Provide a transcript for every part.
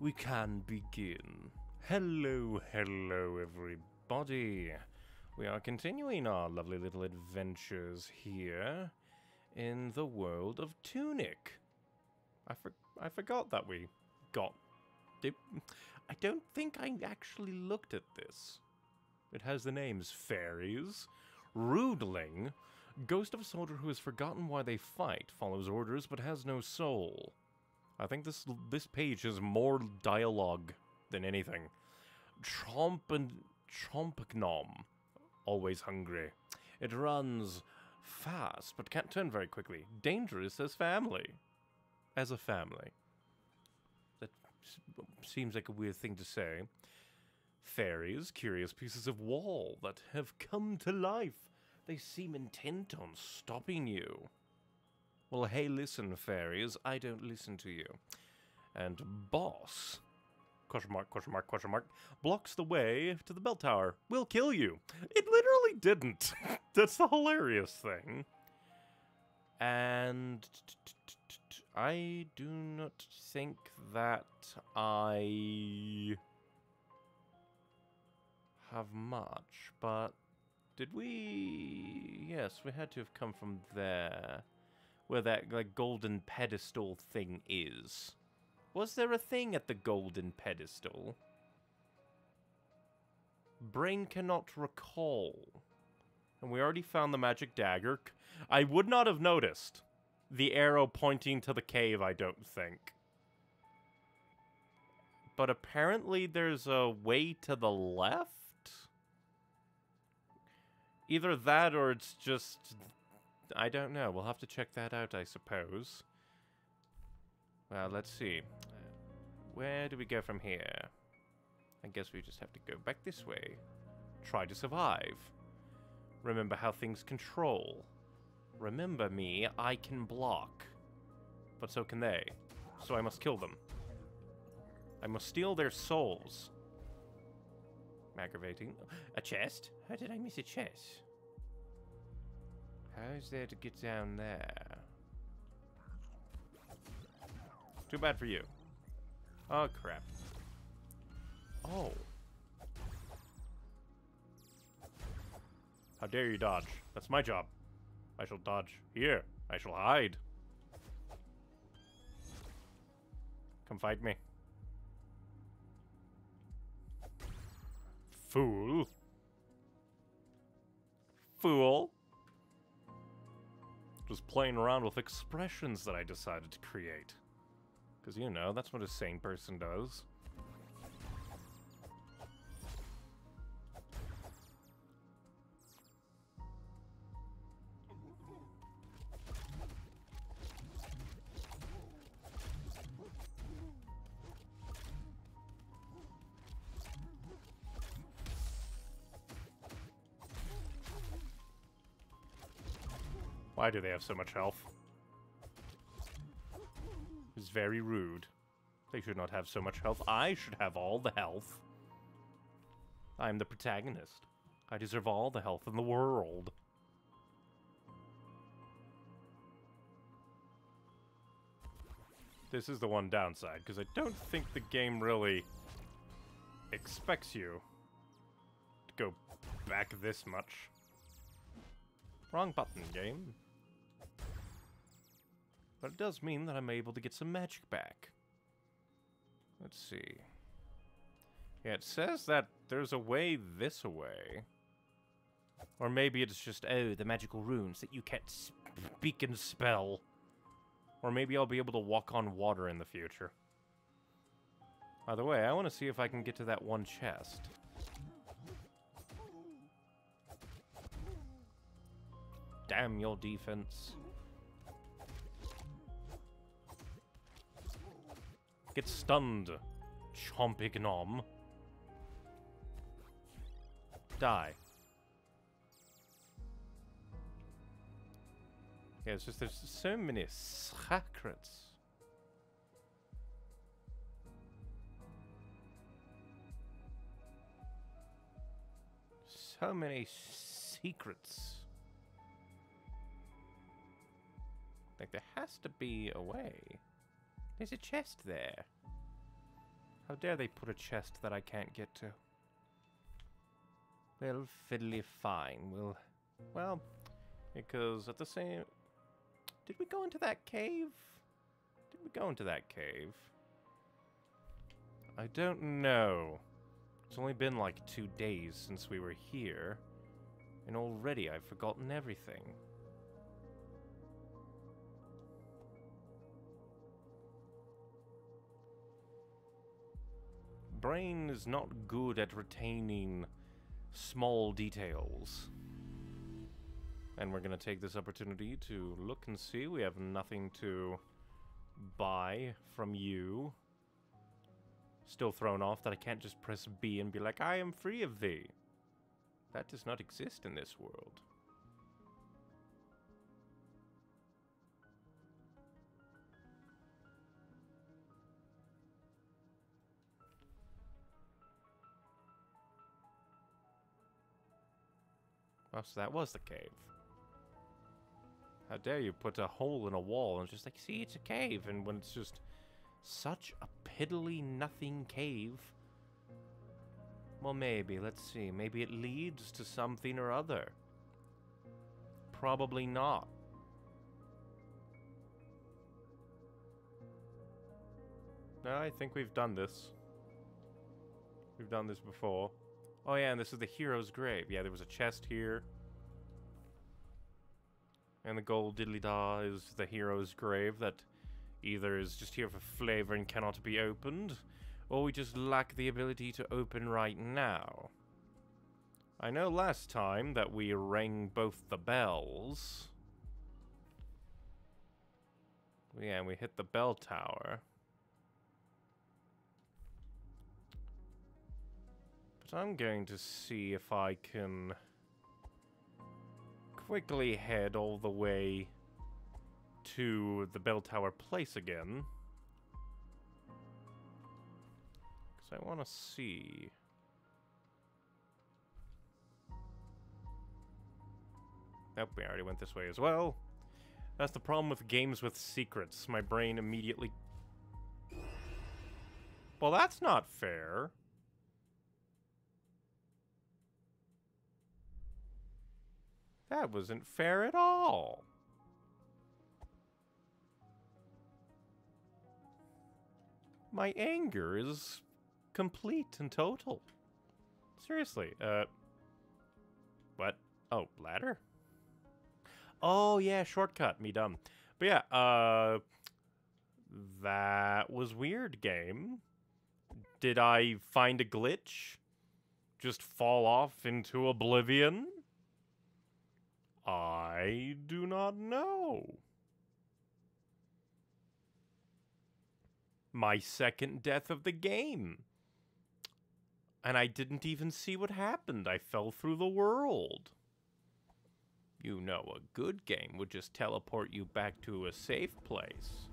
we can begin. Hello, hello, everybody. We are continuing our lovely little adventures here in the world of Tunic. I, for I forgot that we got... I don't think I actually looked at this. It has the names Fairies, Rudeling, Ghost of a soldier who has forgotten why they fight, follows orders but has no soul. I think this this page has more dialogue than anything. Chomp and Chompignom, always hungry. It runs fast but can't turn very quickly. Dangerous as family. As a family. That seems like a weird thing to say. Fairies, curious pieces of wall that have come to life. They seem intent on stopping you. Well, hey, listen, fairies, I don't listen to you. And boss, question mark, question mark, question mark, blocks the way to the bell tower. We'll kill you. It literally didn't. That's the hilarious thing. And I do not think that I have much, but did we... Yes, we had to have come from there where that like golden pedestal thing is. Was there a thing at the golden pedestal? Brain cannot recall. And we already found the magic dagger. I would not have noticed the arrow pointing to the cave, I don't think. But apparently there's a way to the left? Either that or it's just I don't know. We'll have to check that out, I suppose. Well, let's see. Where do we go from here? I guess we just have to go back this way. Try to survive. Remember how things control. Remember me, I can block. But so can they. So I must kill them. I must steal their souls. Aggravating. A chest? How did I miss a chest? How's there to get down there? Too bad for you. Oh, crap. Oh. How dare you dodge? That's my job. I shall dodge. Here. I shall hide. Come fight me. Fool. Fool just playing around with expressions that I decided to create. Because, you know, that's what a sane person does. Why do they have so much health? It's very rude. They should not have so much health. I should have all the health. I am the protagonist. I deserve all the health in the world. This is the one downside, because I don't think the game really expects you to go back this much. Wrong button, game. But it does mean that I'm able to get some magic back. Let's see. Yeah, it says that there's a way this way. Or maybe it's just, oh, the magical runes that you can't speak and spell. Or maybe I'll be able to walk on water in the future. By the way, I want to see if I can get to that one chest. Damn your defense. Get stunned, Chompignom. Die. Yeah, it's just there's so many secrets. So many secrets. Like, there has to be a way. There's a chest there. How dare they put a chest that I can't get to? Well, fiddly fine. We'll... Well, because at the same... Did we go into that cave? Did we go into that cave? I don't know. It's only been like two days since we were here, and already I've forgotten everything. Brain is not good at retaining small details. And we're going to take this opportunity to look and see. We have nothing to buy from you. Still thrown off that I can't just press B and be like, I am free of thee. That does not exist in this world. Oh, so that was the cave. How dare you put a hole in a wall and just like, see, it's a cave, and when it's just such a piddly nothing cave. Well, maybe, let's see, maybe it leads to something or other. Probably not. No, I think we've done this. We've done this before. Oh yeah, and this is the hero's grave. Yeah, there was a chest here. And the gold diddly da is the hero's grave that either is just here for flavor and cannot be opened, or we just lack the ability to open right now. I know last time that we rang both the bells. Yeah, and we hit the bell tower. I'm going to see if I can quickly head all the way to the bell tower place again. Because I want to see... Nope, we already went this way as well. That's the problem with games with secrets. My brain immediately... Well, that's not fair. That wasn't fair at all. My anger is complete and total. Seriously, uh... What? Oh, ladder? Oh, yeah, shortcut, me dumb. But yeah, uh... That was weird, game. Did I find a glitch? Just fall off into oblivion? I do not know. My second death of the game. And I didn't even see what happened. I fell through the world. You know, a good game would just teleport you back to a safe place.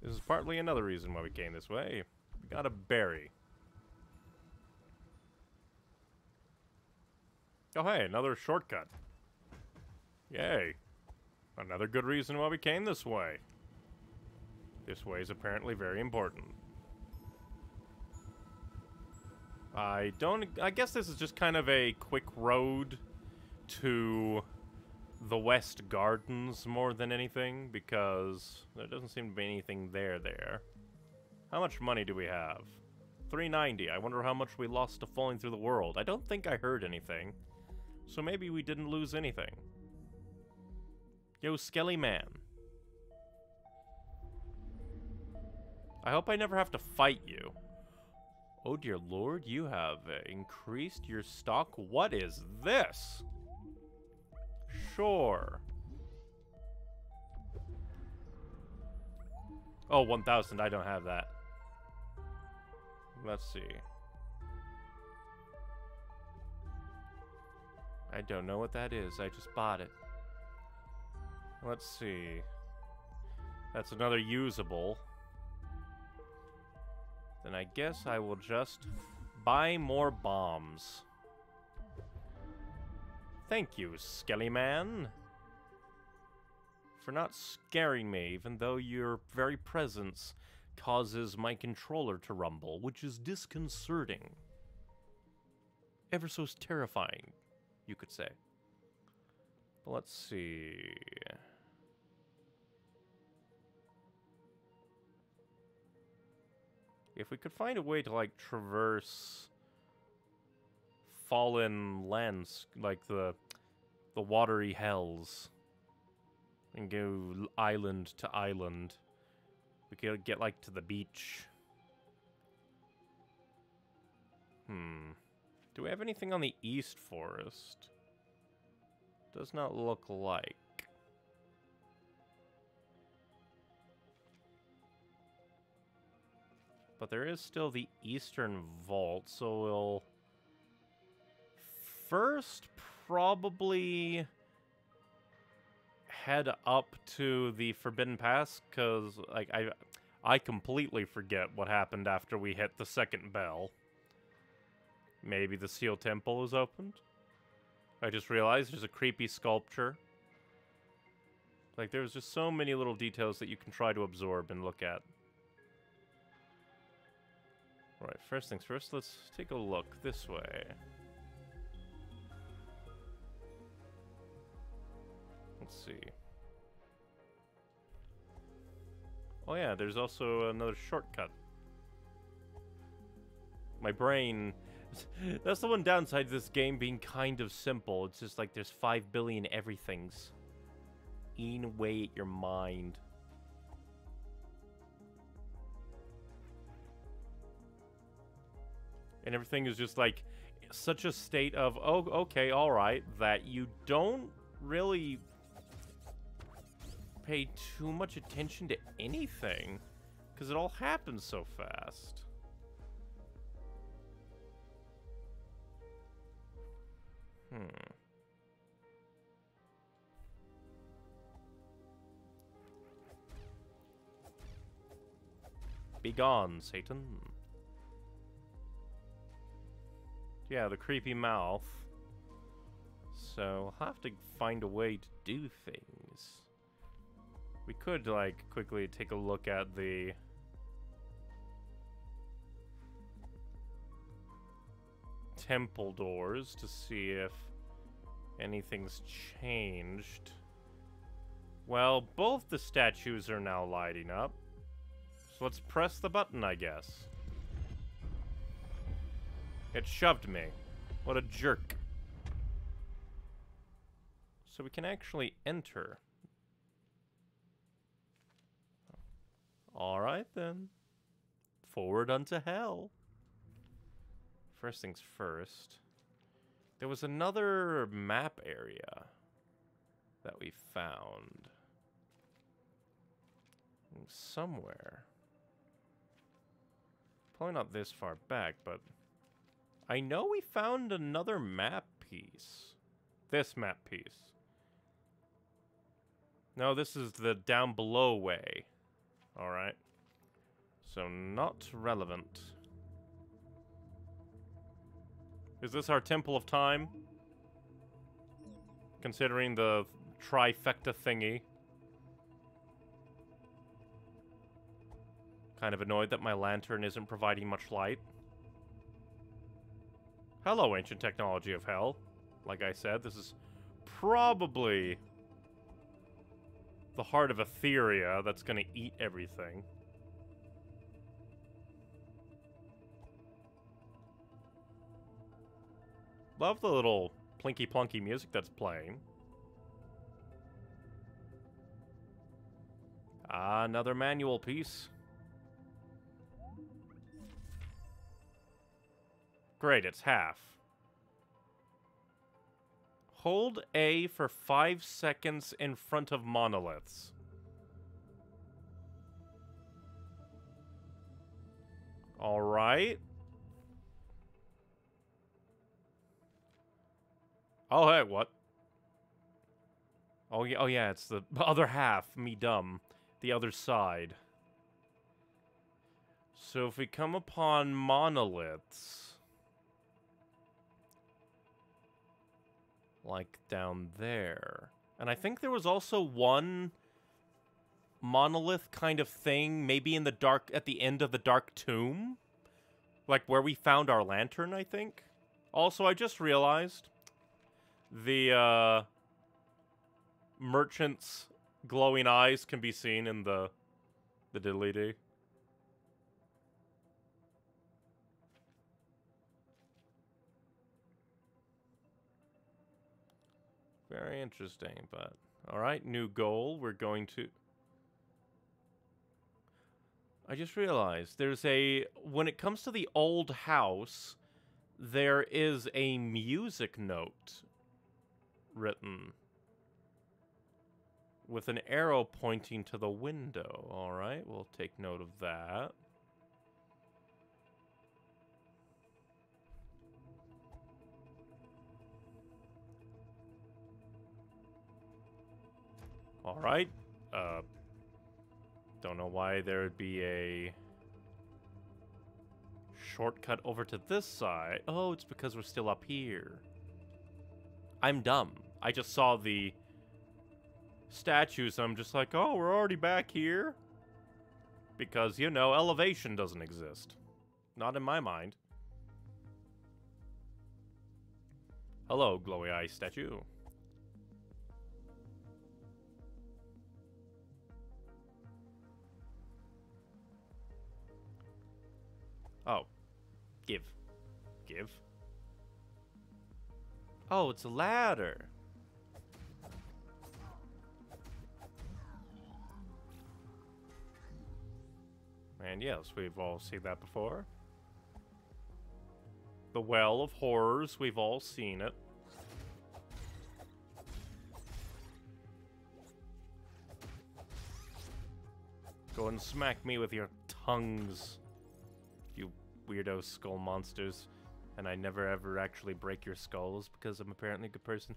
This is partly another reason why we came this way. We got a berry. Oh hey, another shortcut. Yay. Another good reason why we came this way. This way is apparently very important. I don't... I guess this is just kind of a quick road to the West Gardens more than anything, because there doesn't seem to be anything there there. How much money do we have? 390. I wonder how much we lost to falling through the world. I don't think I heard anything. So maybe we didn't lose anything. Yo, Skelly Man. I hope I never have to fight you. Oh dear lord, you have increased your stock. What is this? Sure. Oh, 1,000. I don't have that. Let's see. I don't know what that is. I just bought it. Let's see. That's another usable. Then I guess I will just buy more bombs. Thank you, Skelly Man. for not scaring me, even though your very presence causes my controller to rumble, which is disconcerting. Ever so terrifying, you could say. But let's see. If we could find a way to, like, traverse fallen lands, like the the watery hells, and go island to island, we could get, like, to the beach. Hmm. Do we have anything on the East Forest? Does not look like. But there is still the Eastern Vault, so we'll first probably head up to the Forbidden Pass, because like I I completely forget what happened after we hit the second bell. Maybe the Seal Temple is opened? I just realized there's a creepy sculpture. Like, there's just so many little details that you can try to absorb and look at. Right, first things first, let's take a look this way. Let's see. Oh yeah, there's also another shortcut. My brain... That's the one downside to this game being kind of simple. It's just like there's 5 billion everythings. Eating away at your mind. And everything is just like such a state of, oh, okay, alright, that you don't really pay too much attention to anything. Because it all happens so fast. Hmm. Be gone, Satan. Yeah, the creepy mouth. So, I'll have to find a way to do things. We could, like, quickly take a look at the... temple doors to see if anything's changed. Well, both the statues are now lighting up. So let's press the button, I guess. It shoved me. What a jerk. So we can actually enter. Alright then. Forward unto hell. First things first. There was another map area that we found. Somewhere. Probably not this far back, but I know we found another map piece. This map piece. No, this is the down below way. Alright. So not relevant. Is this our Temple of Time? Considering the trifecta thingy. Kind of annoyed that my lantern isn't providing much light. Hello, ancient technology of hell. Like I said, this is probably the heart of Etheria that's gonna eat everything. Love the little plinky plunky music that's playing. Ah, another manual piece. Great, it's half. Hold A for five seconds in front of monoliths. Alright. Oh, hey, what? Oh, yeah, oh, yeah, it's the other half, me dumb. The other side. So if we come upon monoliths... Like down there. And I think there was also one monolith kind of thing, maybe in the dark at the end of the dark tomb, like where we found our lantern, I think. Also, I just realized the uh, merchant's glowing eyes can be seen in the the diddly dee. Very interesting, but all right, new goal. We're going to. I just realized there's a when it comes to the old house, there is a music note written with an arrow pointing to the window. All right, we'll take note of that. All right. Uh, don't know why there would be a shortcut over to this side. Oh, it's because we're still up here. I'm dumb. I just saw the statues. I'm just like, oh, we're already back here. Because, you know, elevation doesn't exist. Not in my mind. Hello, glowy eye statue. Oh. Give. Give. Oh, it's a ladder. And yes, we've all seen that before. The Well of Horrors, we've all seen it. Go and smack me with your tongues you weirdo skull monsters, and I never ever actually break your skulls because I'm apparently a good person.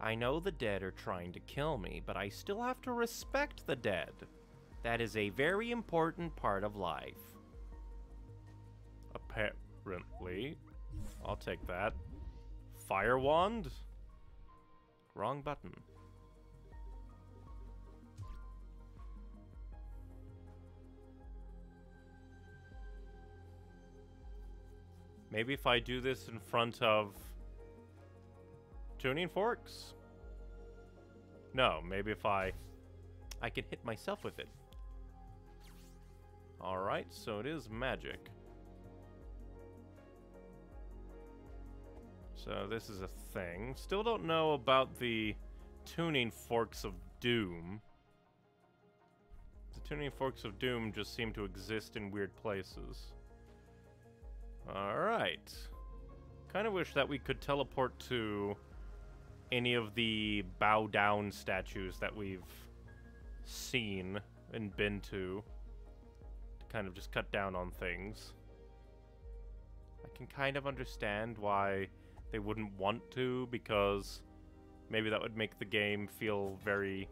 I know the dead are trying to kill me, but I still have to respect the dead. That is a very important part of life. Apparently. I'll take that. Fire wand? Wrong button. Maybe if I do this in front of tuning forks? No, maybe if I I can hit myself with it. Alright, so it is magic. So this is a thing. Still don't know about the tuning forks of doom. The tuning forks of doom just seem to exist in weird places. Alright. Kind of wish that we could teleport to any of the bow down statues that we've seen and been to to kind of just cut down on things. I can kind of understand why they wouldn't want to because maybe that would make the game feel very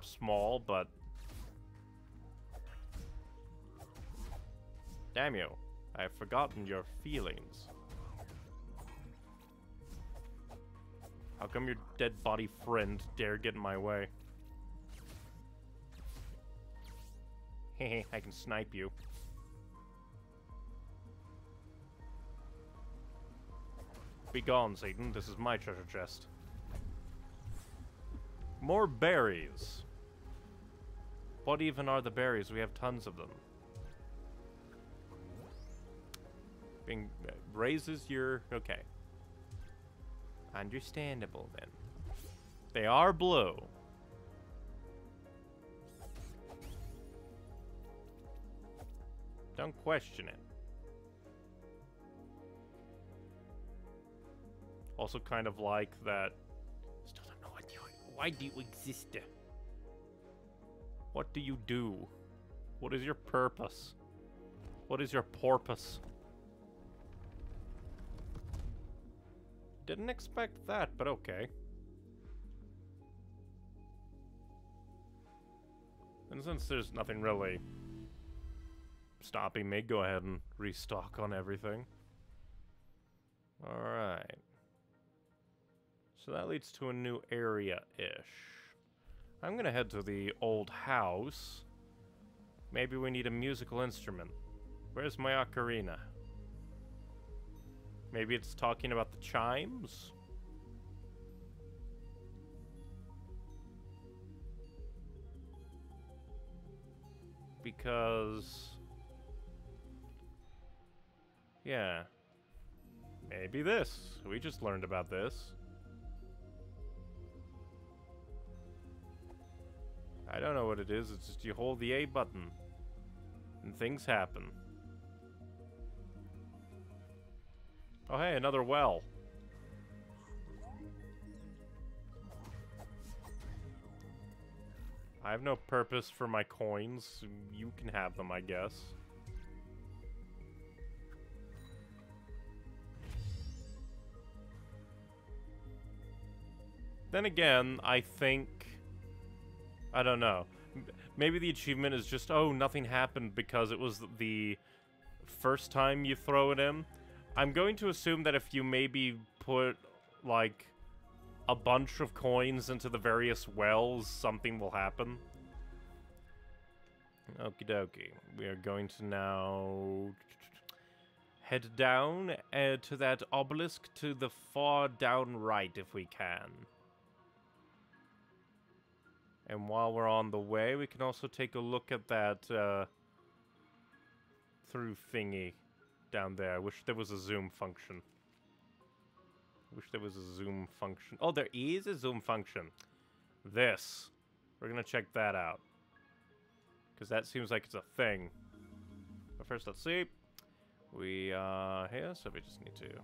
small, but damn you. I have forgotten your feelings. How come your dead body friend dare get in my way? I can snipe you. Be gone, Satan. This is my treasure chest. More berries. What even are the berries? We have tons of them. being uh, raises your okay. Understandable then. They are blue. Don't question it. Also kind of like that still don't know what you why do you exist? What do you do? What is your purpose? What is your porpoise? Didn't expect that, but okay. And since there's nothing really stopping me, go ahead and restock on everything. Alright. So that leads to a new area-ish. I'm gonna head to the old house. Maybe we need a musical instrument. Where's my ocarina? Maybe it's talking about the chimes? Because... Yeah. Maybe this. We just learned about this. I don't know what it is. It's just you hold the A button. And things happen. Oh hey, another well. I have no purpose for my coins. You can have them, I guess. Then again, I think... I don't know. Maybe the achievement is just, oh, nothing happened because it was the first time you throw it in. I'm going to assume that if you maybe put, like, a bunch of coins into the various wells, something will happen. Okie dokie. We are going to now head down uh, to that obelisk to the far down right if we can. And while we're on the way, we can also take a look at that uh, through thingy down there. I wish there was a zoom function. Wish there was a zoom function. Oh, there is a zoom function. This. We're to check that out. Because that seems like it's a thing. But first, let's see. We are uh, here, so we just need to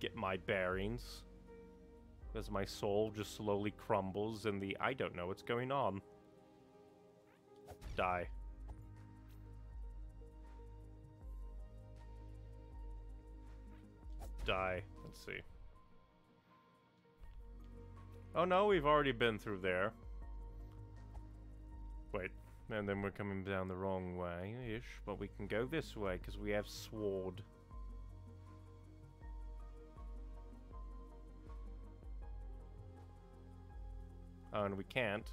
get my bearings. As my soul just slowly crumbles in the I don't know what's going on. Die. Die. Let's see. Oh no, we've already been through there. Wait, and then we're coming down the wrong way-ish, but we can go this way because we have sword. Oh, and we can't.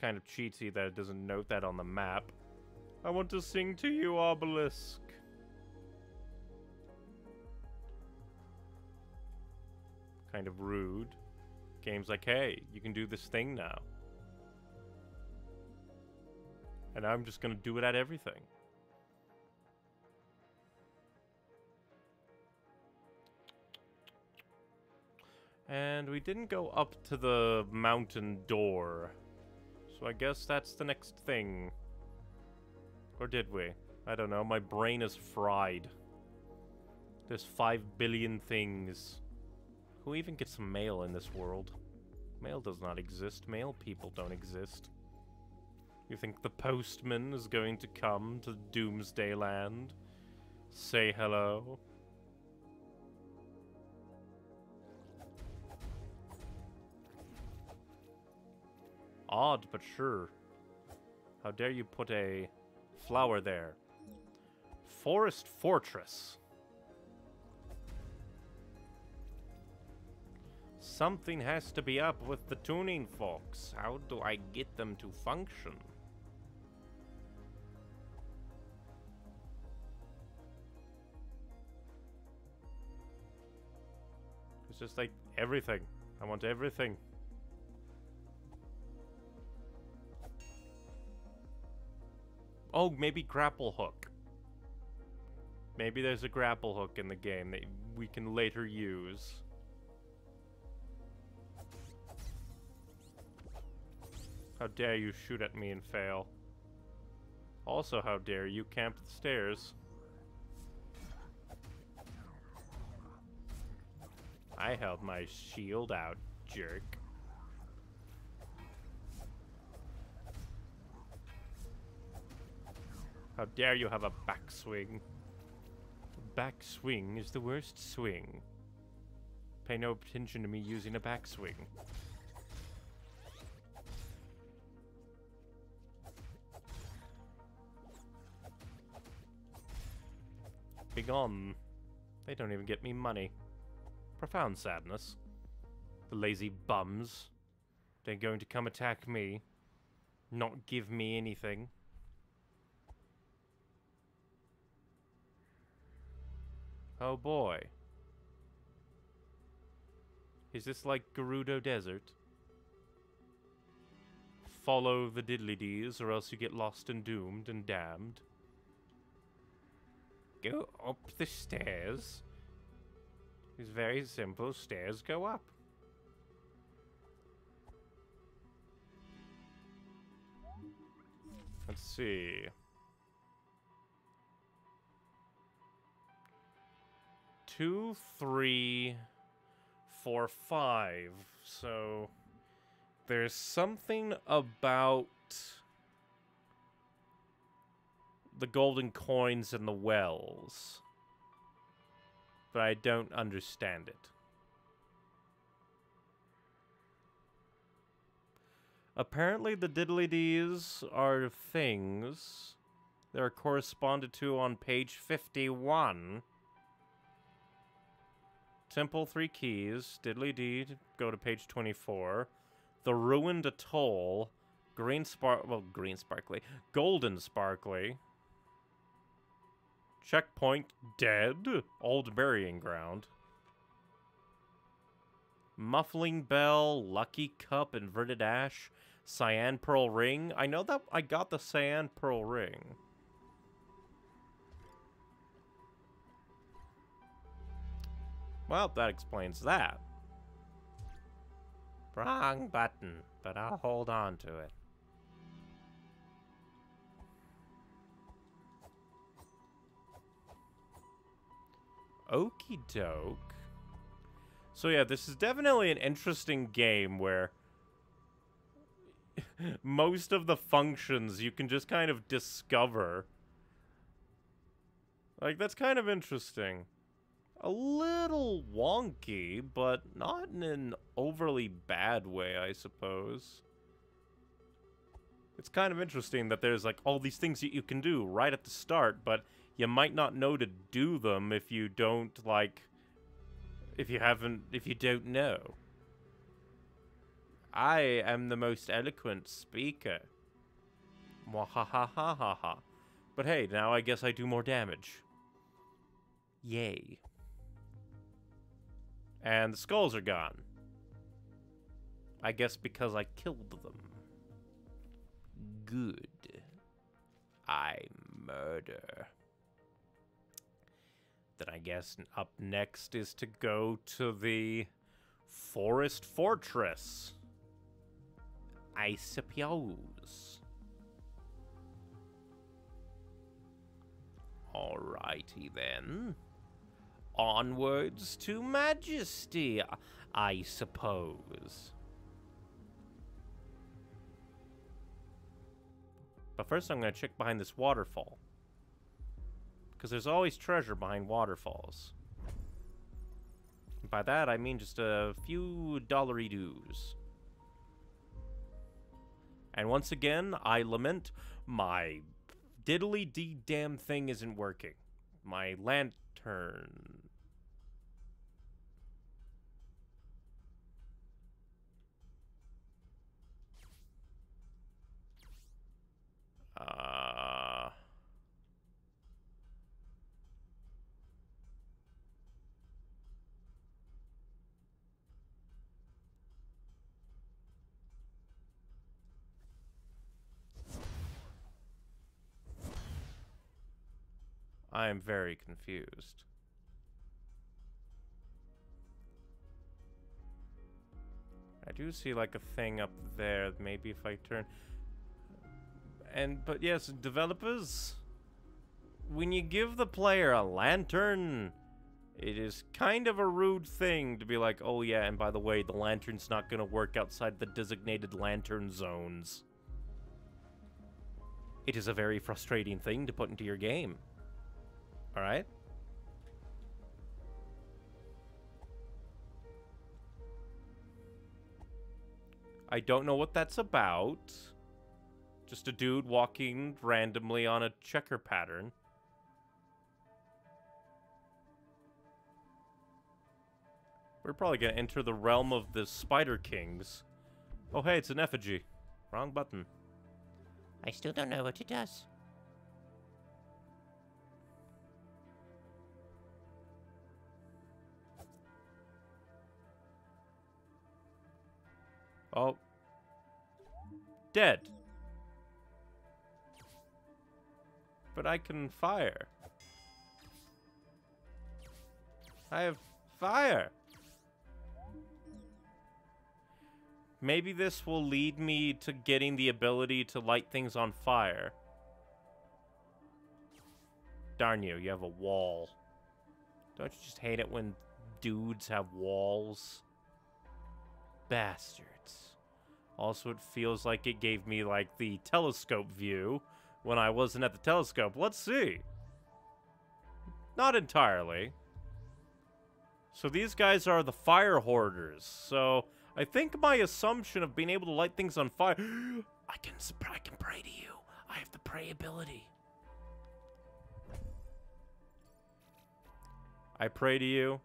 Kind of cheaty that it doesn't note that on the map. I want to sing to you, Obelisk. Kind of rude. Game's like, hey, you can do this thing now. And I'm just gonna do it at everything. And we didn't go up to the mountain door. So I guess that's the next thing. Or did we? I don't know, my brain is fried. There's five billion things. Who even gets mail in this world? Mail does not exist. Mail people don't exist. You think the postman is going to come to Doomsday Land? Say hello? Odd, but sure. How dare you put a flower there? Forest Fortress. Something has to be up with the tuning forks. How do I get them to function? It's just like everything. I want everything. Oh, maybe grapple hook. Maybe there's a grapple hook in the game that we can later use. How dare you shoot at me and fail. Also, how dare you camp the stairs. I held my shield out, jerk. How dare you have a backswing? Backswing is the worst swing. Pay no attention to me using a backswing. Begone. They don't even get me money. Profound sadness. The lazy bums. They're going to come attack me. Not give me anything. Oh boy. Is this like Gerudo Desert? Follow the diddly dees or else you get lost and doomed and damned. Go up the stairs. It's very simple. Stairs go up. Let's see. Two, three, four, five. So there's something about the golden coins and the wells. But I don't understand it. Apparently the diddly-dees are things that are corresponded to on page 51. Temple Three Keys, Diddly Dee, go to page 24. The Ruined Atoll, Green Spark, well, Green Sparkly, Golden Sparkly. Checkpoint Dead, Old Burying Ground. Muffling Bell, Lucky Cup, Inverted Ash, Cyan Peril Ring. I know that I got the Cyan Peril Ring. Well, that explains that. Wrong button, but I'll hold on to it. Okie doke. So yeah, this is definitely an interesting game where most of the functions you can just kind of discover. Like, that's kind of interesting. A little wonky, but not in an overly bad way, I suppose. It's kind of interesting that there's, like, all these things that you can do right at the start, but you might not know to do them if you don't, like, if you haven't, if you don't know. I am the most eloquent speaker. Mwahahahaha. But hey, now I guess I do more damage. Yay. And the skulls are gone. I guess because I killed them. Good. I murder. Then I guess up next is to go to the Forest Fortress. I suppose. Alrighty then. Onwards to Majesty, I suppose. But first I'm going to check behind this waterfall. Because there's always treasure behind waterfalls. by that, I mean just a few dollary doos. And once again, I lament my diddly dee damn thing isn't working. My lantern. Uh... I am very confused. I do see like a thing up there. Maybe if I turn... And, but yes, developers, when you give the player a lantern, it is kind of a rude thing to be like, oh yeah, and by the way, the lantern's not to work outside the designated lantern zones. It is a very frustrating thing to put into your game. Alright? I don't know what that's about. Just a dude walking randomly on a checker pattern. We're probably gonna enter the realm of the Spider Kings. Oh, hey, it's an effigy. Wrong button. I still don't know what it does. Oh. Dead. But I can fire. I have fire. Maybe this will lead me to getting the ability to light things on fire. Darn you, you have a wall. Don't you just hate it when dudes have walls? Bastards. Also, it feels like it gave me, like, the telescope view when I wasn't at the telescope. Let's see. Not entirely. So these guys are the fire hoarders. So I think my assumption of being able to light things on fire... I can, I can pray to you. I have the pray ability. I pray to you.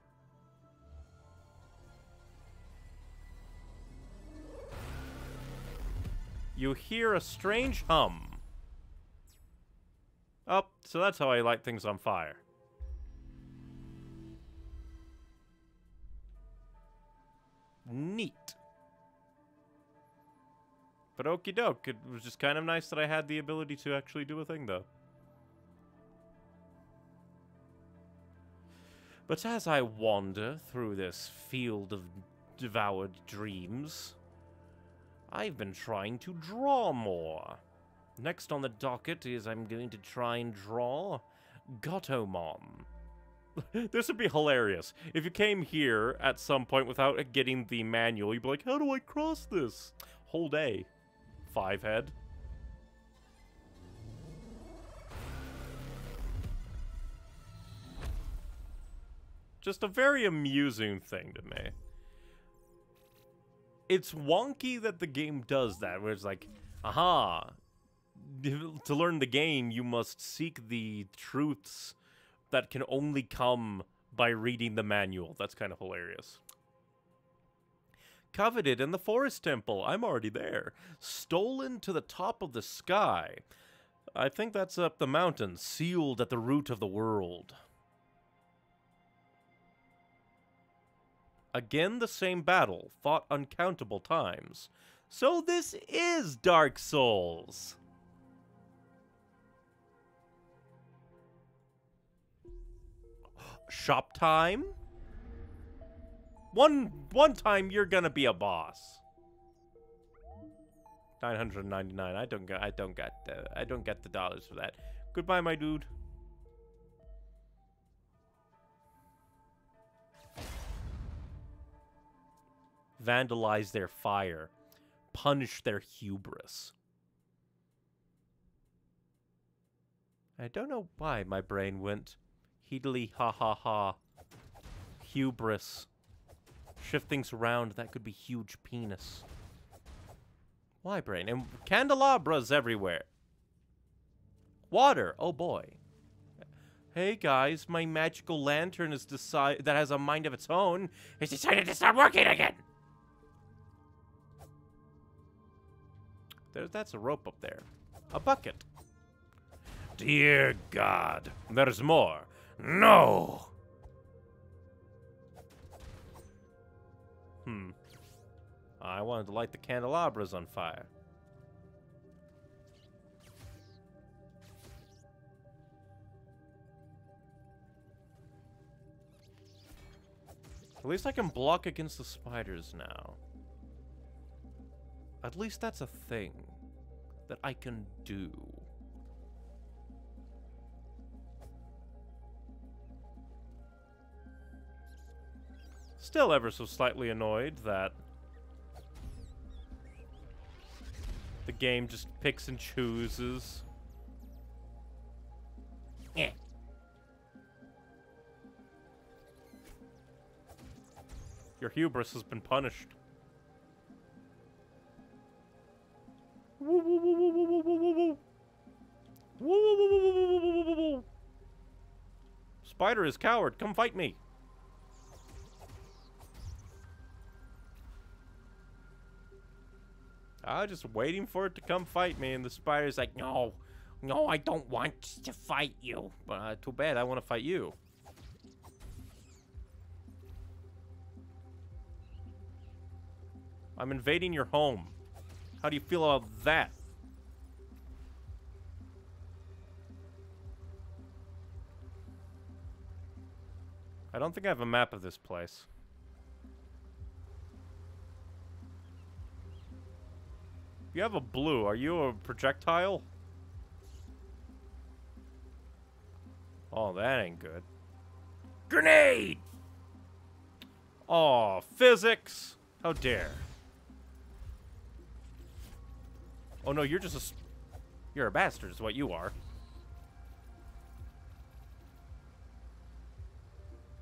You hear a strange hum. Oh, so that's how I light things on fire. Neat. But okie doke, it was just kind of nice that I had the ability to actually do a thing, though. But as I wander through this field of devoured dreams, I've been trying to draw more. Next on the docket is I'm going to try and draw Gotomon. this would be hilarious. If you came here at some point without getting the manual, you'd be like, how do I cross this? Whole day. Five head. Just a very amusing thing to me. It's wonky that the game does that, where it's like, aha, to learn the game, you must seek the truths that can only come by reading the manual. That's kind of hilarious. Coveted in the Forest Temple. I'm already there. Stolen to the top of the sky. I think that's up the mountain, sealed at the root of the world. Again, the same battle, fought uncountable times. So this is Dark Souls. Shop time. One one time you're gonna be a boss. 999. I don't get I don't get uh, I don't get the dollars for that. Goodbye, my dude. Vandalize their fire. Punish their hubris. I don't know why my brain went Heedly ha ha ha. Hubris. Shift things around, that could be huge penis. Why, brain? And candelabras everywhere. Water. Oh, boy. Hey, guys, my magical lantern is decide that has a mind of its own has decided to start working again. There, that's a rope up there. A bucket. Dear God, there's more. No! Hmm. I wanted to light the candelabras on fire. At least I can block against the spiders now. At least that's a thing that I can do. Still ever so slightly annoyed that the game just picks and chooses. Yeah. Your hubris has been punished. Spider is coward. Come fight me. I was just waiting for it to come fight me, and the spider's like, no, no, I don't want to fight you. But uh, too bad, I want to fight you. I'm invading your home. How do you feel about that? I don't think I have a map of this place. You have a blue. Are you a projectile? Oh, that ain't good. Grenade! Oh, physics! How dare. Oh no, you're just a... You're a bastard is what you are.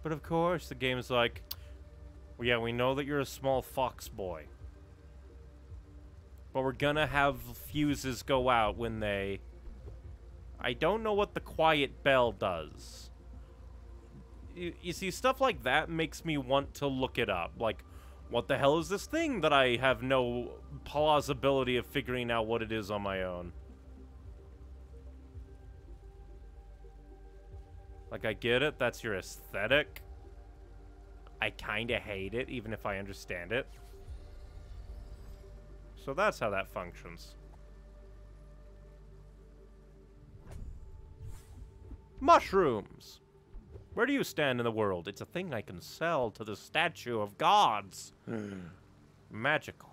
But of course, the game is like, well, yeah, we know that you're a small fox boy. But we're gonna have fuses go out when they... I don't know what the quiet bell does. You, you see, stuff like that makes me want to look it up. Like, what the hell is this thing that I have no plausibility of figuring out what it is on my own? Like, I get it, that's your aesthetic. I kinda hate it, even if I understand it. So that's how that functions. Mushrooms! Where do you stand in the world? It's a thing I can sell to the statue of gods. Hmm. Magical.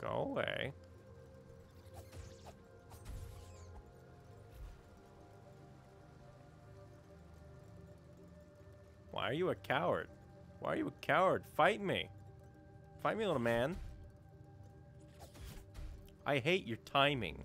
Go away. Why are you a coward? Why are you a coward? Fight me. Fight me, little man. I hate your timing.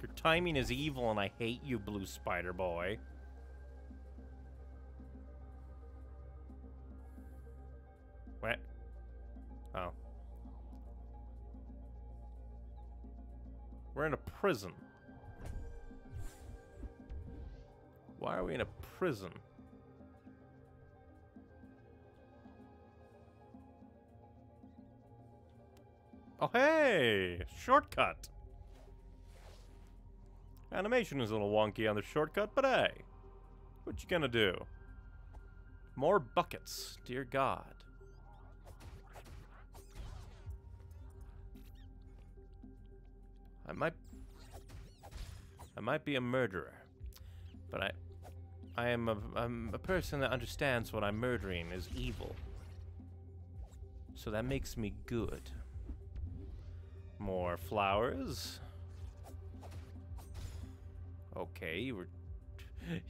Your timing is evil and I hate you, Blue Spider Boy. We're in a prison. Why are we in a prison? Oh, hey! Shortcut! Animation is a little wonky on the shortcut, but hey. What you gonna do? More buckets, dear God. I might... I might be a murderer. But I... I am a, I'm a person that understands what I'm murdering is evil. So that makes me good. More flowers. Okay, you were...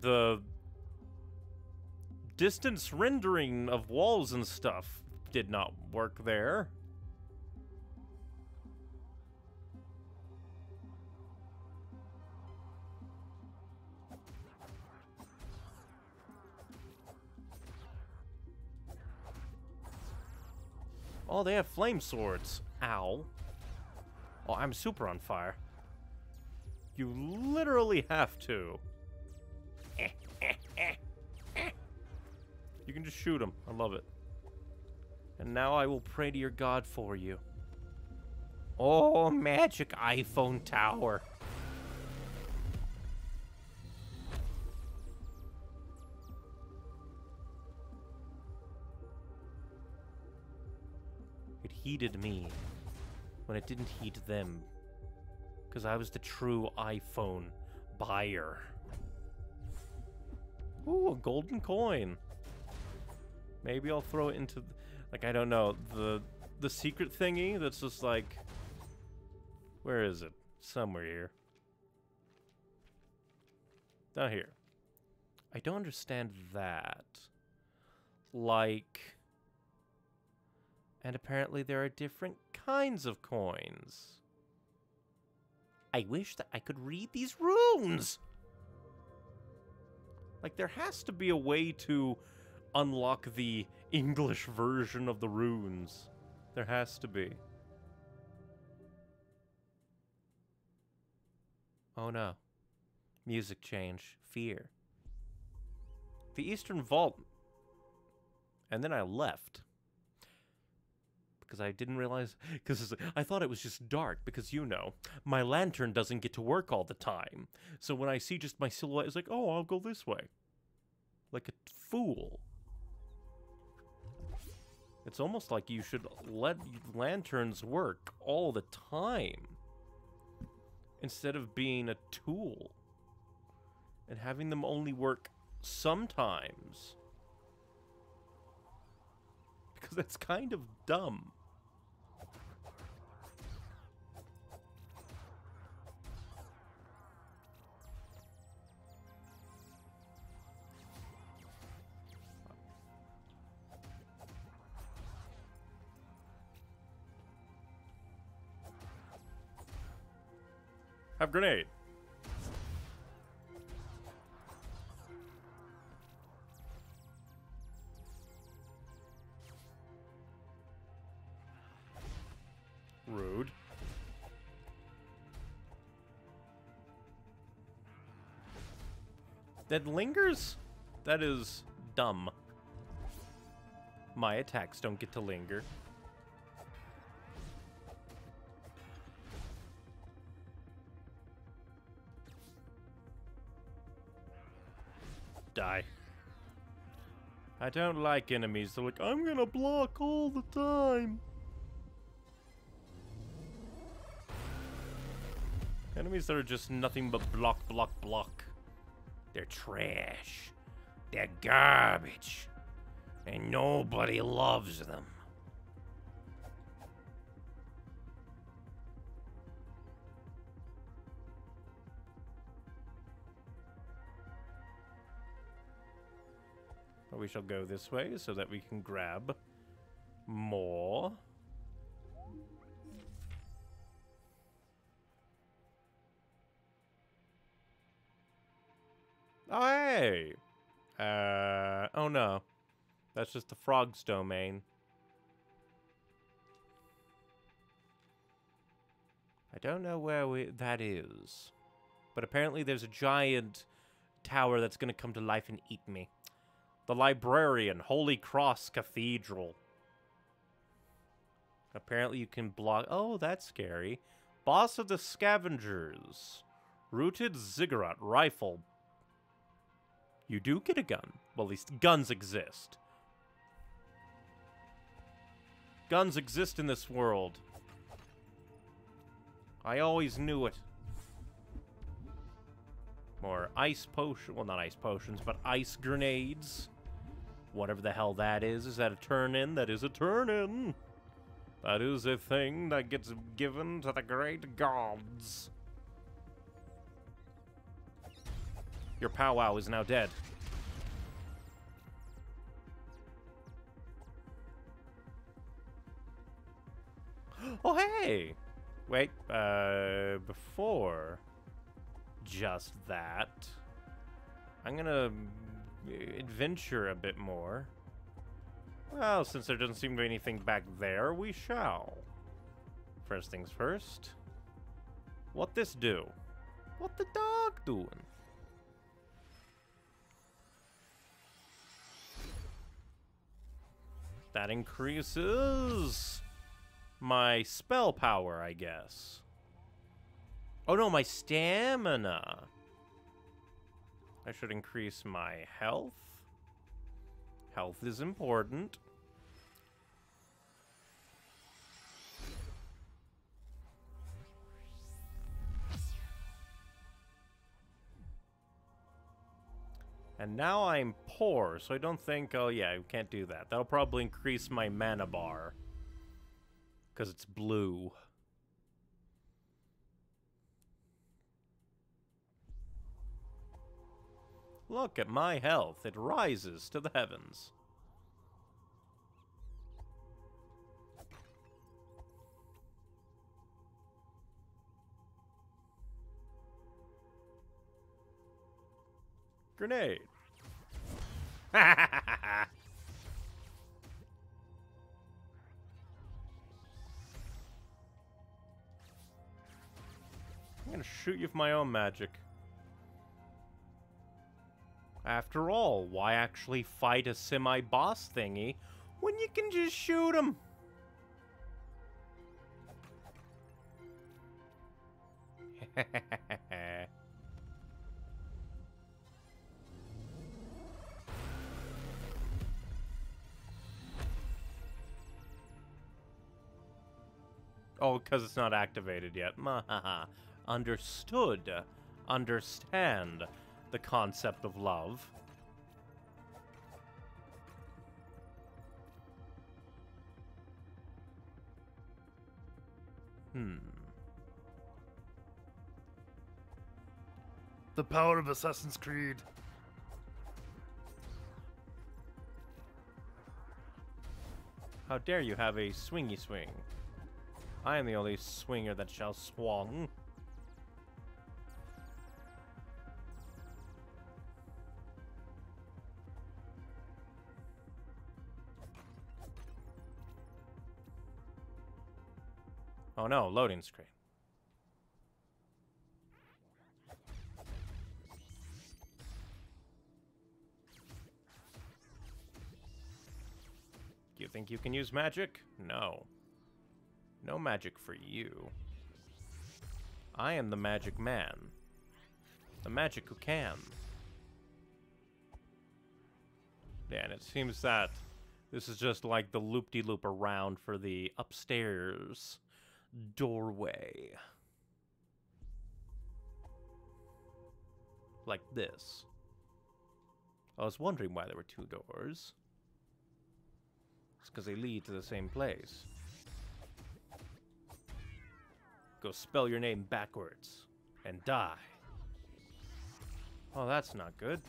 the... Distance rendering of walls and stuff did not work there. Oh, they have flame swords. Ow. Oh, I'm super on fire. You literally have to. You can just shoot him. I love it. And now I will pray to your god for you. Oh, magic iPhone tower. Heated me when it didn't heat them. Because I was the true iPhone buyer. Ooh, a golden coin. Maybe I'll throw it into, like, I don't know, the the secret thingy that's just like, where is it? Somewhere here. Down here. I don't understand that. Like, and apparently there are different kinds of coins. I wish that I could read these runes. Like, there has to be a way to unlock the English version of the runes. There has to be. Oh no. Music change. Fear. The Eastern Vault. And then I left. Because I didn't realize. Because I thought it was just dark. Because, you know, my lantern doesn't get to work all the time. So when I see just my silhouette, it's like, oh, I'll go this way. Like a fool. It's almost like you should let lanterns work all the time instead of being a tool and having them only work sometimes. Because that's kind of dumb. Grenade. Rude. That lingers? That is dumb. My attacks don't get to linger. I don't like enemies. They're like, I'm gonna block all the time. Enemies that are just nothing but block, block, block. They're trash. They're garbage. And nobody loves them. We shall go this way so that we can grab more. Oh, hey! Uh, oh no. That's just the frog's domain. I don't know where we, that is. But apparently there's a giant tower that's going to come to life and eat me. The Librarian, Holy Cross Cathedral. Apparently you can block... Oh, that's scary. Boss of the Scavengers. Rooted Ziggurat Rifle. You do get a gun. Well, at least guns exist. Guns exist in this world. I always knew it. More ice potion. Well, not ice potions, but ice grenades. Whatever the hell that is. Is that a turn in? That is a turn in. That is a thing that gets given to the great gods. Your powwow is now dead. Oh, hey! Wait, uh, before just that, I'm gonna Uh, adventure a bit more. Well, since there doesn't seem to be anything back there, we shall. First things first. What this do? What the dog doing? That increases my spell power, I guess. Oh no, my stamina. I should increase my health. Health is important. And now I'm poor, so I don't think, oh yeah, I can't do that. That'll probably increase my mana bar. Because it's blue. Look at my health. It rises to the heavens. Grenade. I'm gonna shoot you with my own magic. After all, why actually fight a semi-boss thingy when you can just shoot him? oh, because it's not activated yet. Understood. Understand the concept of love. Hmm. The power of Assassin's Creed. How dare you have a swingy swing? I am the only swinger that shall swung. Oh no, loading screen. You think you can use magic? No. No magic for you. I am the magic man. The magic who can. Yeah, and it seems that this is just like the loop-de-loop around for the upstairs doorway. Like this. I was wondering why there were two doors. It's because they lead to the same place. Go spell your name backwards and die. Oh, that's not good.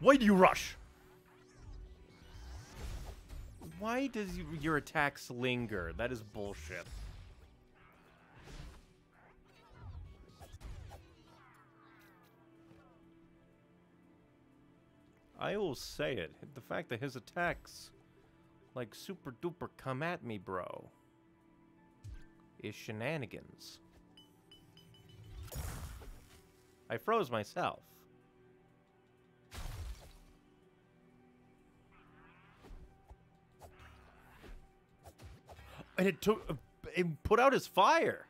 Why do you rush? Why does you, your attacks linger? That is bullshit. I will say it. The fact that his attacks, like super duper, come at me, bro, is shenanigans. I froze myself. And it took, it put out his fire.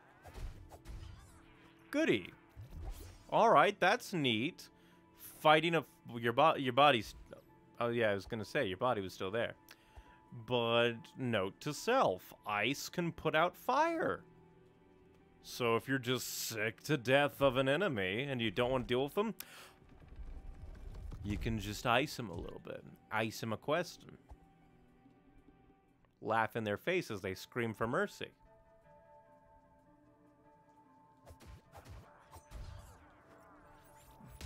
Goody. All right, that's neat. Fighting a your body, your body's. Oh yeah, I was gonna say your body was still there. But note to self: ice can put out fire. So if you're just sick to death of an enemy and you don't want to deal with them, you can just ice him a little bit. Ice him a question. Laugh in their face as they scream for mercy.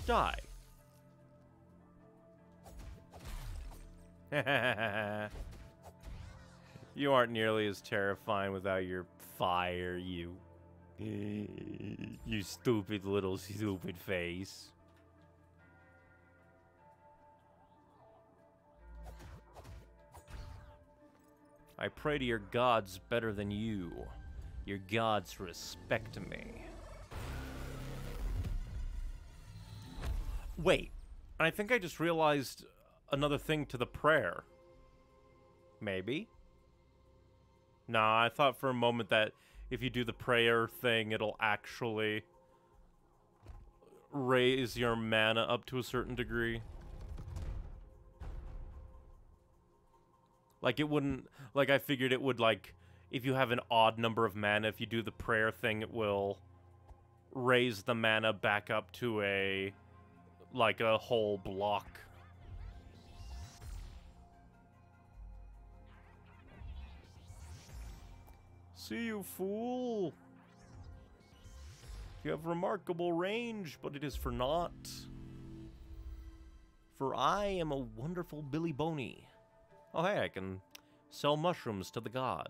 Die. you aren't nearly as terrifying without your fire, you. You stupid little stupid face. I pray to your gods better than you. Your gods respect me. Wait, I think I just realized another thing to the prayer. Maybe? Nah, I thought for a moment that if you do the prayer thing, it'll actually raise your mana up to a certain degree. Like, it wouldn't... Like, I figured it would, like... If you have an odd number of mana, if you do the prayer thing, it will raise the mana back up to a... Like, a whole block. See you, fool! You have remarkable range, but it is for naught. For I am a wonderful Billy Boney. Oh, hey, I can sell mushrooms to the god.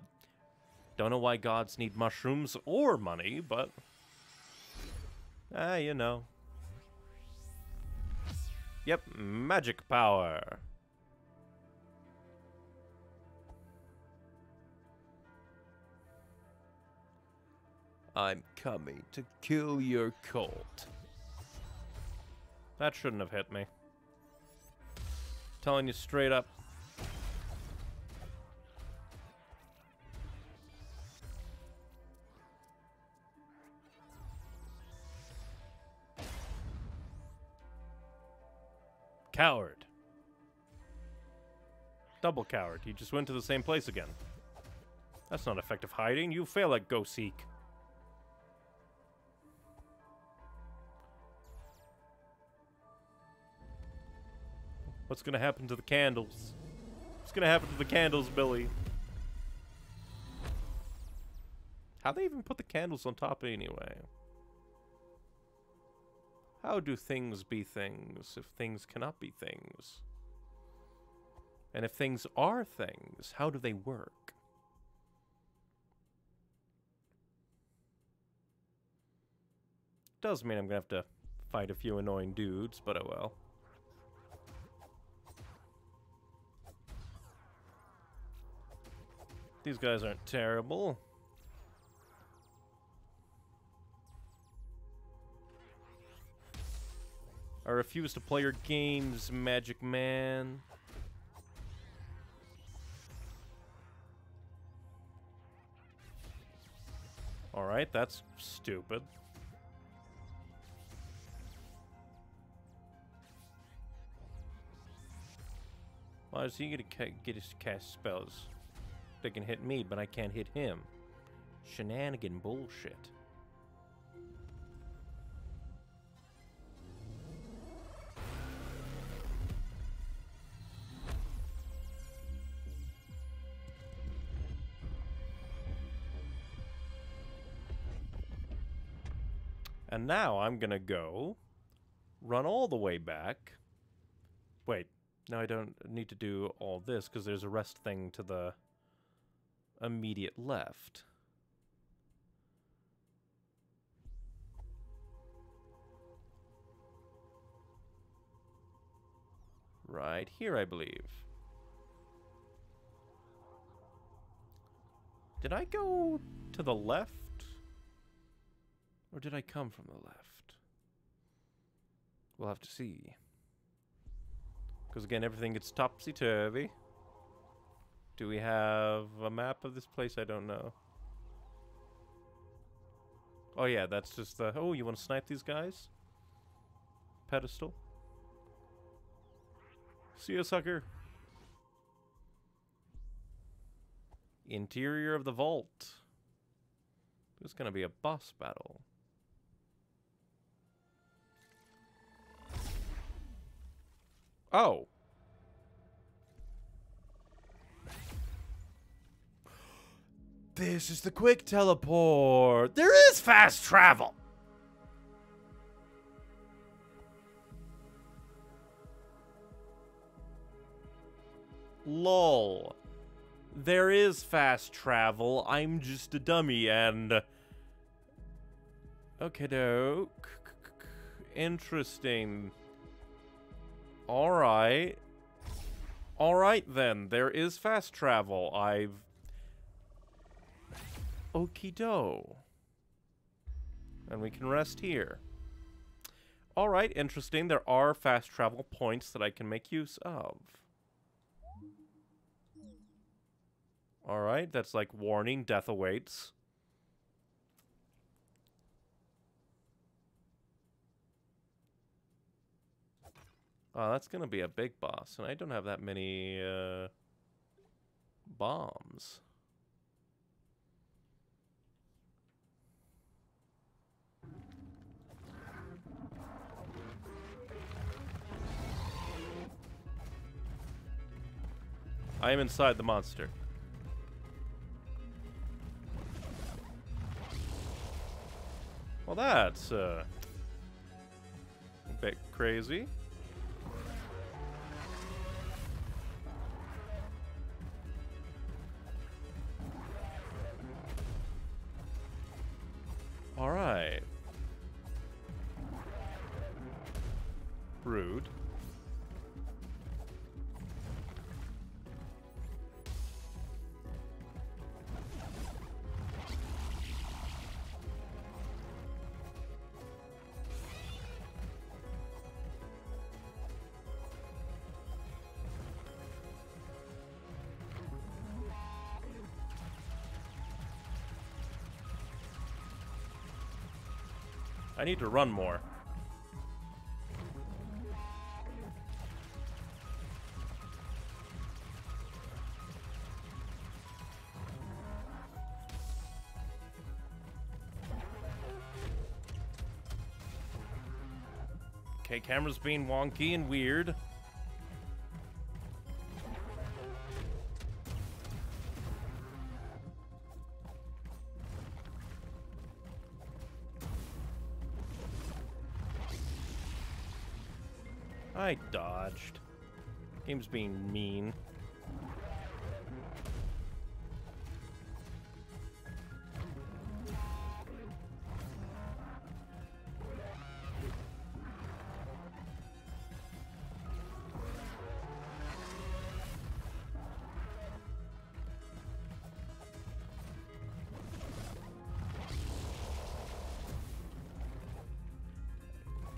Don't know why gods need mushrooms or money, but... Ah, you know. Yep, magic power. I'm coming to kill your cult. That shouldn't have hit me. Telling you straight up. Coward. Double coward. He just went to the same place again. That's not effective hiding. You fail at Go Seek. What's gonna happen to the candles? What's gonna happen to the candles, Billy? How they even put the candles on top anyway? How do things be things if things cannot be things? And if things are things, how do they work? Does mean I'm gonna have to fight a few annoying dudes, but oh well. These guys aren't terrible. I refuse to play your games, Magic Man. Alright, that's stupid. Why is he gonna get his cast spells? They can hit me, but I can't hit him. Shenanigan bullshit. And now I'm gonna go run all the way back. Wait, now I don't need to do all this because there's a rest thing to the immediate left. Right here, I believe. Did I go to the left? Or did I come from the left? We'll have to see. Because again, everything gets topsy-turvy. Do we have a map of this place? I don't know. Oh yeah, that's just the... Oh, you want to snipe these guys? Pedestal? See ya, sucker. Interior of the vault. There's gonna be a boss battle. Oh. This is the quick teleport. There is fast travel. Lol. There is fast travel. I'm just a dummy and... Okay, doke. Interesting. Alright. Alright then, there is fast travel. I've... Okie do. And we can rest here. Alright, interesting. There are fast travel points that I can make use of. Alright, that's like warning, death awaits. Oh, that's gonna be a big boss, and I don't have that many, uh, bombs. I am inside the monster. Well, that's, uh, a bit crazy. I need to run more. Okay, camera's being wonky and weird. I dodged. Game's being mean.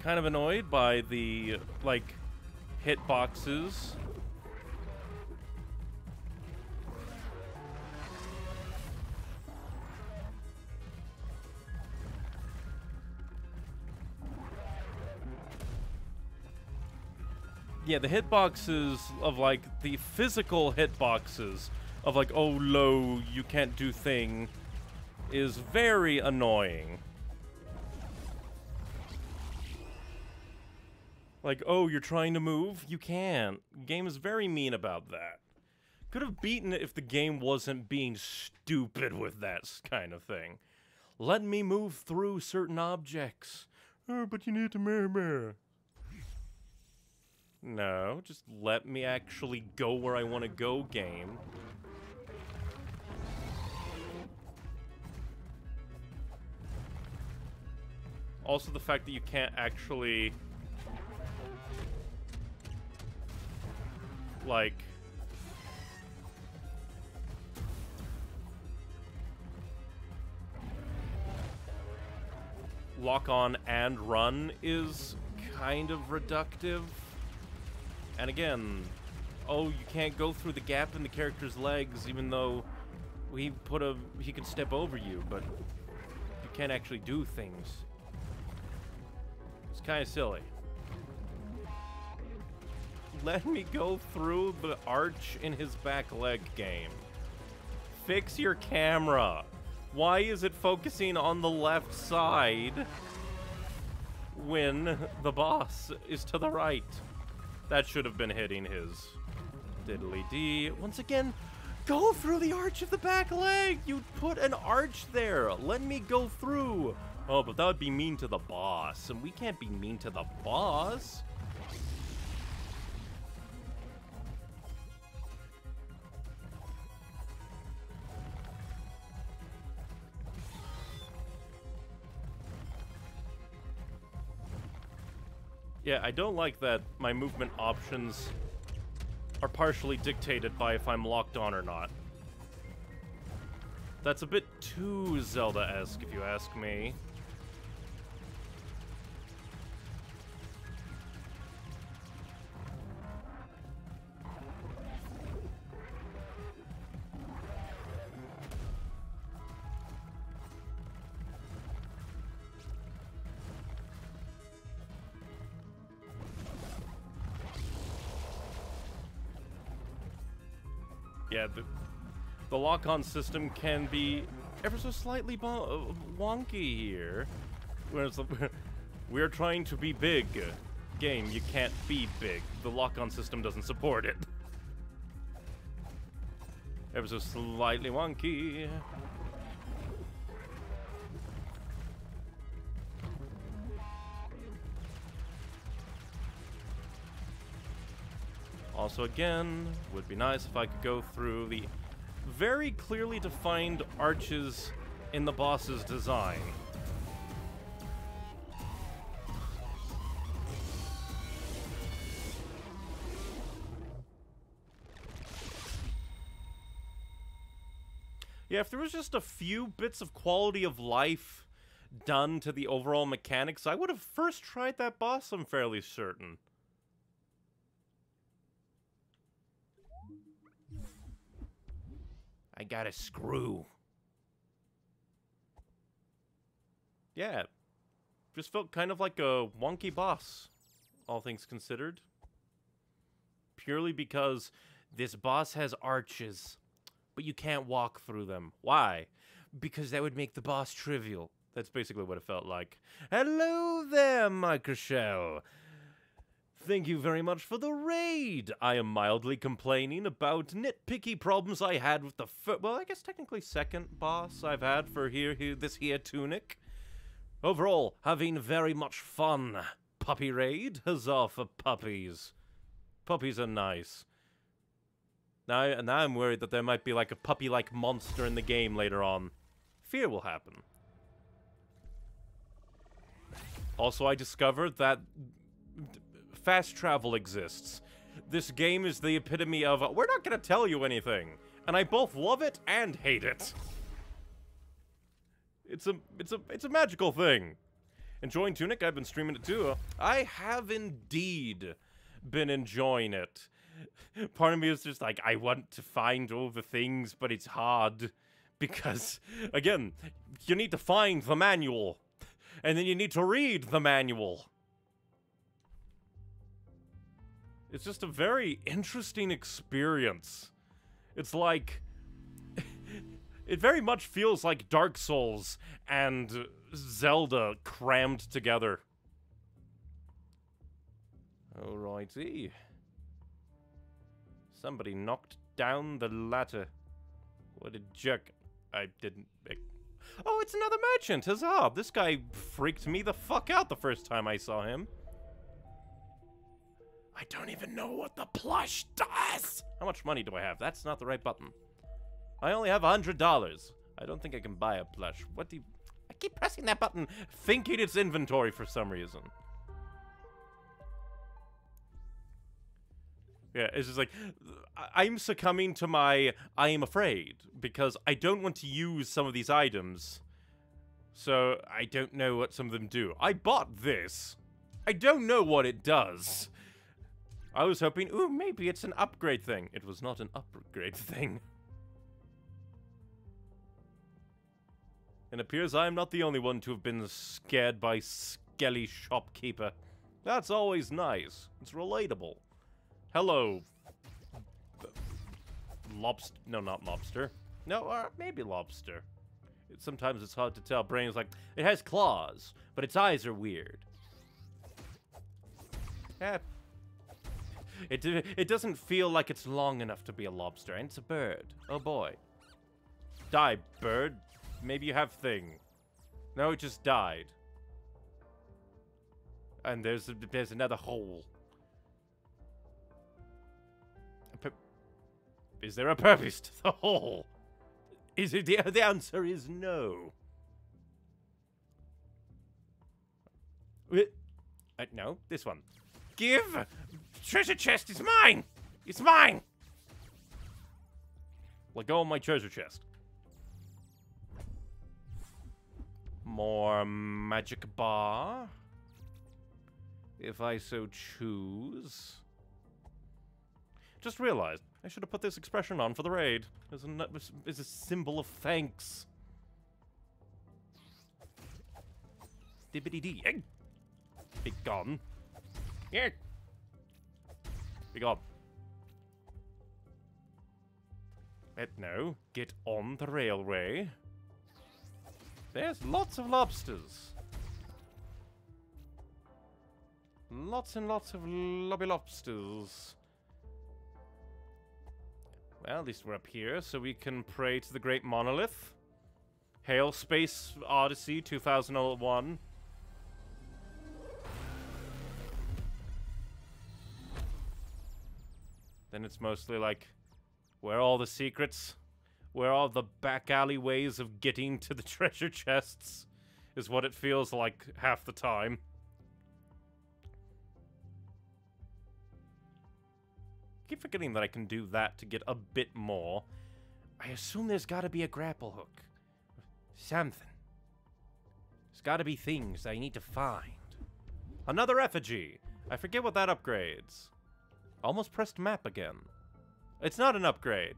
kind of annoyed by the like hit boxes. Yeah, the hitboxes of like the physical hitboxes of like oh low you can't do thing is very annoying. Like, oh, you're trying to move? You can't. Game is very mean about that. Could have beaten it if the game wasn't being stupid with that kind of thing. Let me move through certain objects. Oh, but you need to move. No, just let me actually go where I want to go, game. Also, the fact that you can't actually like lock on and run is kind of reductive. And again, oh, you can't go through the gap in the character's legs even though he put a he can step over you, but you can't actually do things. It's kind of silly let me go through the arch in his back leg game. Fix your camera. Why is it focusing on the left side when the boss is to the right? That should have been hitting his diddly D. Once again, go through the arch of the back leg. You put an arch there. Let me go through. Oh, but that would be mean to the boss, and we can't be mean to the boss. Yeah, I don't like that my movement options are partially dictated by if I'm locked on or not. That's a bit too Zelda-esque, if you ask me. Yeah, the, the lock-on system can be ever so slightly wonky here. Whereas we're trying to be big. Game, you can't be big. The lock-on system doesn't support it. Ever so slightly wonky. Also, again, would be nice if I could go through the very clearly defined arches in the boss's design. Yeah, if there was just a few bits of quality of life done to the overall mechanics, I would have first tried that boss, I'm fairly certain. I got a screw. Yeah. just felt kind of like a wonky boss, all things considered. Purely because this boss has arches, but you can't walk through them. Why? Because that would make the boss trivial. That's basically what it felt like. Hello there, Microshell. Thank you very much for the raid. I am mildly complaining about nitpicky problems I had with the fir- well, I guess technically second boss I've had for here, here this here tunic. Overall, having very much fun. Puppy raid, huzzah for puppies. Puppies are nice. Now, now I'm worried that there might be like a puppy-like monster in the game later on. Fear will happen. Also, I discovered that fast travel exists. This game is the epitome of, we're not to tell you anything. And I both love it and hate it. It's a, it's a, it's a magical thing. Enjoying Tunic, I've been streaming it too. I have indeed been enjoying it. Part of me is just like, I want to find all the things, but it's hard. Because, again, you need to find the manual. And then you need to read the manual. It's just a very interesting experience. It's like. it very much feels like Dark Souls and Zelda crammed together. Alrighty. Somebody knocked down the ladder. What a jerk. I didn't. Oh, it's another merchant! Huzzah! This guy freaked me the fuck out the first time I saw him. I don't even know what the plush does! How much money do I have? That's not the right button. I only have a hundred dollars. I don't think I can buy a plush. What do you... I keep pressing that button, thinking it's inventory for some reason. Yeah, it's just like, I'm succumbing to my I am afraid because I don't want to use some of these items. So I don't know what some of them do. I bought this. I don't know what it does. I was hoping, ooh, maybe it's an upgrade thing. It was not an upgrade thing. It appears I am not the only one to have been scared by Skelly Shopkeeper. That's always nice. It's relatable. Hello. Lobster. No, not lobster. No, or maybe lobster. Sometimes it's hard to tell. Brain's like, it has claws, but its eyes are weird. Yeah. It, it doesn't feel like it's long enough to be a lobster, and it's a bird. Oh boy. Die, bird. Maybe you have thing. No, it just died. And there's there's another hole. Is there a purpose to the hole? Is it the, the answer is no. Uh, no, this one. Give! Treasure chest is mine! It's mine! Let go of my treasure chest. More magic bar. If I so choose. Just realized, I should have put this expression on for the raid. As a, a symbol of thanks. Dibbity dee. Be gone. Yeah. Be gone. Et no. Get on the railway. There's lots of lobsters. Lots and lots of lobby lobsters. Well, at least we're up here, so we can pray to the great monolith. Hail Space Odyssey 2001. Then it's mostly like, where all the secrets? Where all the back alley ways of getting to the treasure chests? Is what it feels like half the time. keep forgetting that I can do that to get a bit more. I assume there's got to be a grapple hook. Something. There's got to be things I need to find. Another effigy. I forget what that upgrades. Almost pressed map again. It's not an upgrade.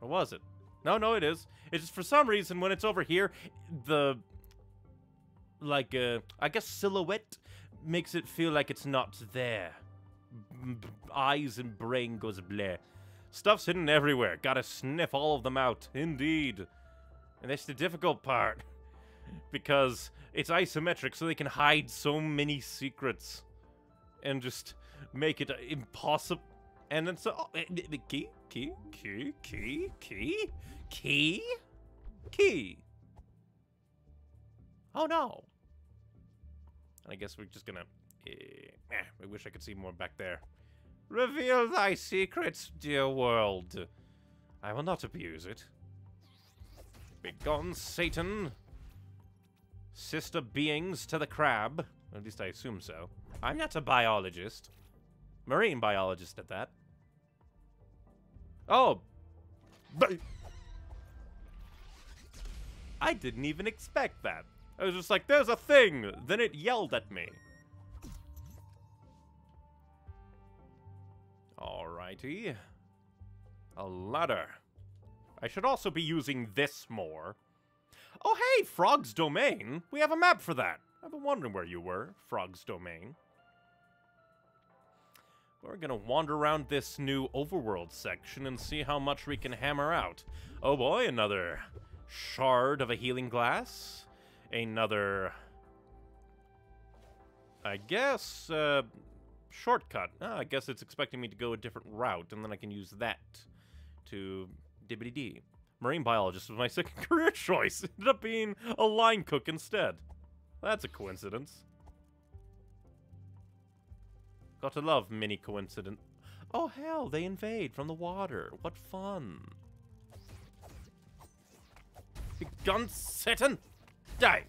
Or was it? No, no, it is. It's just for some reason when it's over here, the like a, I guess silhouette makes it feel like it's not there. B- eyes and brain goes bleh. Stuff's hidden everywhere. Gotta sniff all of them out. Indeed. And that's the difficult part. because it's isometric, so they can hide so many secrets. And just make it impossible. And then so. Oh, eh, eh, key? Key? Key? Key? Key? Key? Key? Oh no. And I guess we're just gonna. Eh, eh, I wish I could see more back there. Reveal thy secrets, dear world. I will not abuse it. Begone, Satan. Sister beings to the crab. At least I assume so. I'm not a biologist. Marine biologist at that. Oh. But I didn't even expect that. I was just like, there's a thing. Then it yelled at me. Alrighty. A ladder. I should also be using this more. Oh, hey, Frog's Domain. We have a map for that. I've been wondering where you were, Frog's Domain. We're gonna wander around this new overworld section and see how much we can hammer out. Oh boy, another shard of a healing glass. Another... I guess, uh, shortcut. Ah, I guess it's expecting me to go a different route, and then I can use that to dibbity dee. Marine biologist was my second career choice. Ended up being a line cook instead. That's a coincidence. Got to love mini coincidence. Oh hell, they invade from the water. What fun. Gun Satan! Die!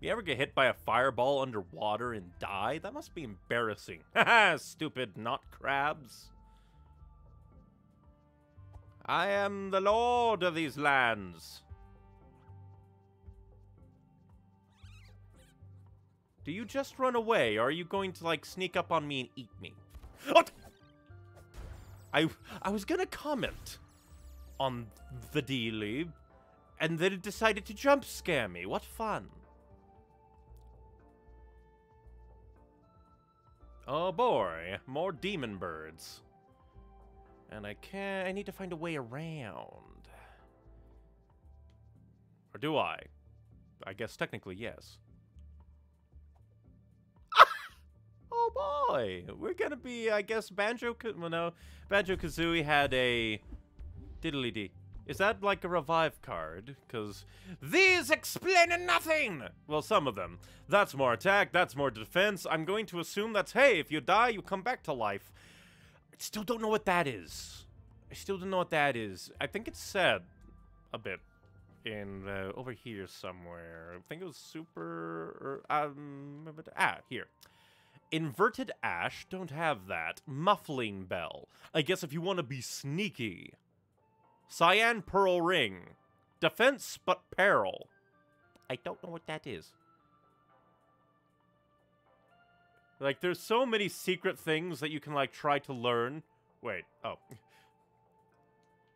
You ever get hit by a fireball underwater and die? That must be embarrassing. Haha, stupid not crabs. I am the lord of these lands. Do you just run away, or are you going to, like, sneak up on me and eat me? What? I, I was gonna comment on the dealie, and then it decided to jump scare me. What fun. Oh boy, more demon birds. And I can't, I need to find a way around. Or do I? I guess technically yes. Boy, we're gonna be, I guess, Banjo, well no, Banjo-Kazooie had a diddly dee. Is that like a revive card? Because these explain nothing! Well, some of them. That's more attack, that's more defense. I'm going to assume that's, hey, if you die, you come back to life. I still don't know what that is. I still don't know what that is. I think it's said a bit in uh, over here somewhere. I think it was super, or, um, but, ah, here. Inverted Ash, don't have that. Muffling Bell. I guess if you want to be sneaky. Cyan Peril Ring. Defense but peril. I don't know what that is. Like, there's so many secret things that you can, like, try to learn. Wait, oh.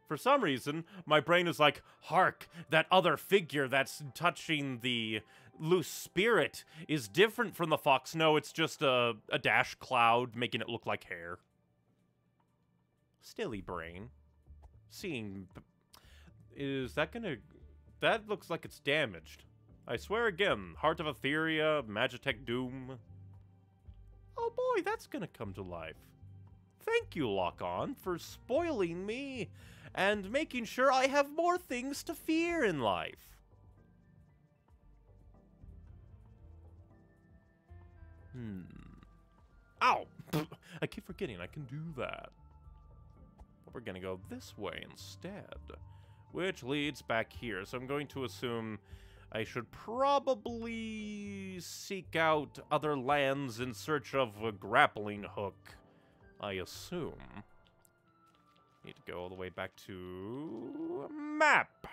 For some reason, my brain is like, hark, that other figure that's touching the loose spirit is different from the fox. No, it's just a, a dash cloud making it look like hair. Stilly brain. Seeing... Is that gonna... That looks like it's damaged. I swear again, Heart of Etheria, Magitech Doom. Oh boy, that's gonna come to life. Thank you, Lock-On, for spoiling me and making sure I have more things to fear in life. Hmm. Ow! I keep forgetting I can do that. But we're gonna go this way instead. Which leads back here, so I'm going to assume I should probably seek out other lands in search of a grappling hook. I assume. Need to go all the way back to map.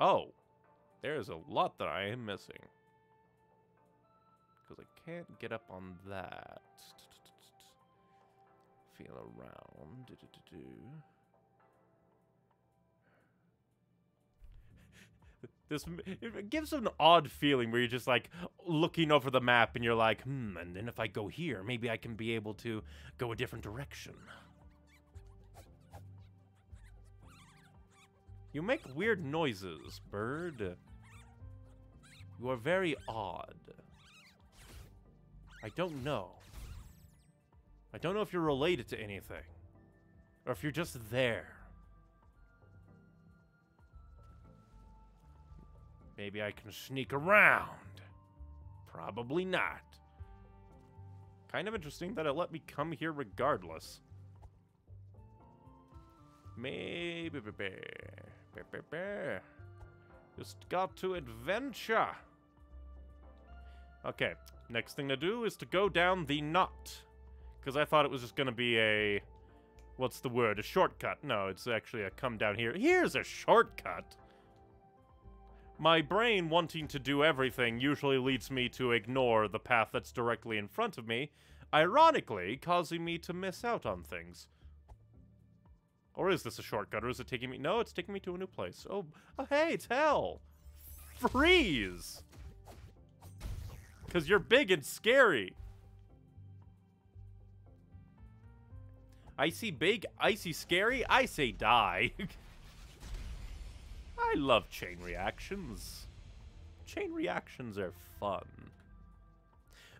Oh, there's a lot that I am missing. Can't get up on that. Feel around. This it gives an odd feeling where you're just like looking over the map and you're like, hmm, and then if I go here, maybe I can be able to go a different direction. You make weird noises, bird. You are very odd. I don't know. I don't know if you're related to anything. Or if you're just there. Maybe I can sneak around. Probably not. Kind of interesting that it let me come here regardless. Maybe. Just got to adventure. Okay, next thing to do is to go down the knot. Because I thought it was just going to be a. What's the word? A shortcut. No, it's actually a come down here. Here's a shortcut. My brain wanting to do everything usually leads me to ignore the path that's directly in front of me, ironically, causing me to miss out on things. Or is this a shortcut, or is it taking me... No, it's taking me to a new place. Oh, oh hey, it's hell! Freeze! Because you're big and scary. Icy big, icy scary, I say die. I love chain reactions. Chain reactions are fun.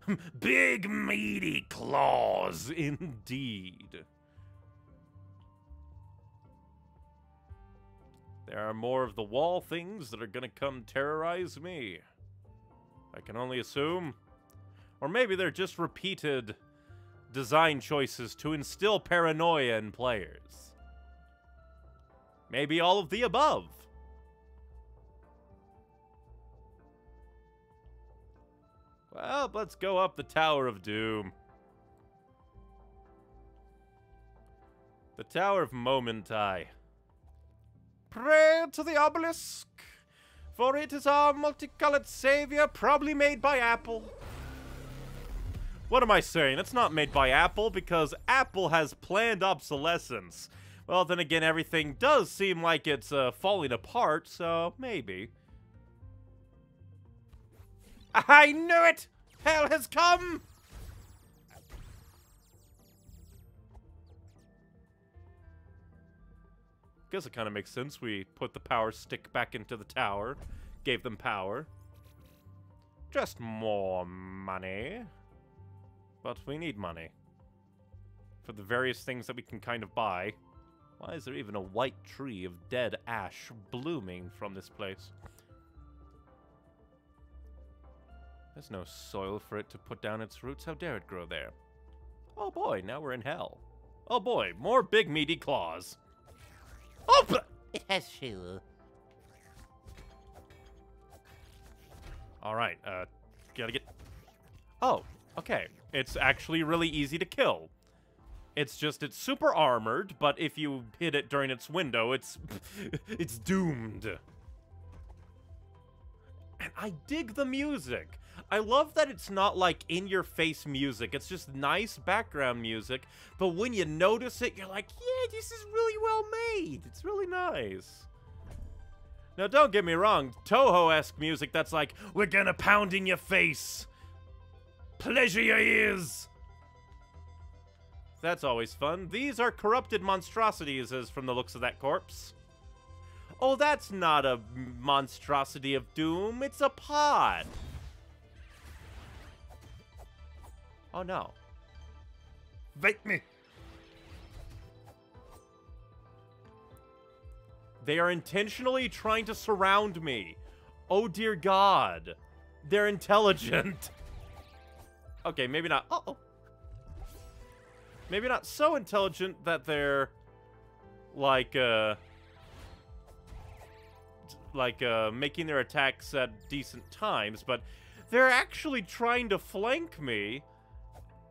Big meaty claws, indeed. There are more of the wall things that are gonna come terrorize me. I can only assume. Or maybe they're just repeated design choices to instill paranoia in players. Maybe all of the above. Well, let's go up the Tower of Doom. The Tower of Momentai. Pray to the obelisk, for it is our multicolored savior, probably made by Apple. What am I saying? It's not made by Apple because Apple has planned obsolescence. Well, then again, everything does seem like it's uh, falling apart, so maybe. I knew it! Hell has come! Guess it kind of makes sense. We put the power stick back into the tower, gave them power. Just more money. But we need money. For the various things that we can kind of buy. Why is there even a white tree of dead ash blooming from this place? There's no soil for it to put down its roots. How dare it grow there? Oh boy, now we're in hell. Oh boy, more big meaty claws. Oh, It has true. All right, uh, gotta get. Oh, okay. It's actually really easy to kill. It's just it's super armored, but if you hit it during its window, it's it's doomed. And I dig the music. I love that it's not like in your face music. It's just nice background music, but when you notice it, you're like, "Yeah, this is really well made. It's really nice." Now, don't get me wrong, Touhou-esque music that's like, we're gonna pound in your face. Pleasure your ears. That's always fun. These are corrupted monstrosities, as from the looks of that corpse. Oh, that's not a monstrosity of doom. It's a pod. Oh, no. Bite me. They are intentionally trying to surround me. Oh dear God. They're intelligent. okay, maybe not. Uh oh. Maybe not so intelligent that they're like uh like uh making their attacks at decent times, but they're actually trying to flank me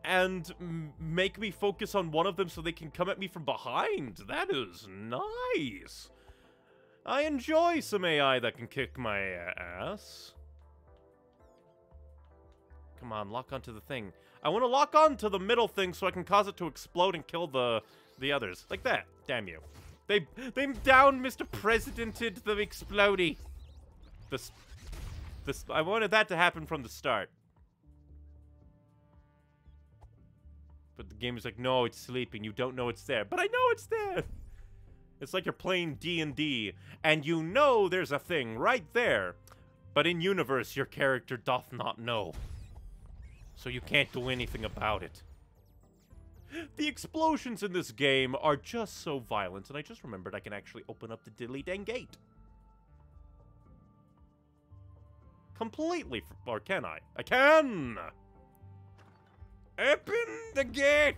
and make me focus on one of them so they can come at me from behind. That is nice. I enjoy some AI that can kick my ass. Come on, lock onto the thing. I want to lock onto the middle thing so I can cause it to explode and kill the the others. Like that. Damn you. They they down Mr. Presidented the explodey. This, this, I wanted that to happen from the start. But the game is like, no, it's sleeping. You don't know it's there. But I know it's there. It's like you're playing D&D, and you know there's a thing right there. But in universe, your character doth not know. So you can't do anything about it. The explosions in this game are just so violent, and I just remembered I can actually open up the diddly dang gate. Completely, or can I? I can! Open the gate!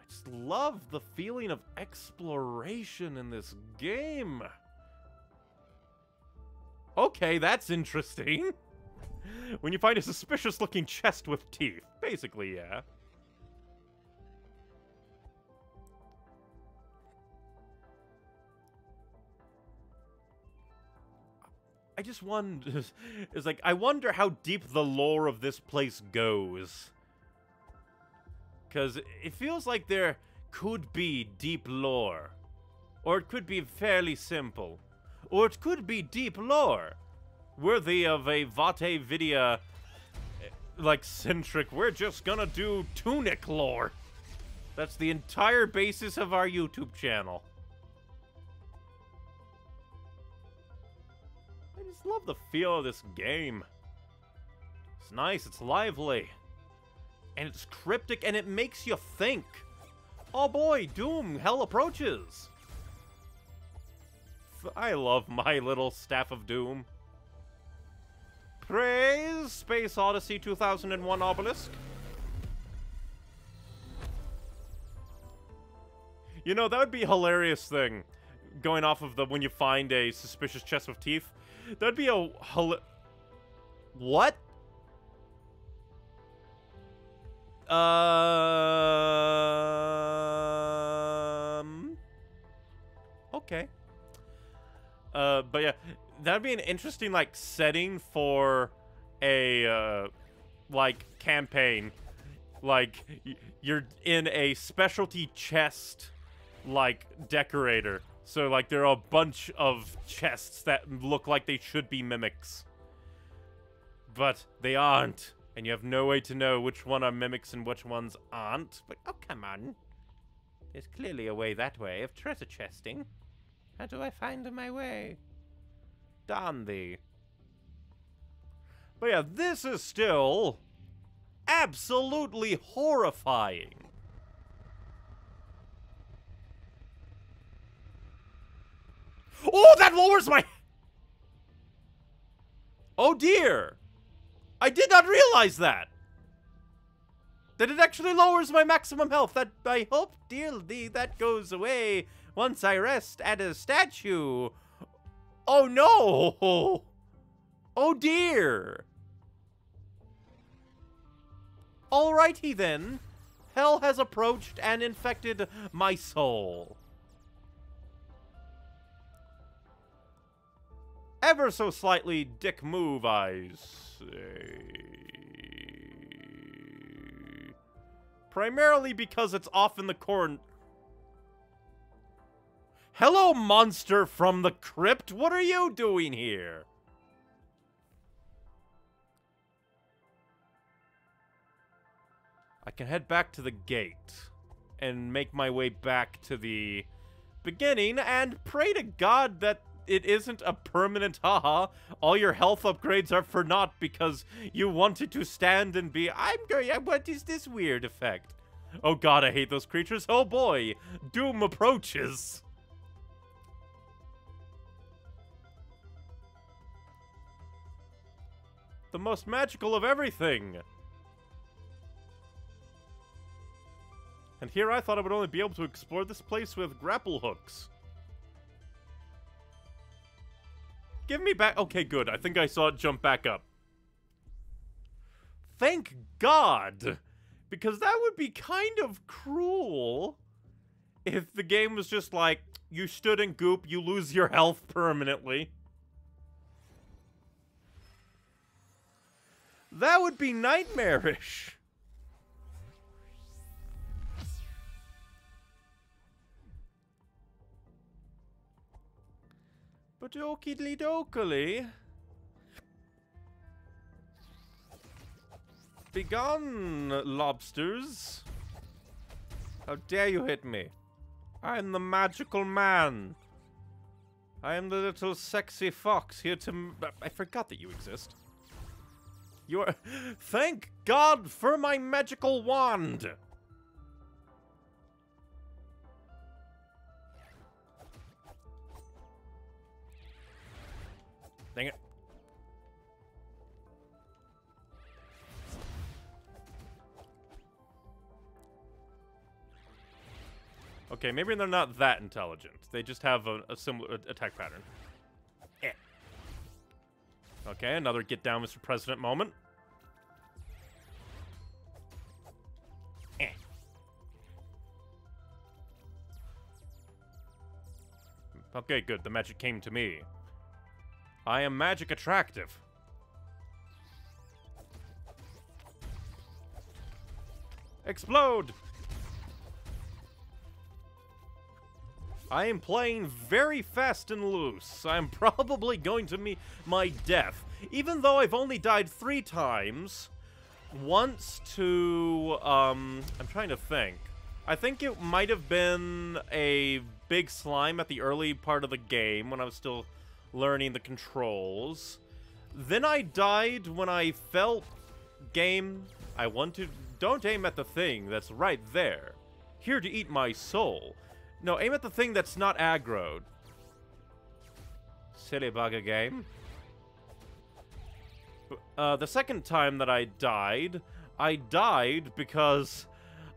I just love the feeling of exploration in this game. Okay, that's interesting. when you find a suspicious looking chest with teeth. Basically, yeah. I just wonder, it's like, I wonder how deep the lore of this place goes. Because it feels like there could be deep lore. Or it could be fairly simple. Or it could be deep lore worthy of a VaatiVidya eh, like centric. We're just gonna do tunic lore. That's the entire basis of our YouTube channel. Love the feel of this game. It's nice, it's lively. And it's cryptic and it makes you think. Oh boy, Doom, hell approaches. I love my little staff of Doom. Praise Space Odyssey 2001 Obelisk. You know, that would be a hilarious thing. Going off of the when you find a suspicious chest of teeth. That'd be a What? Um. Okay. Uh, but yeah, that'd be an interesting like setting for a uh, like campaign. Like you're in a specialty chest like decorator. So like there are a bunch of chests that look like they should be mimics. But they aren't. And you have no way to know which one are mimics and which ones aren't. But oh come on. There's clearly a way that way of treasure chesting. How do I find my way? Darn thee. But yeah, this is still absolutely horrifying. Oh, that lowers my... Oh dear. I did not realize that. That it actually lowers my maximum health. That I hope, dearly, that goes away once I rest at a statue. Oh no! Oh dear! Alrighty then. Hell has approached and infected my soul. Ever so slightly dick move, I say. Primarily because it's off in the corn. Hello, monster from the crypt. What are you doing here? I can head back to the gate and make my way back to the beginning and pray to God that it isn't a permanent haha. All your health upgrades are for naught because you wanted to stand and be, I'm going, uh, what is this weird effect? Oh god, I hate those creatures. Oh boy, doom approaches. The most magical of everything. And here I thought I would only be able to explore this place with grapple hooks. Give me back. Okay, good. I think I saw it jump back up. Thank God! Because that would be kind of cruel if the game was just like, you stood in goop, you lose your health permanently. That would be nightmarish. But okie dokily. Begone, lobsters. How dare you hit me? I am the magical man. I am the little sexy fox here to. I forgot that you exist. You are. Thank God for my magical wand! Dang it. Okay, maybe they're not that intelligent. They just have a, a similar attack pattern. Eh. Okay, another get down, Mr. President moment. Eh. Okay, good. The magic came to me. I am magic attractive. Explode! I am playing very fast and loose. I'm probably going to meet my death. Even though I've only died three times. Once to, um, I'm trying to think. I think it might have been a big slime at the early part of the game when I was still learning the controls. Then I died when I felt game. I want to. Don't aim at the thing that's right there. Here to eat my soul. No, aim at the thing that's not aggroed. Silly bugger game. Uh, the second time that I died, I died because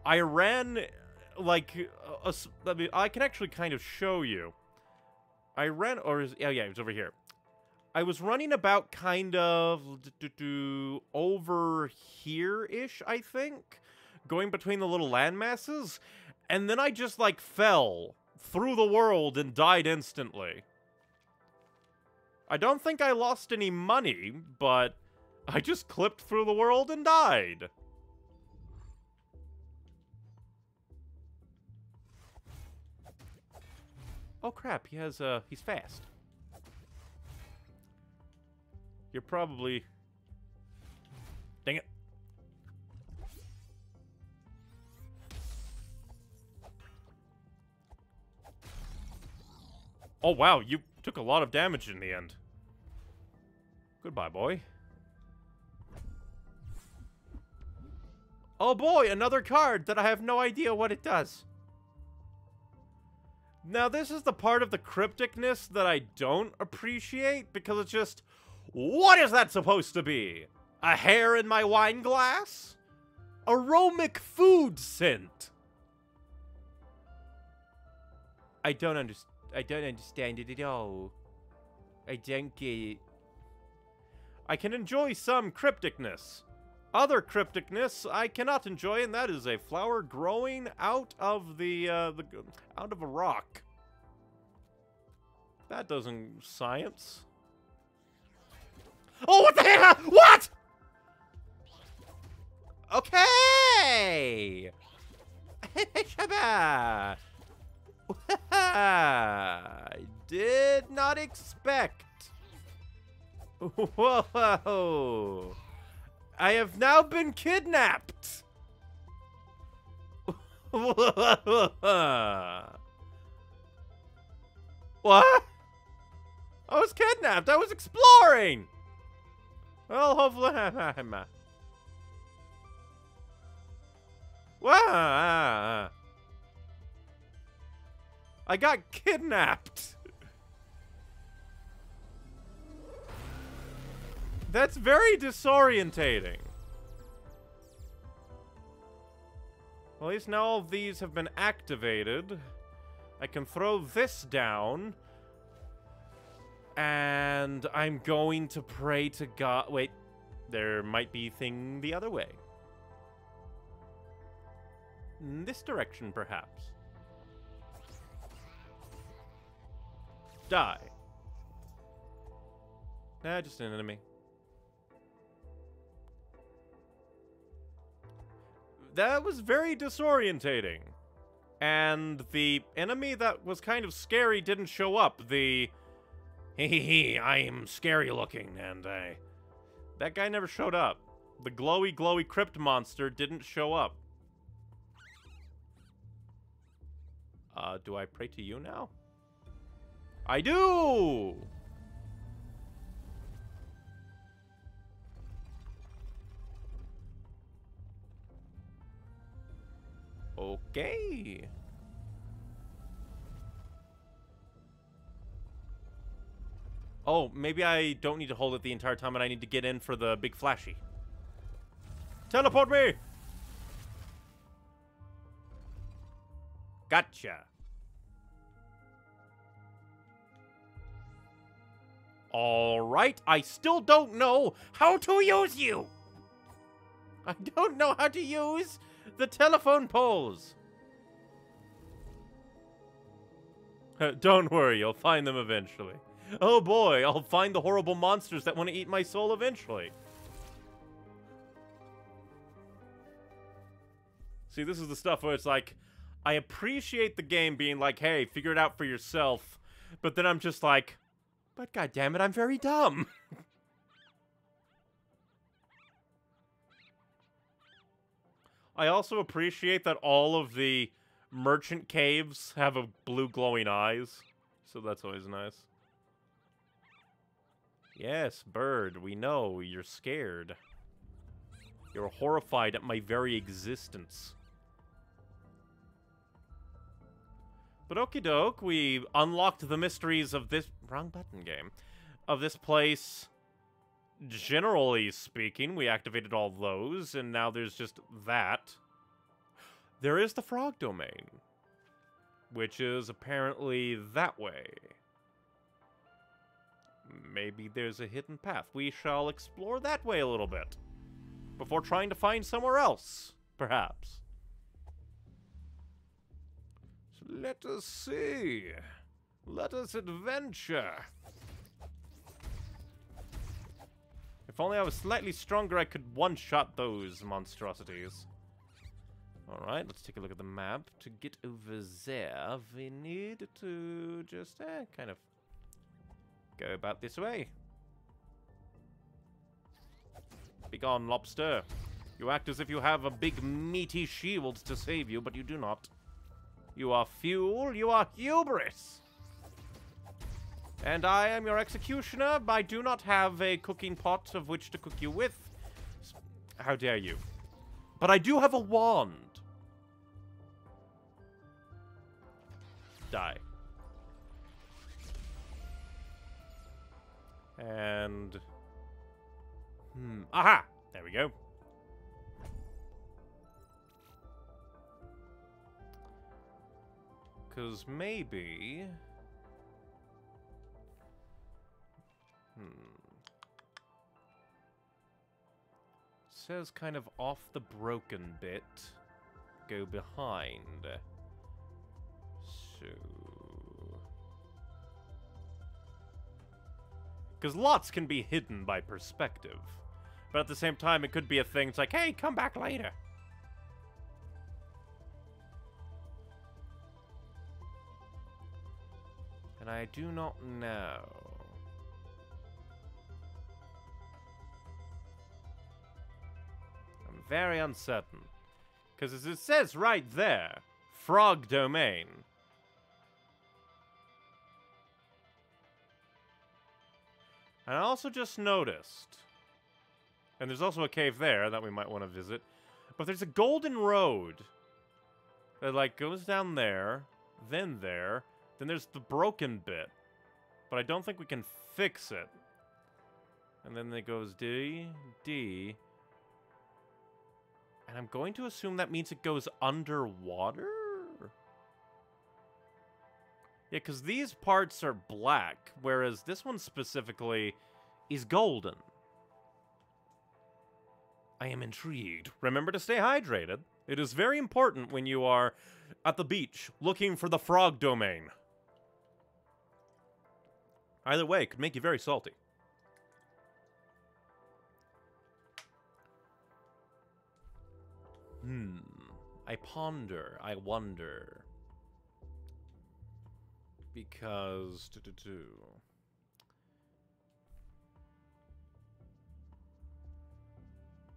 I ran like a, a, I, mean, I can actually kind of show you. I ran, or is, oh yeah, it's over here. I was running about kind of over here-ish, I think, going between the little land masses, and then I just like fell through the world and died instantly. I don't think I lost any money, but I just clipped through the world and died. Oh crap, he has, uh, he's fast. You're probably... Dang it. Oh wow, you took a lot of damage in the end. Goodbye, boy. Oh boy, another card that I have no idea what it does. Now, this is the part of the crypticness that I don't appreciate, because it's just, what is that supposed to be? A hair in my wine glass? Aromic food scent? I don't understand. I don't understand it at all. I don't get it. I can enjoy some crypticness. Other crypticness I cannot enjoy, and that is a flower growing out of the, uh, the out of a rock. That doesn't science. Oh, what the hell? What? Okay. I did not expect. Whoa. I have now been kidnapped. what? I was kidnapped. I was exploring. Well, hopefully I'm... Uh, wow. I got kidnapped. That's very disorientating. Well, at least now all of these have been activated. I can throw this down. And I'm going to pray to God. Wait, there might be thing the other way. In this direction, perhaps. Die. Nah, just an enemy. That was very disorientating. And the enemy that was kind of scary didn't show up. The Hee hee hee, I am scary looking, and I... That guy never showed up. The glowy, glowy crypt monster didn't show up. Uh, do I pray to you now? I do! Okay. Oh, maybe I don't need to hold it the entire time and I need to get in for the big flashy. Teleport me! Gotcha. Alright, I still don't know how to use you! I don't know how to use the telephone poles. don't worry, you'll find them eventually. Oh boy, I'll find the horrible monsters that want to eat my soul eventually. See, this is the stuff where it's like, I appreciate the game being like, hey, figure it out for yourself. But then I'm just like, but goddammit, I'm very dumb. I also appreciate that all of the merchant caves have a blue glowing eyes. So that's always nice. Yes, bird, we know you're scared. You're horrified at my very existence. But okie doke, we unlocked the mysteries of this... Wrong button game. Of this place. Generally speaking, we activated all those, and now there's just that. There is the frog domain. Which is apparently that way. Maybe there's a hidden path. We shall explore that way a little bit. Before trying to find somewhere else, perhaps. So let us see. Let us adventure. If only I was slightly stronger, I could one-shot those monstrosities. Alright, let's take a look at the map. To get over there, we need to just eh, kind of Go about this way. Begone, lobster. You act as if you have a big meaty shield to save you, but you do not. You are fuel, you are hubris. And I am your executioner. I do not have a cooking pot of which to cook you with. How dare you. But I do have a wand. Die. And... Hmm. Aha! There we go. Because maybe... says kind of off the broken bit, go behind. So... Because lots can be hidden by perspective. But at the same time, it could be a thing. It's like, hey, come back later. And I do not know. Very uncertain. Because as it says right there, Frog Domain. And I also just noticed, and there's also a cave there that we might want to visit, but there's a golden road that, like, goes down there, then there, then there's the broken bit, but I don't think we can fix it. And then it goes D, D, and I'm going to assume that means it goes underwater? Yeah, because these parts are black, whereas this one specifically is golden. I am intrigued. Remember to stay hydrated. It is very important when you are at the beach looking for the frog domain. Either way, it could make you very salty. Hmm. I ponder, I wonder. Because. Doo -doo -doo.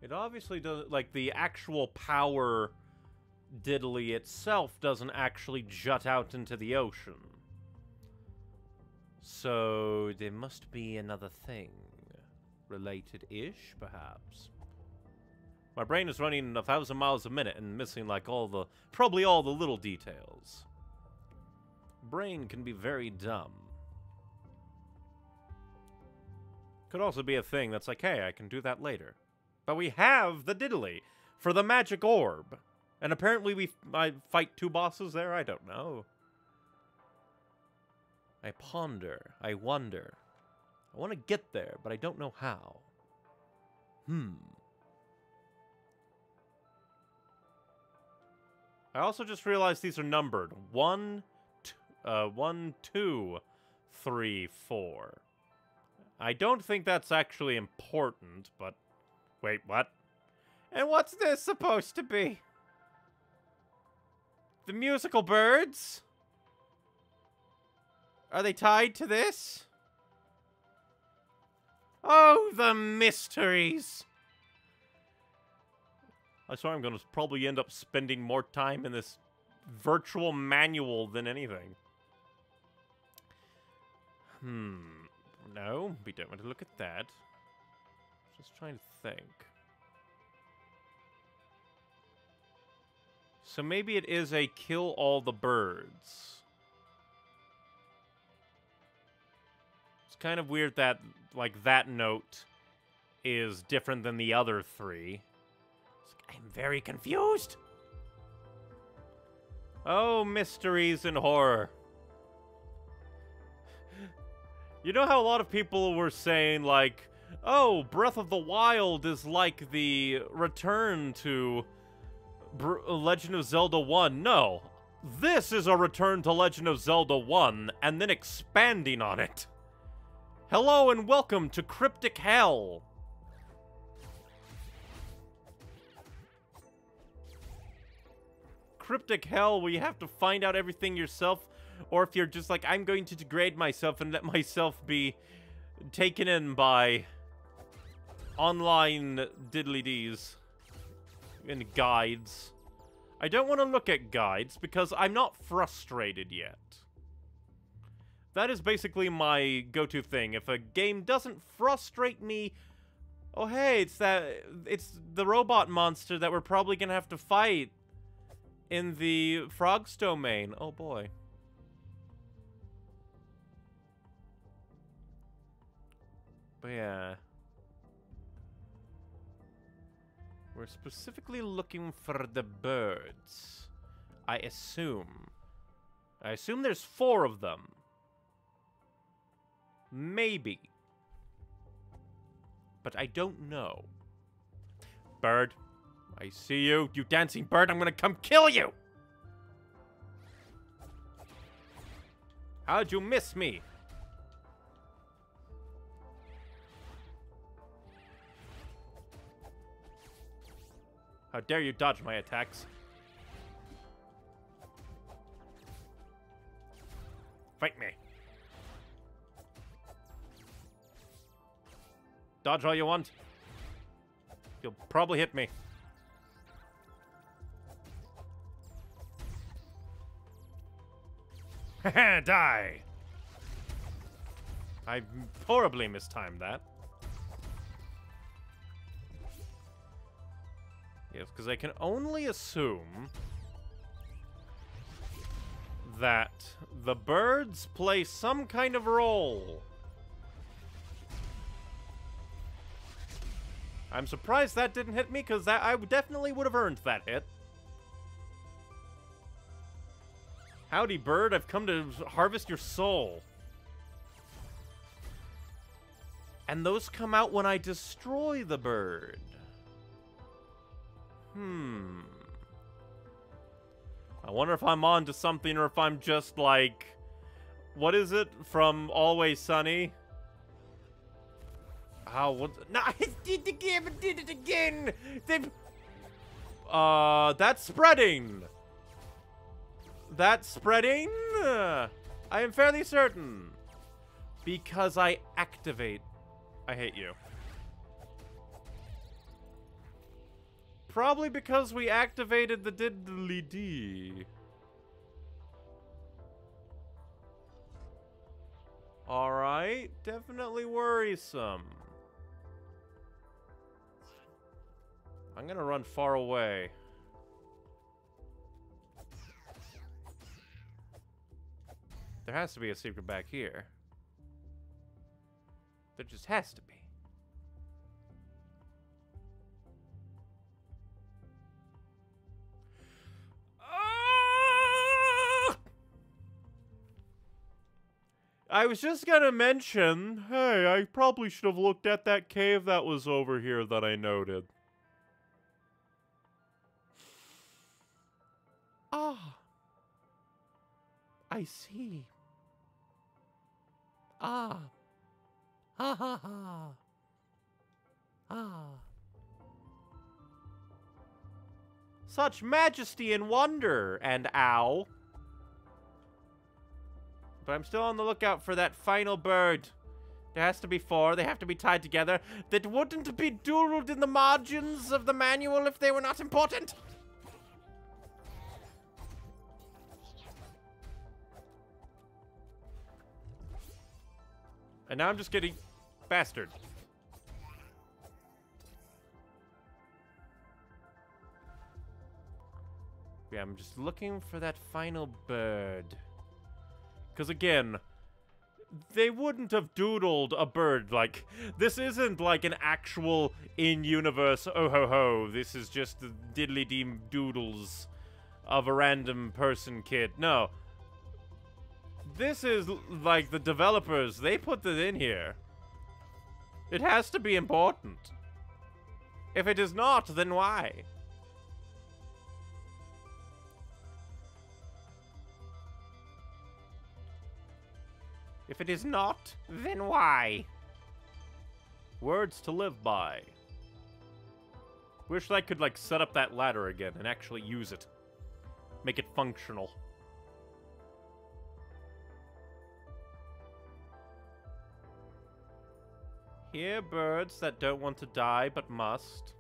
It obviously does, like, the actual power diddly itself doesn't actually jut out into the ocean. So, there must be another thing. Related-ish, perhaps. My brain is running a thousand miles a minute and missing like all the probably all the little details. Brain can be very dumb. Could also be a thing that's like, hey, I can do that later. But we have the diddly for the magic orb. And apparently we fight two bosses there? I don't know. I ponder. I wonder. I want to get there, but I don't know how. Hmm. I also just realized these are numbered. One, uh, one, two, three, four. I don't think that's actually important, but... Wait, what? And what's this supposed to be? The musical birds? Are they tied to this? Oh, the mysteries! I swear I'm going to probably end up spending more time in this virtual manual than anything. Hmm. No, we don't want to look at that. Just trying to think. So maybe it is a kill all the birds. It's kind of weird that, like, that note is different than the other three. I'm very confused. Oh, mysteries and horror. You know how a lot of people were saying, like, oh, Breath of the Wild is like the return to Br Legend of Zelda 1? No. This is a return to Legend of Zelda 1 and then expanding on it. Hello and welcome to Cryptic Hell. Cryptic Hell where you have to find out everything yourself or if you're just like, I'm going to degrade myself and let myself be taken in by online diddly-dees and guides. I don't want to look at guides because I'm not frustrated yet. That is basically my go-to thing. If a game doesn't frustrate me, oh hey, it's that it's the robot monster that we're probably gonna have to fight in the Frogs domain. Oh boy. But yeah. We're specifically looking for the birds. I assume. I assume there's four of them. Maybe. But I don't know. Bird. I see you. You dancing bird. I'm gonna come kill you! How'd you miss me? How dare you dodge my attacks? Fight me. Dodge all you want. You'll probably hit me. Die! I horribly mistimed that. Yes, because I can only assume that the birds play some kind of role. I'm surprised that didn't hit me, because I definitely would have earned that hit. Howdy, bird. I've come to harvest your soul. And those come out when I destroy the bird. Hmm. I wonder if I'm on to something or if I'm just like... What is it from Always Sunny? How? What? No, I did it again! I did it again! They've... Uh, that's spreading! That's spreading? Uh, I am fairly certain. Because I activate. I hate you. Probably because we activated the diddly D. Alright, definitely worrisome. I'm gonna run far away. There has to be a secret back here. There just has to be. Ah! I was just gonna mention, hey, I probably should have looked at that cave that was over here that I noted. Ah. I see. Ah. Ha ha ha. Ah. Such majesty and wonder, and ow. But I'm still on the lookout for that final bird. There has to be four. They have to be tied together. That wouldn't be doodled in the margins of the manual if they were not important. And now I'm just getting bastard. Yeah, I'm just looking for that final bird. Because again, they wouldn't have doodled a bird like this isn't like an actual in-universe oh ho ho this is just the diddly deem doodles of a random person kid no this is like the developers they put it in here it has to be important if it is not then why If it is not, then why? Words to live by. Wish I could, like, set up that ladder again and actually use it. Make it functional. Here, birds that don't want to die but must.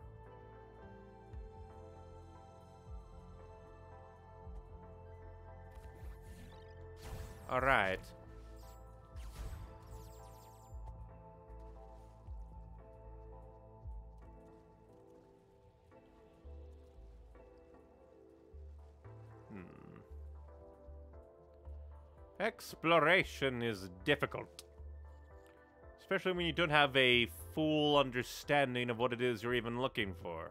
Alright. Hmm. Exploration is difficult. Especially when you don't have a full understanding of what it is you're even looking for.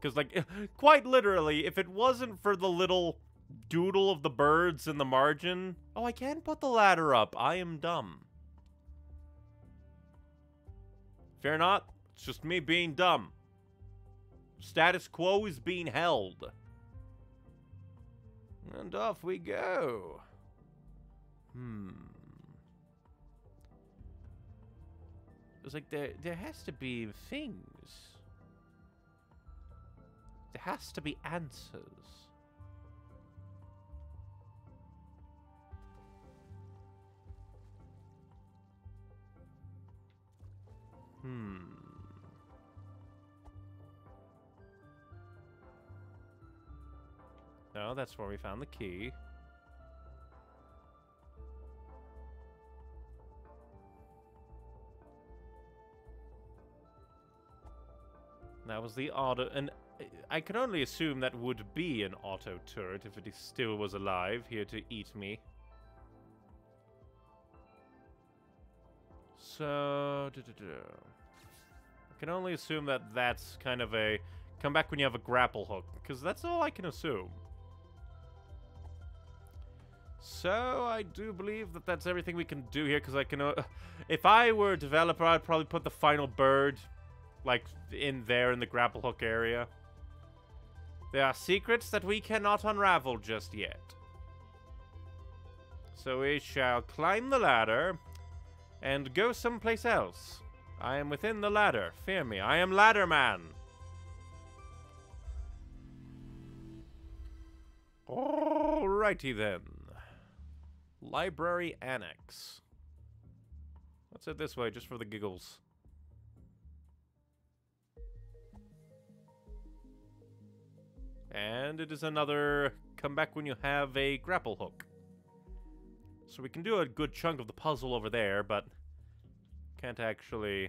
Because, like, quite literally, if it wasn't for the little doodle of the birds in the margin... Oh, I can't put the ladder up. I am dumb. Fear not, it's just me being dumb. Status quo is being held. And off we go. Hmm. It's like there there has to be things. There has to be answers. Hmm. No, that's where we found the key. That was the auto, and I can only assume that would be an auto turret if it still was alive, here to eat me. So. I can only assume that that's kind of a come back when you have a grapple hook, because that's all I can assume. So I do believe that that's everything we can do here, because I can. Uh, if I were a developer, I'd probably put the final bird, like in there in the grapple hook area. There are secrets that we cannot unravel just yet. So we shall climb the ladder and go someplace else. I am within the ladder. Fear me. I am Ladder Man. Alrighty then. Library Annex. Let's head this way just for the giggles. And it is another come back when you have a grapple hook. So we can do a good chunk of the puzzle over there, but can't actually...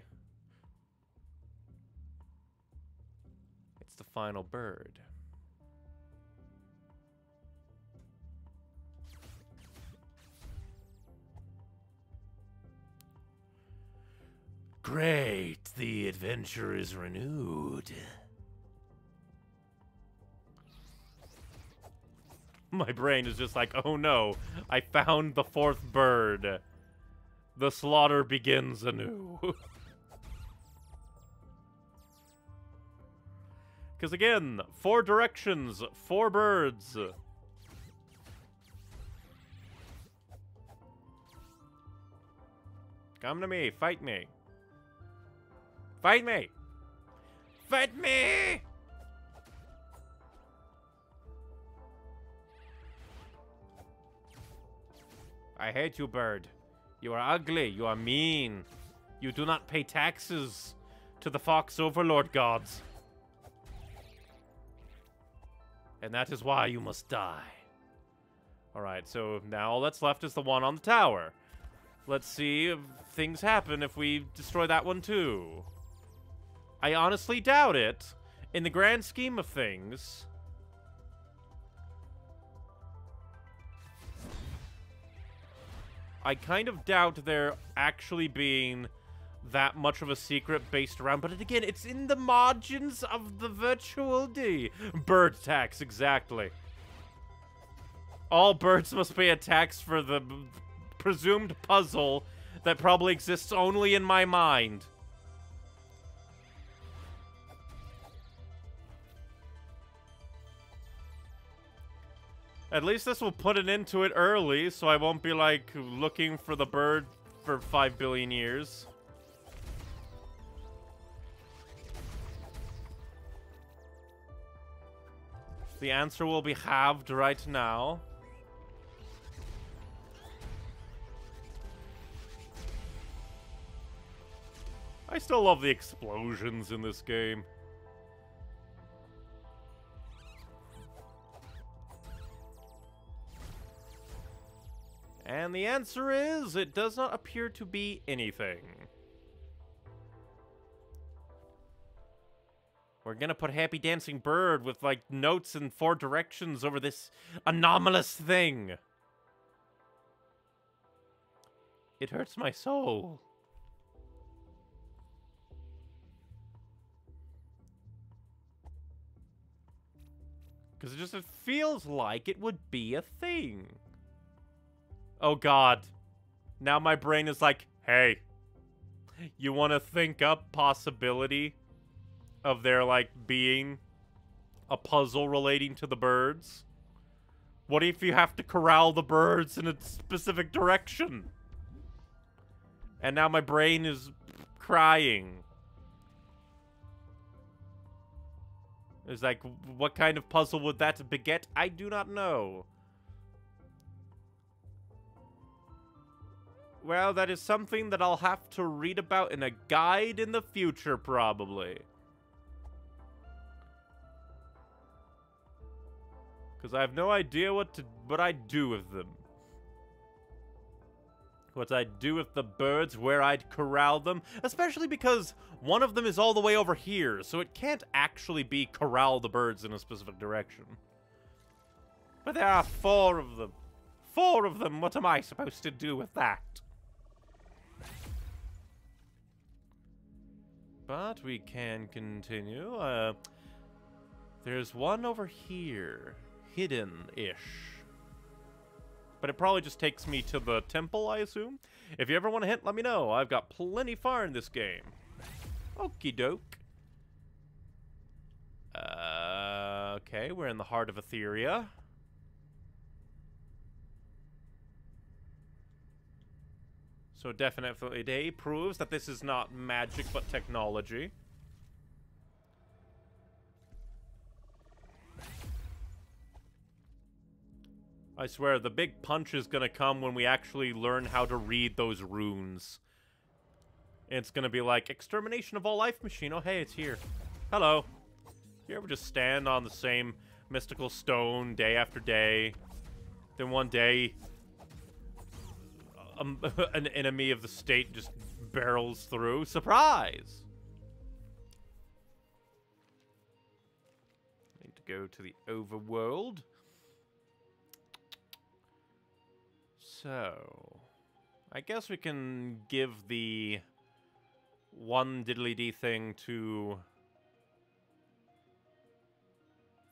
It's the final bird. Great, the adventure is renewed. My brain is just like, oh no, I found the fourth bird. The slaughter begins anew. Because again, four directions, four birds. Come to me, fight me. Fight me! Fight me! I hate you, bird. You are ugly. You are mean. You do not pay taxes to the Fox Overlord gods. And that is why you must die. Alright, so now all that's left is the one on the tower. Let's see if things happen if we destroy that one too. I honestly doubt it. In the grand scheme of things. I kind of doubt there actually being that much of a secret based around, but again, it's in the margins of the virtual D. Bird tax, exactly. All birds must pay a tax for the presumed puzzle that probably exists only in my mind. At least this will put an end to it early, so I won't be, like, looking for the bird for 5 billion years. The answer will be halved right now. I still love the explosions in this game. And the answer is, it does not appear to be anything. We're gonna put Happy Dancing Bird with, like, notes in four directions over this anomalous thing. It hurts my soul. Because it just it feels like it would be a thing. Oh god. Now my brain is like, hey, you want to think up possibility of there, like, being a puzzle relating to the birds? What if you have to corral the birds in a specific direction? And now my brain is crying. It's like, what kind of puzzle would that beget? I do not know. Well, that is something that I'll have to read about in a guide in the future, probably. Because I have no idea what to what I do with them. What I'd do with the birds, where I'd corral them, especially because one of them is all the way over here, so it can't actually be corral the birds in a specific direction. But there are four of them. Four of them, what am I supposed to do with that? But we can continue. Uh, there's one over here. Hidden-ish. But it probably just takes me to the temple, I assume. If you ever want a hint, let me know. I've got plenty far in this game. Okie doke. Uh, okay, we're in the heart of Etheria. So definitely day proves that this is not magic but technology. I swear, the big punch is gonna come when we actually learn how to read those runes. It's gonna be like, extermination of all life machine. Oh, hey, it's here. Hello. You ever just stand on the same mystical stone day after day. Then one day, an enemy of the state just barrels through. Surprise! Need to go to the overworld. So, I guess we can give the one diddly dee thing to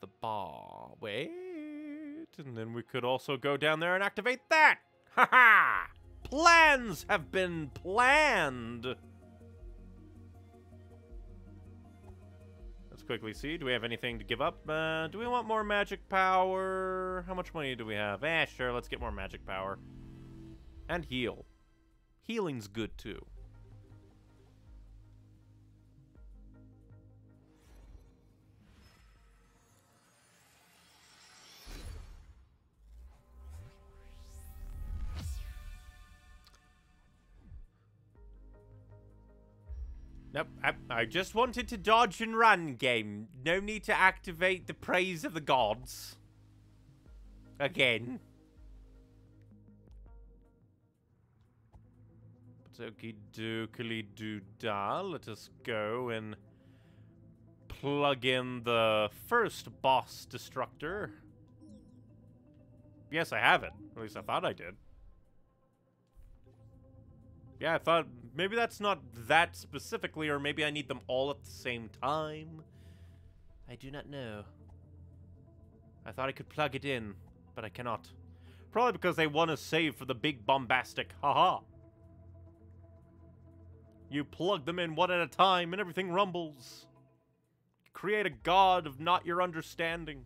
the bar. Wait, and then we could also go down there and activate that. Ha ha! Plans have been planned. Let's quickly see. Do we have anything to give up? Uh, do we want more magic power? How much money do we have? Eh, sure. Let's get more magic power. And heal. Healing's good too. Nope, I, I just wanted to dodge and run game. No need to activate the praise of the gods. Again. Okie dookily doo da. Let us go and plug in the first boss destructor. Yes, I have it. At least I thought I did. Yeah, I thought maybe that's not that specifically, or maybe I need them all at the same time. I do not know. I thought I could plug it in, but I cannot. Probably because they want to save for the big bombastic haha. You plug them in one at a time and everything rumbles. Create a god of not your understanding.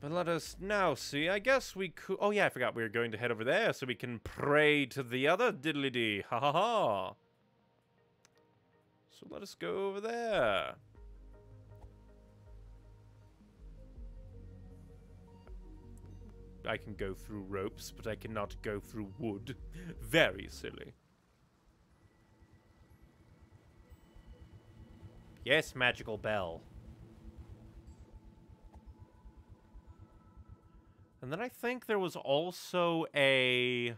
But let us now see. I guess we could. Oh, yeah, I forgot we were going to head over there so we can pray to the other diddly dee. Ha ha ha. So let us go over there. I can go through ropes, but I cannot go through wood. Very silly. Yes, magical bell. And then I think there was also a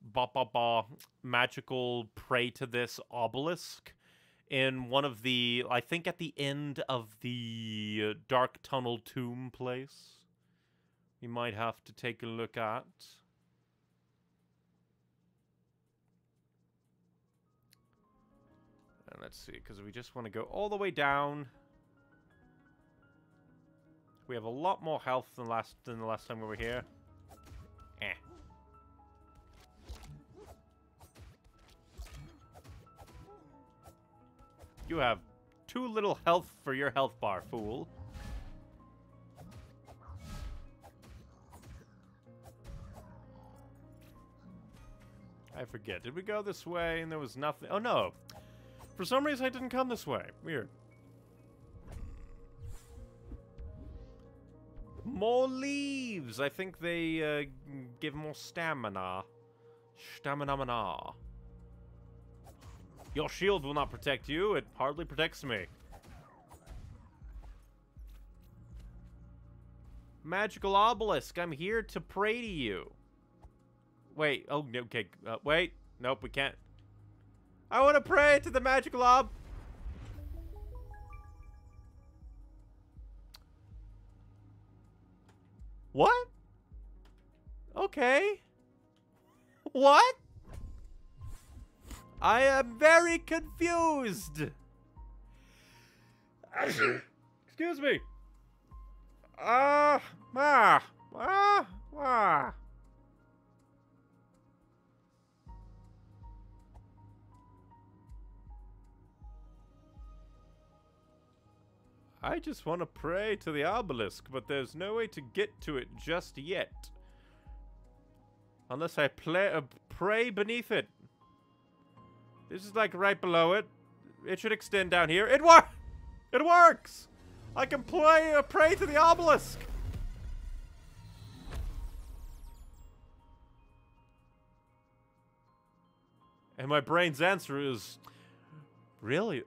ba ba ba magical pray to this obelisk in one of the I think at the end of the dark tunnel tomb place. We might have to take a look at. And let's see, because we just want to go all the way down. We have a lot more health than last than the last time we were here. Eh. You have too little health for your health bar, fool. I forget. Did we go this way and there was nothing? Oh, no. For some reason, I didn't come this way. Weird. More leaves! I think they uh, give more stamina. Stamina mana. Your shield will not protect you. It hardly protects me. Magical obelisk, I'm here to pray to you. Wait, oh, okay, uh, wait. Nope, we can't. I want to pray to the magical ob... What? Okay. What? I am very confused. Excuse me. Ah, uh, ah, ah, ah. I just want to pray to the obelisk, but there's no way to get to it just yet. Unless I play, uh, pray beneath it. This is like right below it. It should extend down here. It works! It works! I can play, uh, pray to the obelisk! And my brain's answer is, really?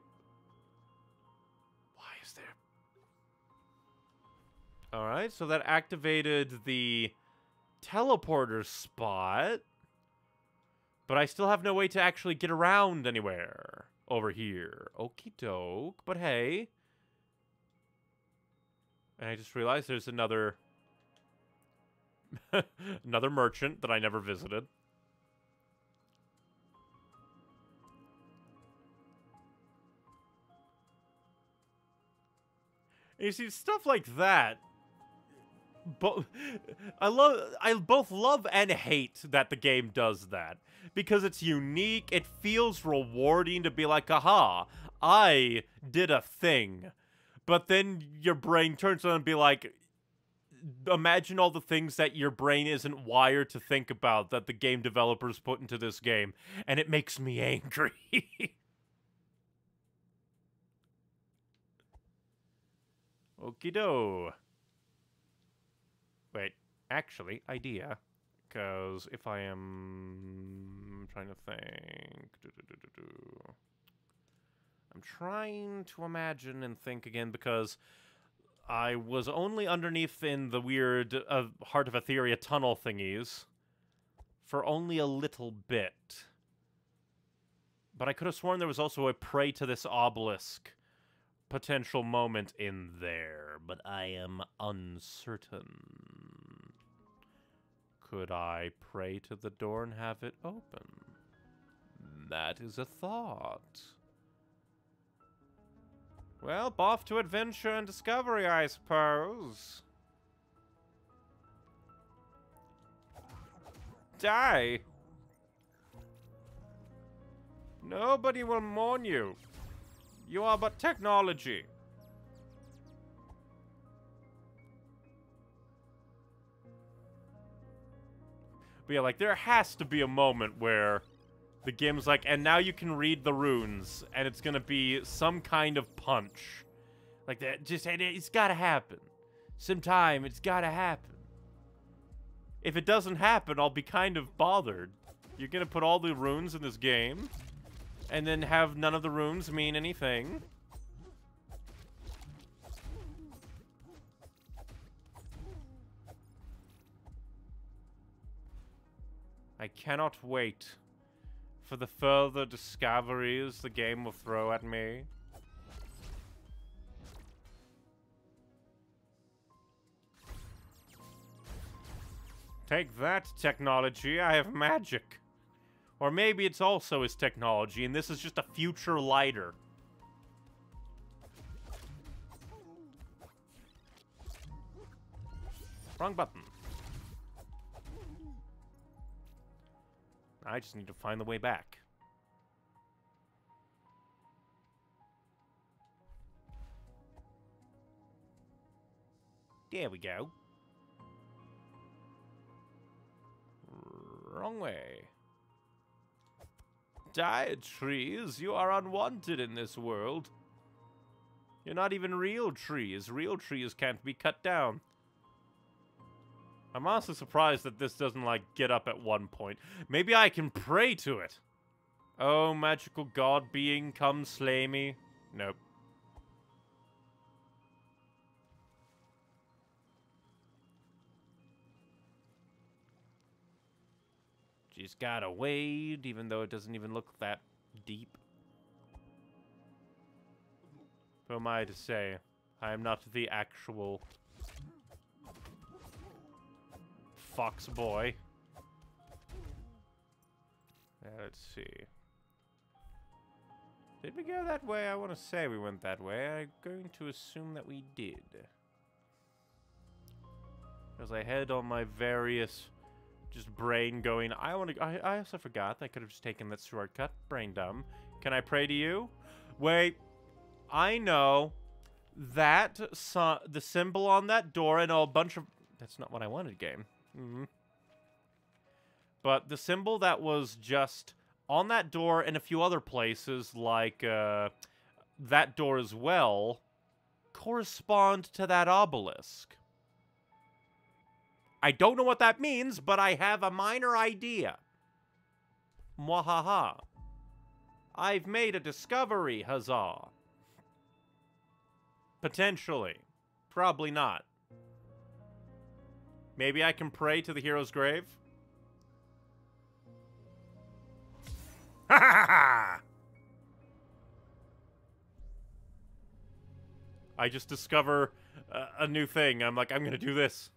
Alright, so that activated the teleporter spot. But I still have no way to actually get around anywhere over here. Okie doke. But hey. And I just realized there's another... another merchant that I never visited. You see, stuff like that. But I love, I both love and hate that the game does that because it's unique. It feels rewarding to be like, aha, I did a thing. But then your brain turns on and be like, imagine all the things that your brain isn't wired to think about that the game developers put into this game, and it makes me angry. Okie do. Actually, idea. Because if I am trying to think. I'm trying to imagine and think again because I was only underneath in the weird uh, Heart of Etheria tunnel thingies for only a little bit. But I could have sworn there was also a prey to this obelisk potential moment in there, but I am uncertain. Could I pray to the door and have it open? That is a thought. Well, off to adventure and discovery, I suppose. Die! Nobody will mourn you. You are but technology. But yeah, like, there has to be a moment where the game's like, and now you can read the runes, and it's gonna be some kind of punch. Like, that, just, it's gotta happen. Sometime, it's gotta happen. If it doesn't happen, I'll be kind of bothered. You're gonna put all the runes in this game? and then have none of the runes mean anything. I cannot wait for the further discoveries the game will throw at me. Take that, technology. I have magic. Or maybe it's also his technology, and this is just a future lighter. Wrong button. I just need to find the way back. There we go. Wrong way. Die, trees. You are unwanted in this world. You're not even real trees. Real trees can't be cut down. I'm also surprised that this doesn't, like, get up at one point. Maybe I can pray to it. Oh, magical god being, come slay me. Nope. She's got a wade, even though it doesn't even look that deep. Who am I to say? I am not the actual fox boy. Uh, let's see. Did we go that way? I want to say we went that way. I'm going to assume that we did. As I head on my various just brain going, I want to, I, I also forgot. I could have just taken that shortcut. Brain dumb. Can I pray to you? Wait, I know that so the symbol on that door and a bunch of, that's not what I wanted, game. Mm -hmm. But the symbol that was just on that door and a few other places, like uh, that door as well, correspond to that obelisk. I don't know what that means, but I have a minor idea. Mwahaha. I've made a discovery, huzzah. Potentially. Probably not. Maybe I can pray to the hero's grave? Ha ha ha! I just discover a, a new thing. I'm like, I'm gonna do this.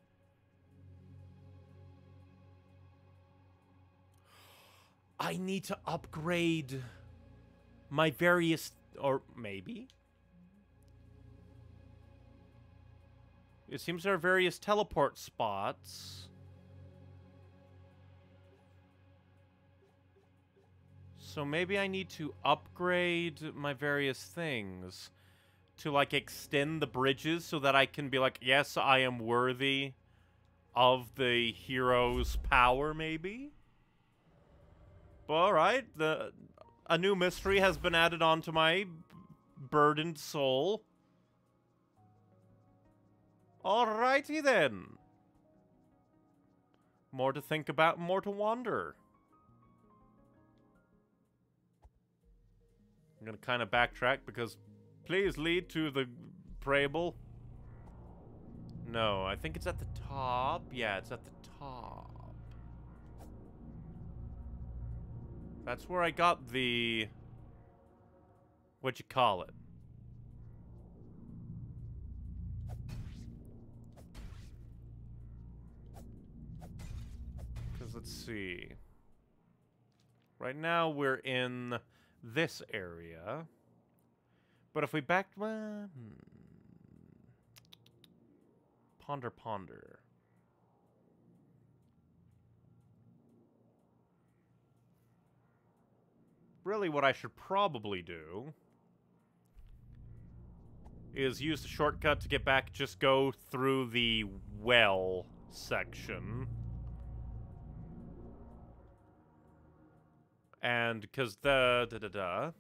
I need to upgrade my various, or maybe. It seems there are various teleport spots. So maybe I need to upgrade my various things to like extend the bridges so that I can be like, yes, I am worthy of the hero's power, maybe? But All right, the a new mystery has been added onto my burdened soul. Alrighty then. More to think about, more to wonder. I'm gonna kind of backtrack because please lead to the prayable. No, I think it's at the top. Yeah, it's at the top. That's where I got the... What'd you call it? Let's see. Right now we're in this area. But if we back... Well, hmm. Ponder, ponder. Really what I should probably do is use the shortcut to get back, just go through the well section. And because the da da da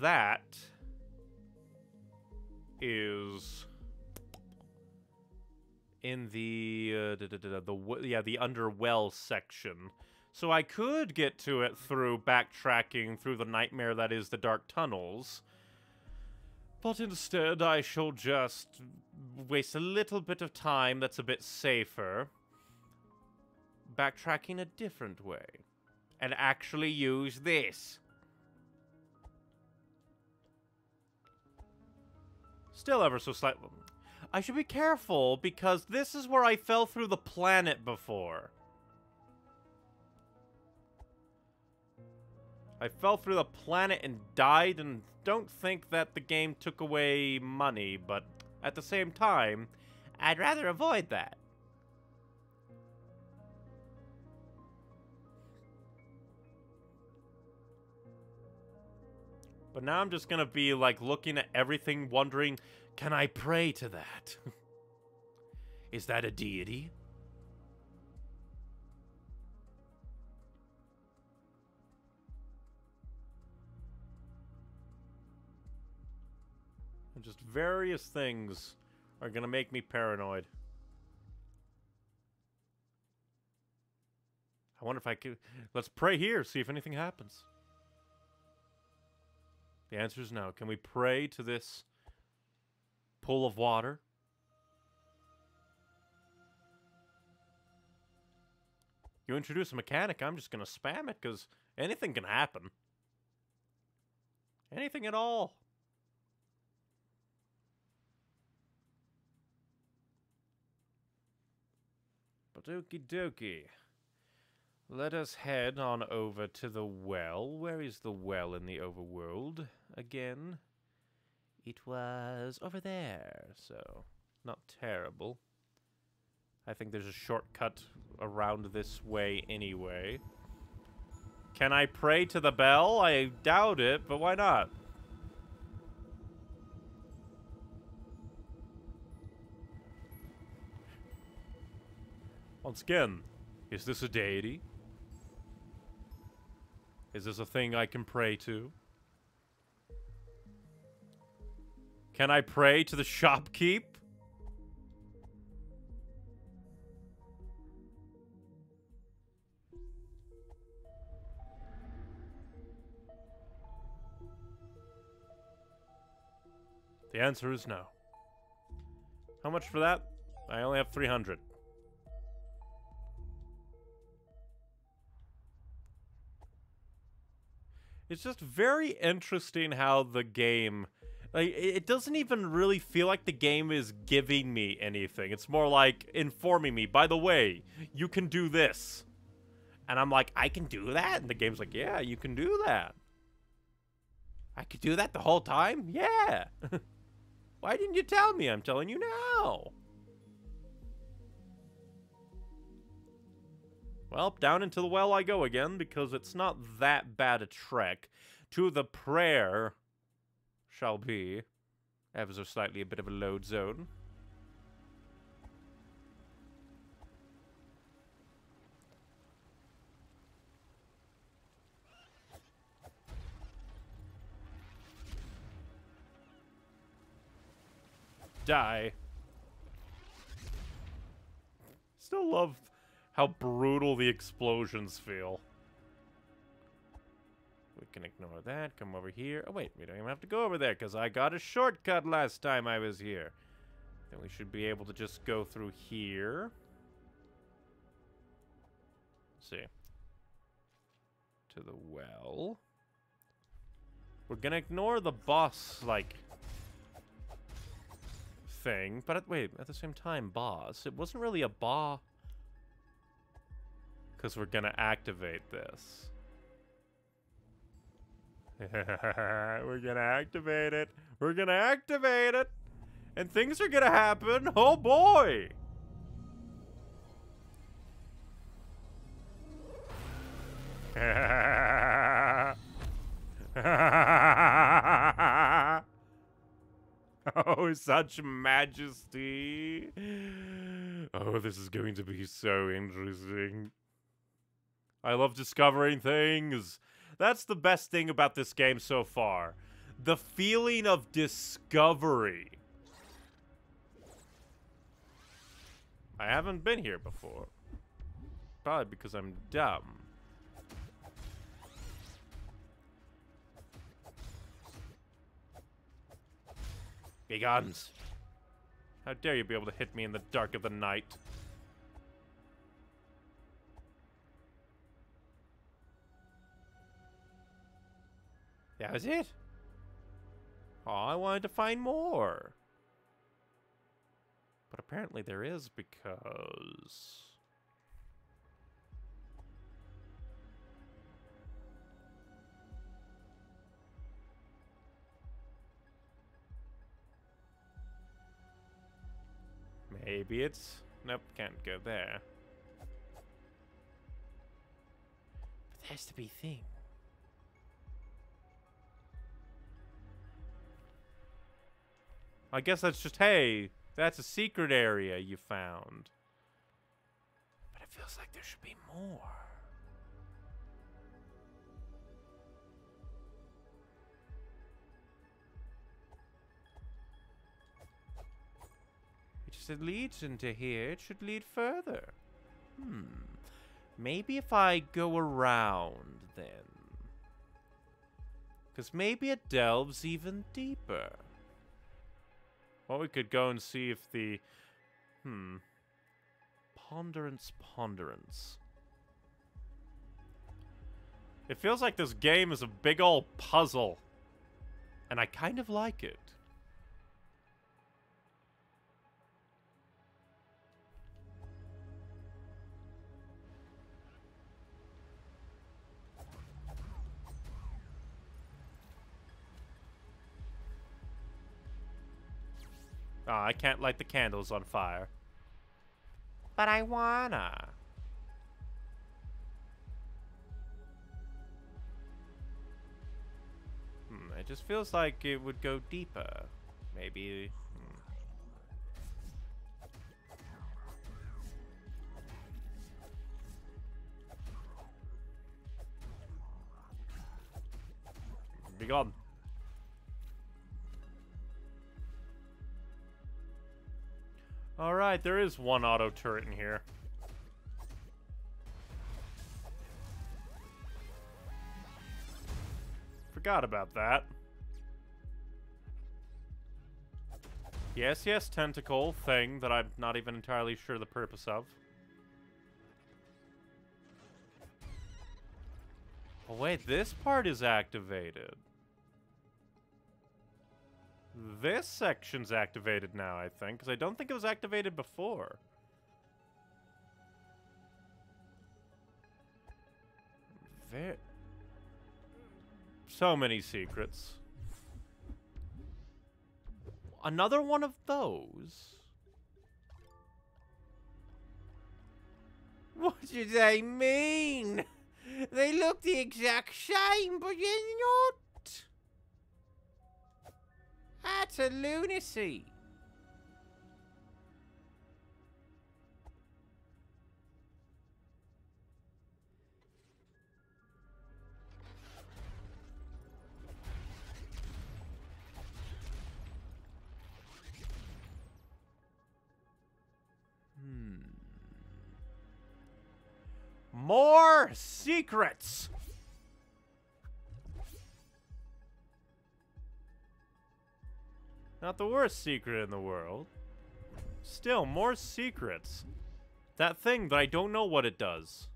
that is in the uh, da, da, da, the yeah the underwell section. So I could get to it through backtracking through the nightmare that is the dark tunnels. But instead, I shall just waste a little bit of time that's a bit safer, backtracking a different way, and actually use this. Still ever so slightly. Mm, I should be careful because this is where I fell through the planet before. I fell through the planet and died and don't think that the game took away money, but at the same time, I'd rather avoid that. But now I'm just gonna be like looking at everything, wondering, can I pray to that? Is that a deity? And just various things are gonna make me paranoid. I wonder if I could. Let's pray here, see if anything happens. The answer is no. Can we pray to this pool of water? You introduce a mechanic, I'm just going to spam it because anything can happen. Anything at all. But okie dokie. Let us head on over to the well. Where is the well in the overworld again? It was over there, so not terrible. I think there's a shortcut around this way anyway. Can I pray to the bell? I doubt it, but why not? Once again, is this a deity? Is this a thing I can pray to? Can I pray to the shopkeep? The answer is no. How much for that? I only have 300. It's just very interesting how the game like it doesn't even really feel like the game is giving me anything. It's more like informing me, by the way, you can do this. And I'm like, I can do that? And the game's like, yeah, you can do that. I could do that the whole time? Yeah. Why didn't you tell me? I'm telling you now. Well, down into the well I go again because it's not that bad a trek. To the prayer shall be ever so slightly a bit of a load zone. Die. Still love how brutal the explosions feel. We can ignore that. Come over here. Oh, wait. We don't even have to go over there because I got a shortcut last time I was here. Then we should be able to just go through here. Let's see. To the well. We're gonna ignore the boss, like, thing. But at, wait, at the same time, boss. It wasn't really a boss. Because we're gonna activate this. We're gonna activate it. We're gonna activate it. And things are gonna happen. Oh boy. oh, such majesty. Oh, this is going to be so interesting. I love discovering things. That's the best thing about this game so far. The feeling of discovery. I haven't been here before. Probably because I'm dumb. Be guns. How dare you be able to hit me in the dark of the night? That was it. Oh, I wanted to find more. But apparently there is because... Maybe it's... Nope, can't go there. But there has to be thing. I guess that's just, hey, that's a secret area you found. But it feels like there should be more. It just leads into here. It should lead further. Hmm. Maybe if I go around, then. Because maybe it delves even deeper. Well, we could go and see if the... Hmm. Ponderance, ponderance. It feels like this game is a big old puzzle. And I kind of like it. Oh, I can't light the candles on fire. But I wanna. Hmm, it just feels like it would go deeper. Maybe... Hmm. Be gone. Alright, there is one auto turret in here. Forgot about that. Yes, yes, tentacle thing that I'm not even entirely sure the purpose of. Oh wait, this part is activated. This section's activated now, I think, because I don't think it was activated before. There... So many secrets. Another one of those? What do they mean? They look the exact same, but you're not. That's a lunacy. Hmm. More secrets! Not the worst secret in the world. Still, more secrets. That thing that I don't know what it does.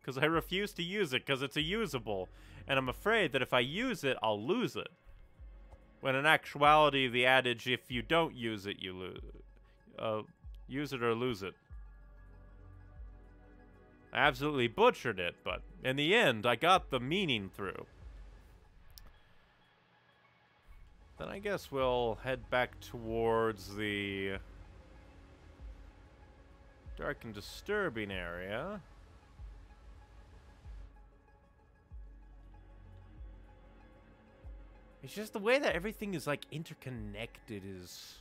Because I refuse to use it because it's a usable. And I'm afraid that if I use it, I'll lose it. When in actuality, the adage, if you don't use it, you lose. Uh, use it or lose it. I absolutely butchered it, but in the end, I got the meaning through. Then I guess we'll head back towards the dark and disturbing area. It's just the way that everything is like interconnected is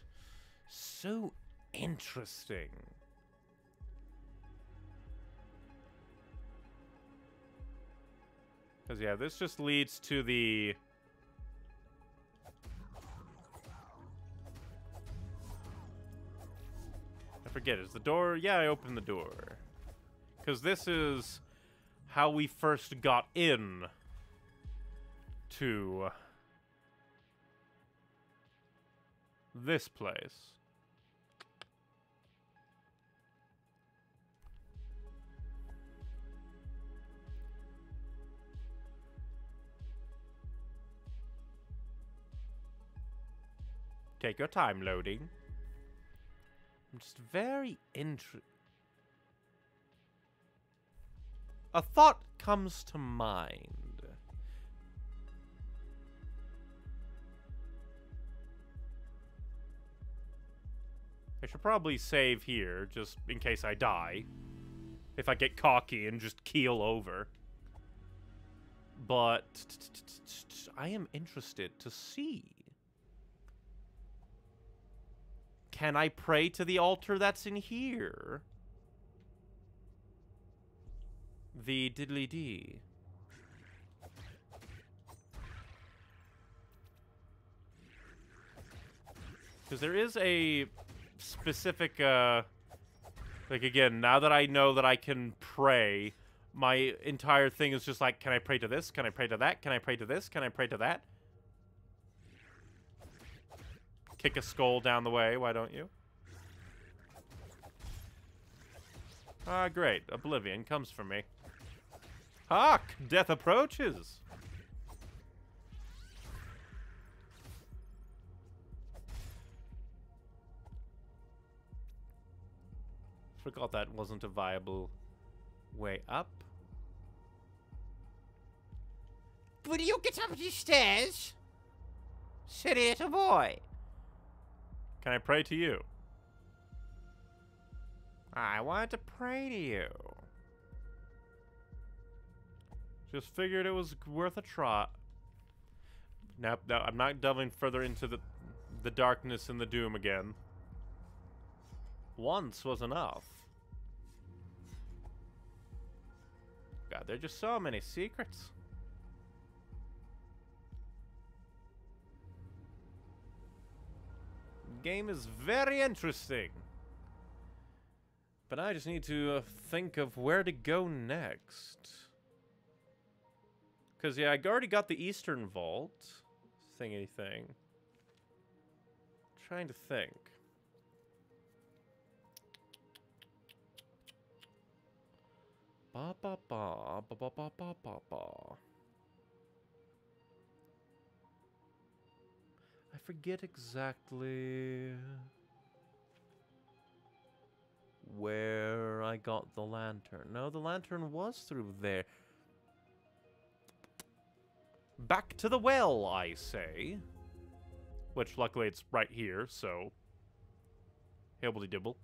so interesting. Because, yeah, this just leads to the... forget, is the door? Yeah, I opened the door. Because this is how we first got in to this place. Take your time loading. I'm just very interested. A thought comes to mind. I should probably save here, just in case I die. If I get cocky and just keel over. But I am interested to see. Can I pray to the altar that's in here? The diddly dee. Because there is a specific, uh... Like, again, now that I know that I can pray, my entire thing is just like, can I pray to this? Can I pray to that? Can I pray to this? Can I pray to that? Kick a skull down the way, why don't you? Ah, great. Oblivion comes for me. Hark! Death approaches! Forgot that wasn't a viable way up. Will you get up these stairs? Silly little boy. Can I pray to you? I wanted to pray to you. Just figured it was worth a trot. Now, now I'm not delving further into the the darkness and the doom again. Once was enough. God, there are just so many secrets. game is very interesting. But I just need to uh, think of where to go next. Because, yeah, I already got the Eastern Vault thingy thing. Trying to think. Ba ba ba, ba ba ba ba ba ba. Forget exactly where I got the lantern. No, the lantern was through there. Back to the well, I say. Which, luckily, it's right here, so... Hibbledy dibble.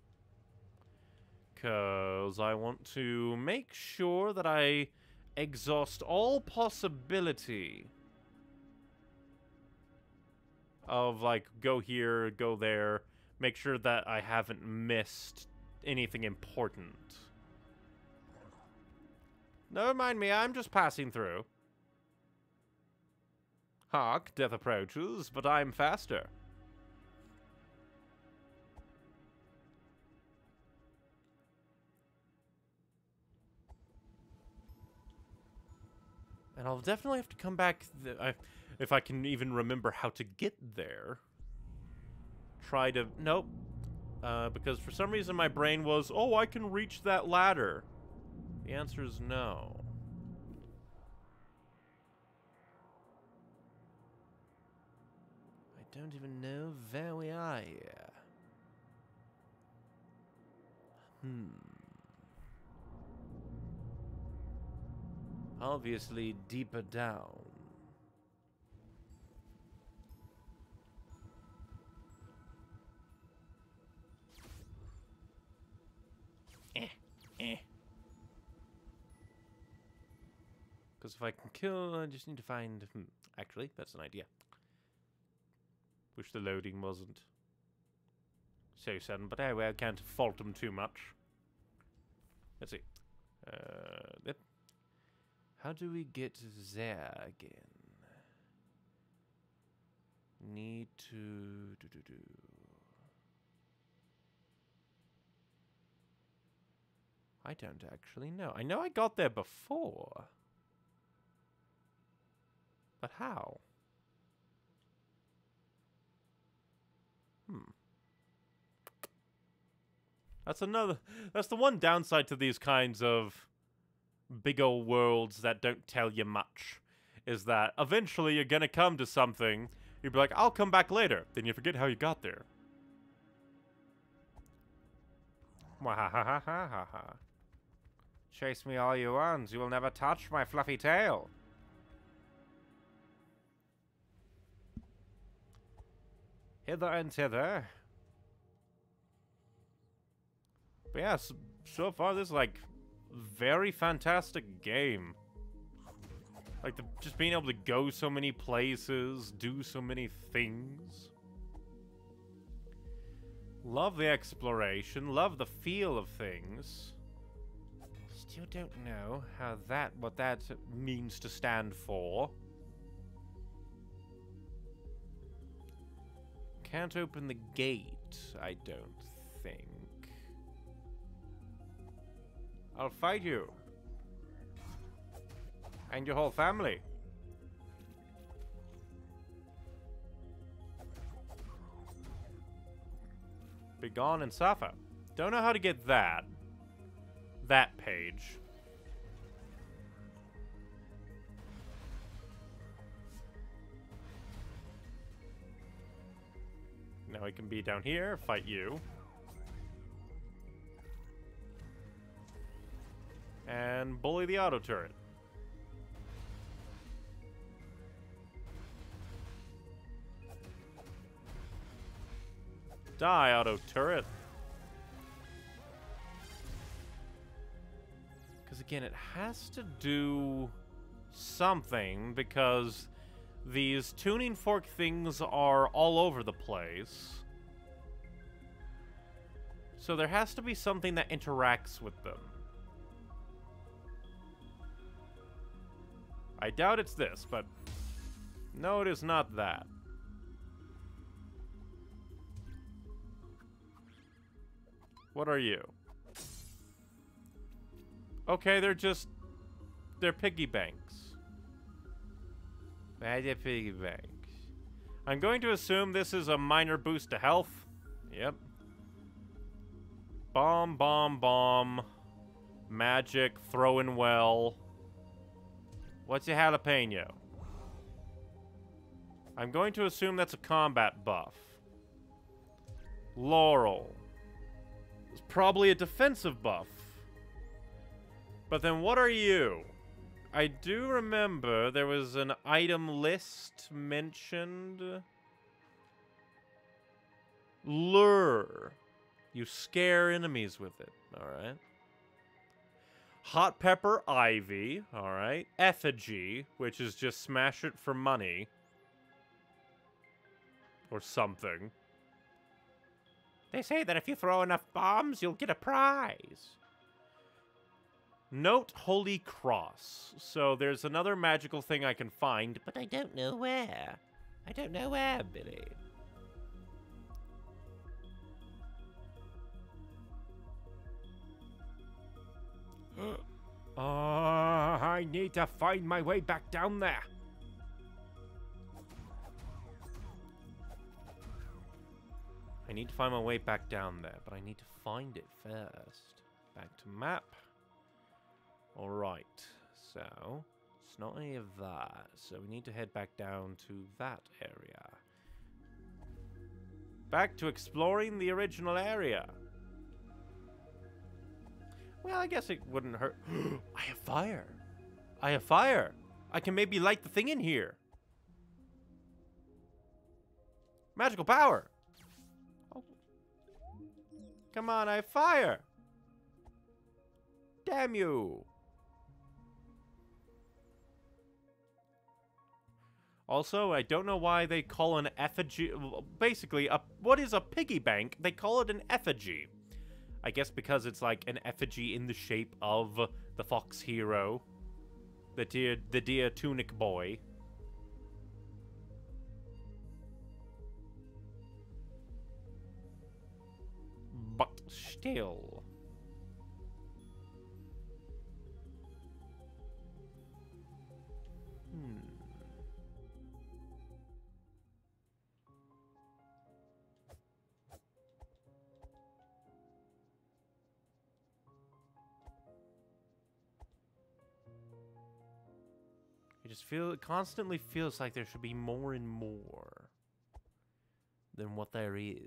Because I want to make sure that I exhaust all possibility of, like, go here, go there, make sure that I haven't missed anything important. Never mind me, I'm just passing through. Hark, death approaches, but I'm faster. And I'll definitely have to come back I, if I can even remember how to get there. Try to... Nope. Uh, because for some reason my brain was, oh, I can reach that ladder. The answer is no. I don't even know where we are here. Hmm. Obviously deeper down. Eh. Because if I can kill, I just need to find... Hmm, actually, that's an idea. Wish the loading wasn't so sudden, but anyway, I can't fault them too much. Let's see. Uh, yep. How do we get there again? Need to do do do. I don't actually know. I know I got there before. But how? Hmm. That's another that's the one downside to these kinds of big old worlds that don't tell you much. Is that eventually you're gonna come to something, You'd be like, I'll come back later. Then you forget how you got there. Mwahahahaha. Chase me all you want, you will never touch my fluffy tail. Hither and thither. But yeah, so, far this is like very fantastic game. Like the, just being able to go so many places, do so many things. Love the exploration, love the feel of things. Still don't know how that, what that means to stand for. Can't open the gate, I don't think. I'll fight you. And your whole family. Be gone and suffer. Don't know how to get that. That page. Now I can be down here, fight you. And bully the auto turret. Die, auto turret. Again, it has to do something because these tuning fork things are all over the place. So there has to be something that interacts with them. I doubt it's this, but no, it is not that. What are you? Okay, they're just... They're piggy banks. They're piggy banks. I'm going to assume this is a minor boost to health. Yep. Bomb, bomb, bomb. Magic, throwing well. What's your jalapeno? I'm going to assume that's a combat buff. Laurel. It's probably a defensive buff. But then what are you? I do remember there was an item list mentioned. Lure. You scare enemies with it, alright? Hot Pepper Ivy, alright? Effigy, which is just smash it for money. Or something. They say that if you throw enough bombs, you'll get a prize. Note Holy Cross. So there's another magical thing I can find, But I don't know where. I don't know where, Billy. Uh, I need to find my way back down there. I need to find my way back down there, but I need to find it first. Back to map. Alright, so it's not any of that. So we need to head back down to that area. Back to exploring the original area. Well, I guess it wouldn't hurt. I have fire. I have fire. I can maybe light the thing in here. Magical power. Oh. Come on, I have fire. Damn you. Also, I don't know why they call an effigy... Basically, a, what is a piggy bank? They call it an effigy. I guess because it's like an effigy in the shape of the fox hero. The dear, the dear tunic boy. But still... It just feel it constantly feels like there should be more and more than what there is.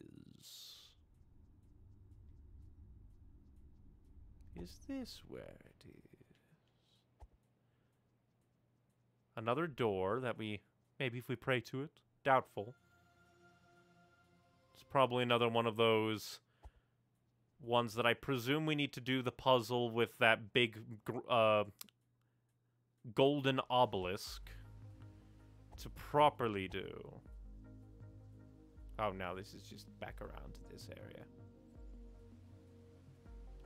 Is this where it is? Another door that we maybe if we pray to it, doubtful. It's probably another one of those ones that I presume we need to do the puzzle with that big uh golden obelisk to properly do. Oh, no, this is just back around to this area.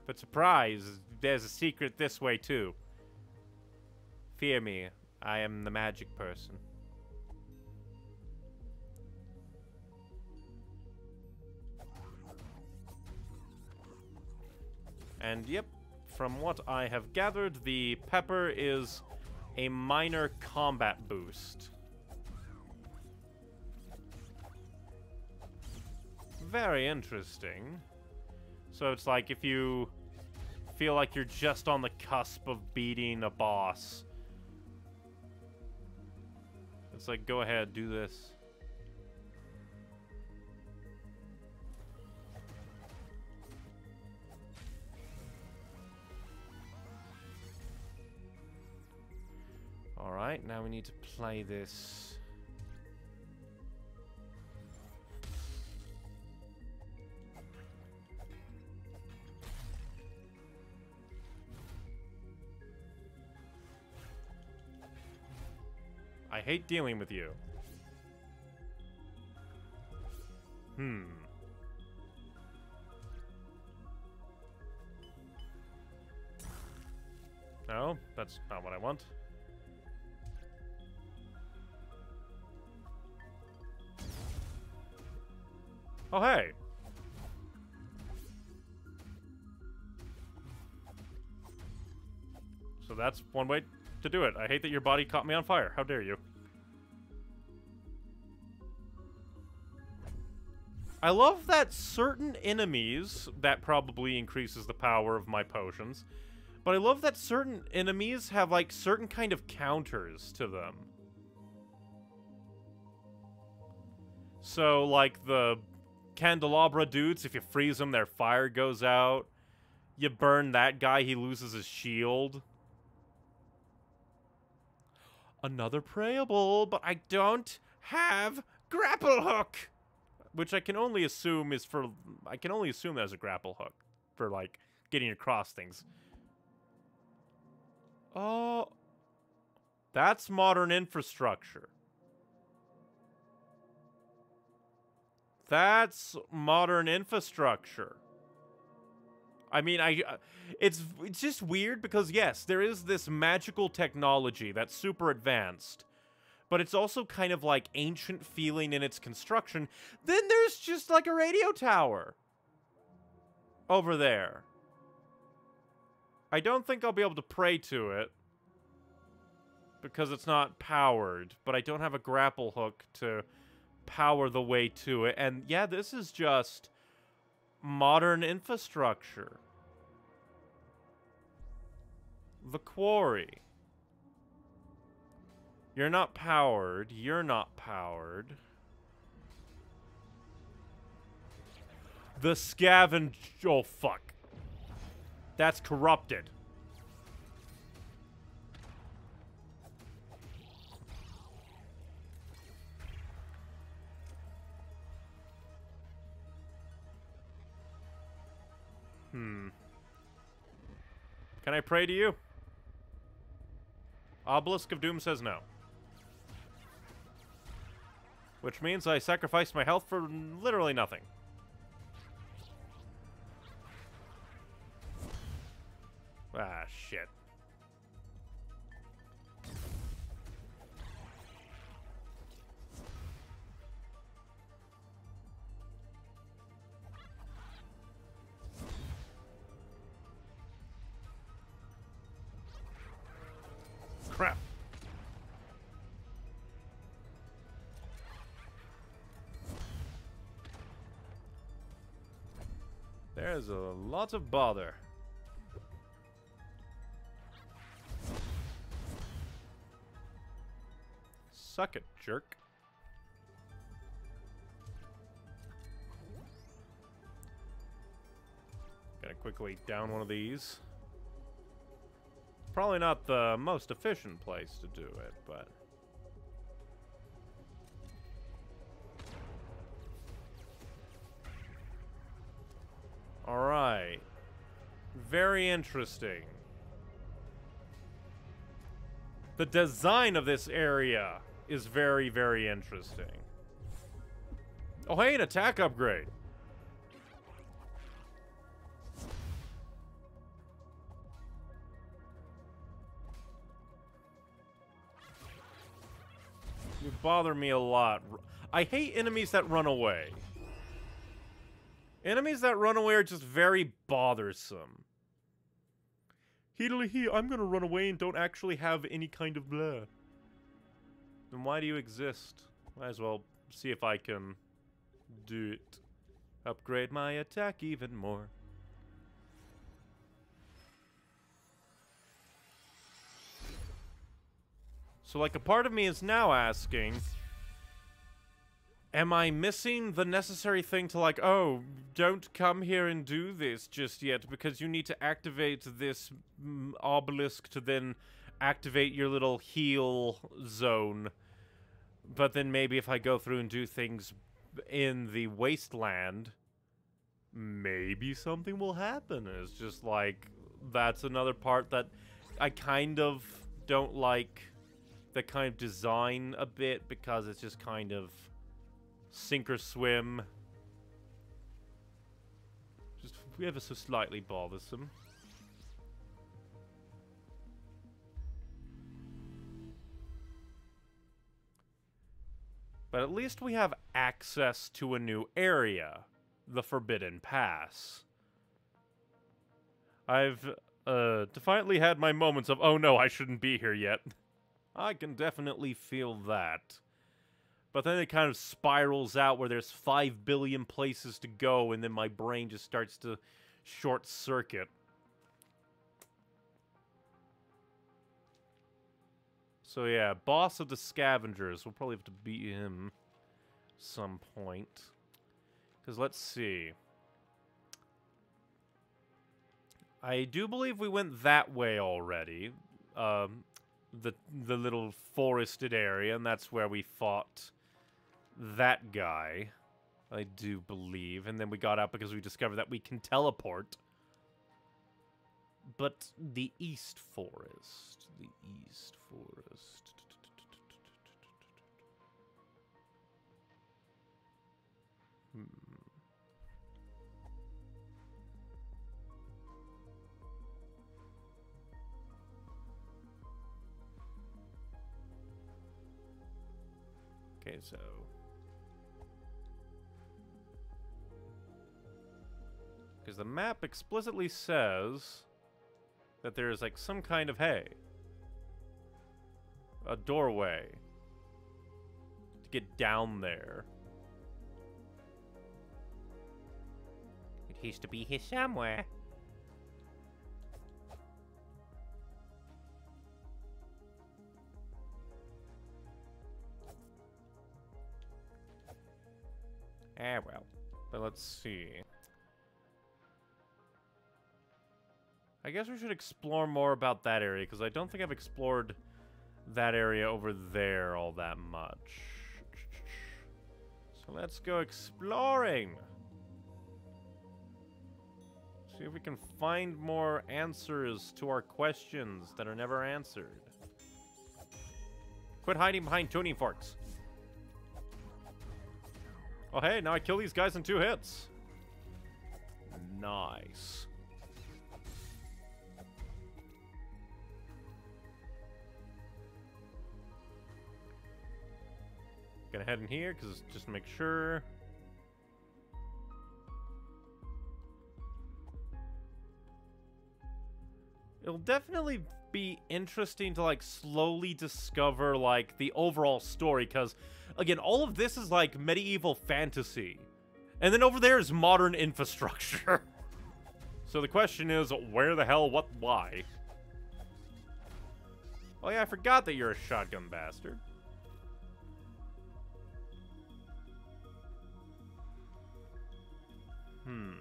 But surprise, there's a secret this way too. Fear me, I am the magic person. And yep, from what I have gathered, the pepper is a minor combat boost. Very interesting. So it's like if you feel like you're just on the cusp of beating a boss. It's like, go ahead, do this. Alright, now we need to play this. I hate dealing with you. Hmm. No, that's not what I want. Oh, hey. So that's one way to do it. I hate that your body caught me on fire. How dare you? I love that certain enemies, that probably increases the power of my potions, But I love that certain enemies have like certain kind of counters to them. So like the candelabra dudes, if you freeze them, their fire goes out. You burn that guy, he loses his shield. Another prayable, but I don't have grapple hook. Which I can only assume is for I can only assume there's a grapple hook for like getting across things. Oh, that's modern infrastructure. That's modern infrastructure. I mean, I uh, it's it's just weird because yes, there is this magical technology that's super advanced, but it's also kind of like ancient feeling in its construction. Then there's just like a radio tower over there. I don't think I'll be able to pray to it because it's not powered, but I don't have a grapple hook to power the way to it. And yeah, this is just modern infrastructure. The quarry. You're not powered. You're not powered. The scavenge... Oh, fuck. That's corrupted. Hmm. Can I pray to you? Obelisk of Doom says no. Which means I sacrificed my health for literally nothing. Ah, shit. There's a lot of bother. Suck it, jerk. Gotta quickly down one of these. Probably not the most efficient place to do it, but... Alright. Very interesting. The design of this area is very, very interesting. Oh, hey, an attack upgrade. You bother me a lot. I hate enemies that run away. Enemies that run away are just very bothersome. Heedly he, I'm gonna run away and don't actually have any kind of blah. Then why do you exist? Might as well see if I can do it. Upgrade my attack even more. So, like, a part of me is now asking, am I missing the necessary thing to, like, oh, don't come here and do this just yet because you need to activate this obelisk to then activate your little heal zone. But then maybe if I go through and do things in the wasteland, maybe something will happen. It's just like, that's another part that I kind of don't like the kind of design a bit because it's just kind of sink or swim. Just ever so slightly bothersome. But at least we have access to a new area, the Forbidden Pass. I've uh, defiantly had my moments of, oh no, I shouldn't be here yet. I can definitely feel that. But then it kind of spirals out where there's 5 billion places to go, and then my brain just starts to short circuit. So yeah, boss of the scavengers. We'll probably have to beat him some point. Because let's see. I do believe we went that way already. Um, the the little forested area, and that's where we fought that guy. I do believe, and then we got out because we discovered that we can teleport. But the East Forest, the East Forest. Hmm. Okay, so the map explicitly says that there is like some kind of hay, a doorway to get down there. It used to be here somewhere. Ah, well. But let's see. I guess we should explore more about that area, because I don't think I've explored that area over there all that much. So let's go exploring! See if we can find more answers to our questions that are never answered. Quit hiding behind tuning forks. Oh, hey, now I kill these guys in two hits. Nice. Gonna head in here, because just make sure. It'll definitely be interesting to, like, slowly discover, like, the overall story, because again, all of this is like medieval fantasy. And then over there is modern infrastructure. so the question is, where the hell, what, why? Oh yeah, I forgot that you're a shotgun bastard. Hmm.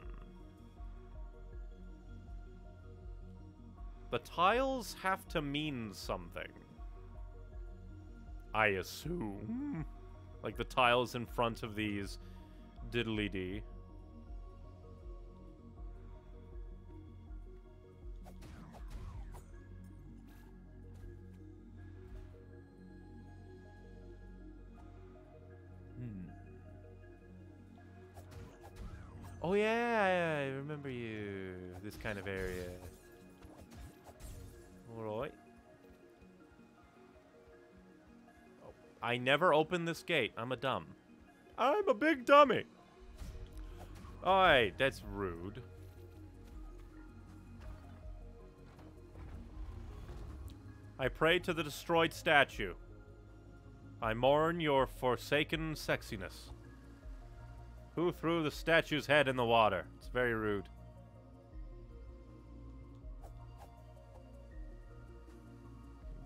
The tiles have to mean something. I assume. Like the tiles in front of these diddly Oh yeah, I remember you. This kind of area. Alright. Oh, I never opened this gate. I'm a dumb. I'm a big dummy. Alright, that's rude. I pray to the destroyed statue. I mourn your forsaken sexiness. Who threw the statue's head in the water? It's very rude.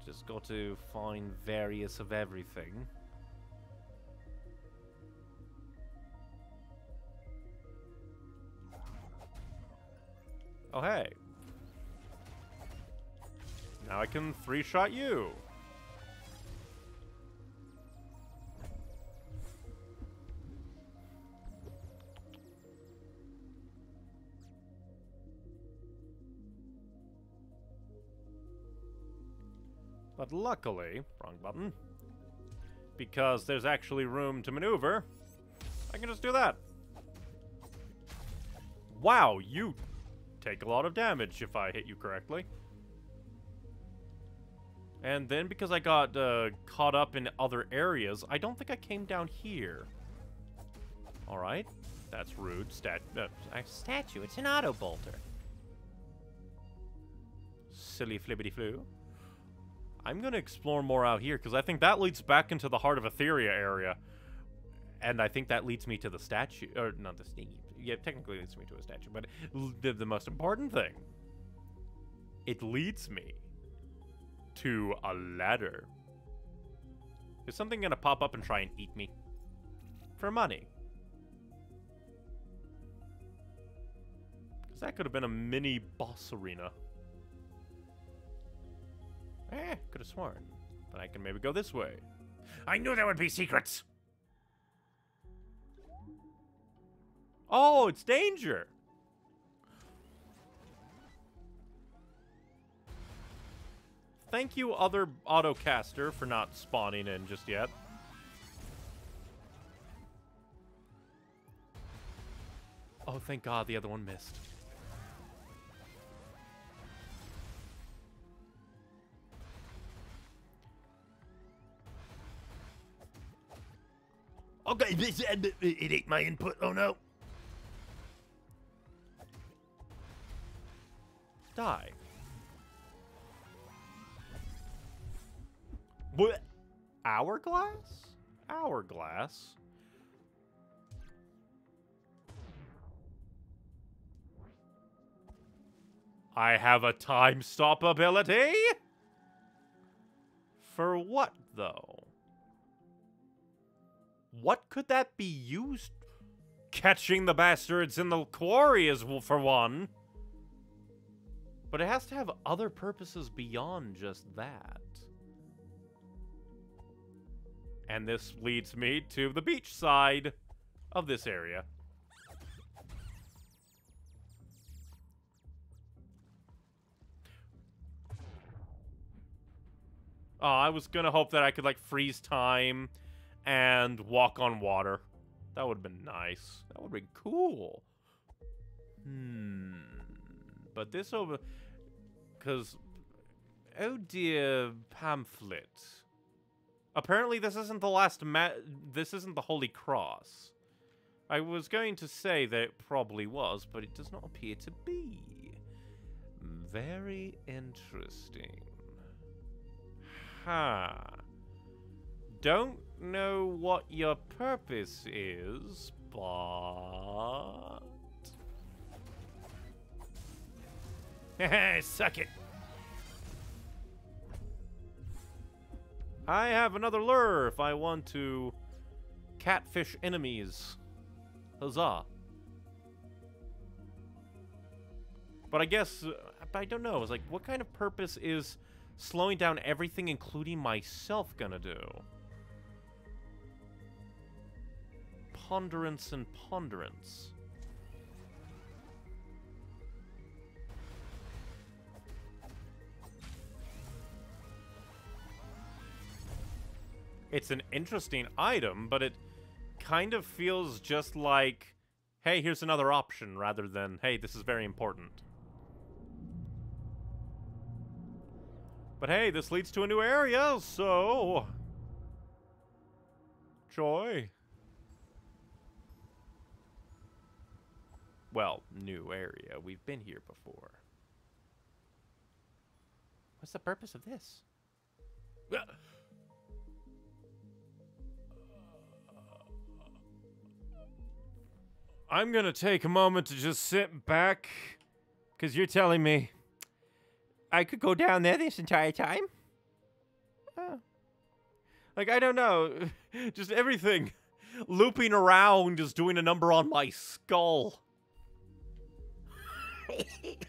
Just got to find various of everything. Oh, hey. Now I can three-shot you. But luckily, wrong button, because there's actually room to maneuver, I can just do that. Wow, you take a lot of damage if I hit you correctly. And then because I got uh, caught up in other areas, I don't think I came down here. Alright, that's rude. Stat uh, Statue, it's an auto bolter. silly flibbity flu. I'm going to explore more out here because I think that leads back into the Heart of Etheria area. And I think that leads me to the statue. Or, not the statue. Yeah, technically leads me to a statue. But the, the most important thing, it leads me to a ladder. Is something gonna pop up and try and eat me? For money. Because that could have been a mini boss arena. Eh, could have sworn. But I can maybe go this way. I knew there would be secrets. Oh, it's danger! Thank you, other autocaster, for not spawning in just yet. Oh, thank God the other one missed. Okay, this uh, it ate my input. Oh no. Die. What? Hourglass? Hourglass? I have a time stop ability? For what, though? What could that be used? Catching the bastards in the quarry is for one. But it has to have other purposes beyond just that. And this leads me to the beach side of this area. Oh, I was gonna hope that I could like freeze time and walk on water. That would have been nice. That would been cool. Hmm. But this over, because oh dear pamphlet. Apparently, this isn't the last ma- This isn't the Holy Cross. I was going to say that it probably was, but it does not appear to be. Very interesting. Huh. Don't know what your purpose is, but. Hey, suck it. I have another lure if I want to catfish enemies. Huzzah. But I guess, uh, I don't know. It's like, what kind of purpose is slowing down everything, including myself, gonna do? Ponderance and ponderance. It's an interesting item, but it kind of feels just like, hey, here's another option, rather than, hey, this is very important. But hey, this leads to a new area, so... Joy. Well, new area. We've been here before. What's the purpose of this? I'm gonna take a moment to just sit back, because you're telling me I could go down there this entire time? Oh. Like, I don't know. Just everything looping around is doing a number on my skull.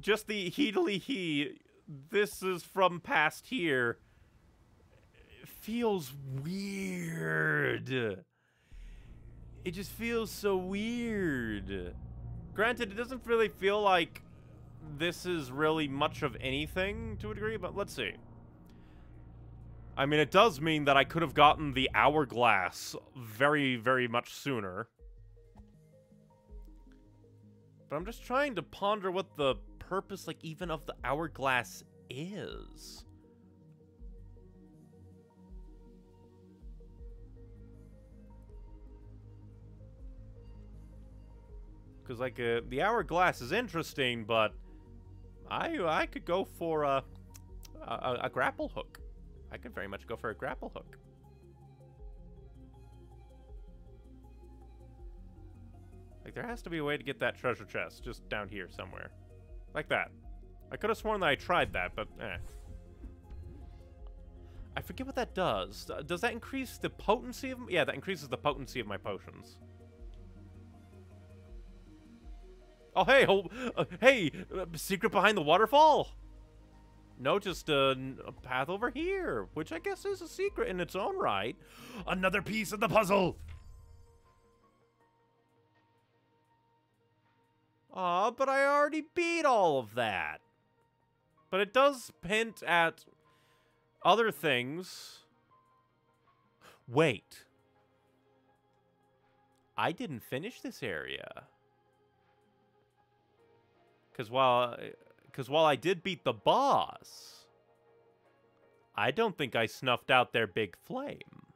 Just the heedily he. This is from past here. Feels weird. It just feels so weird. Granted, it doesn't really feel like this is really much of anything to a degree, but let's see. I mean, it does mean that I could have gotten the hourglass very, very much sooner. But I'm just trying to ponder what the purpose, like, even of the hourglass is. Because, like, uh, the hourglass is interesting, but I I could go for a, a, a grapple hook. I could very much go for a grapple hook. Like, there has to be a way to get that treasure chest just down here somewhere. Like that. I could have sworn that I tried that, but eh. I forget what that does. Uh, Does that increase the potency of... Yeah, that increases the potency of my potions. Oh, hey! Oh, uh, hey! Uh, secret behind the waterfall! No, just uh, a path over here, which I guess is a secret in its own right. Another piece of the puzzle! Aw, but I already beat all of that. But it does hint at other things. Wait. I didn't finish this area. Cause while, cause while I did beat the boss, I don't think I snuffed out their big flame.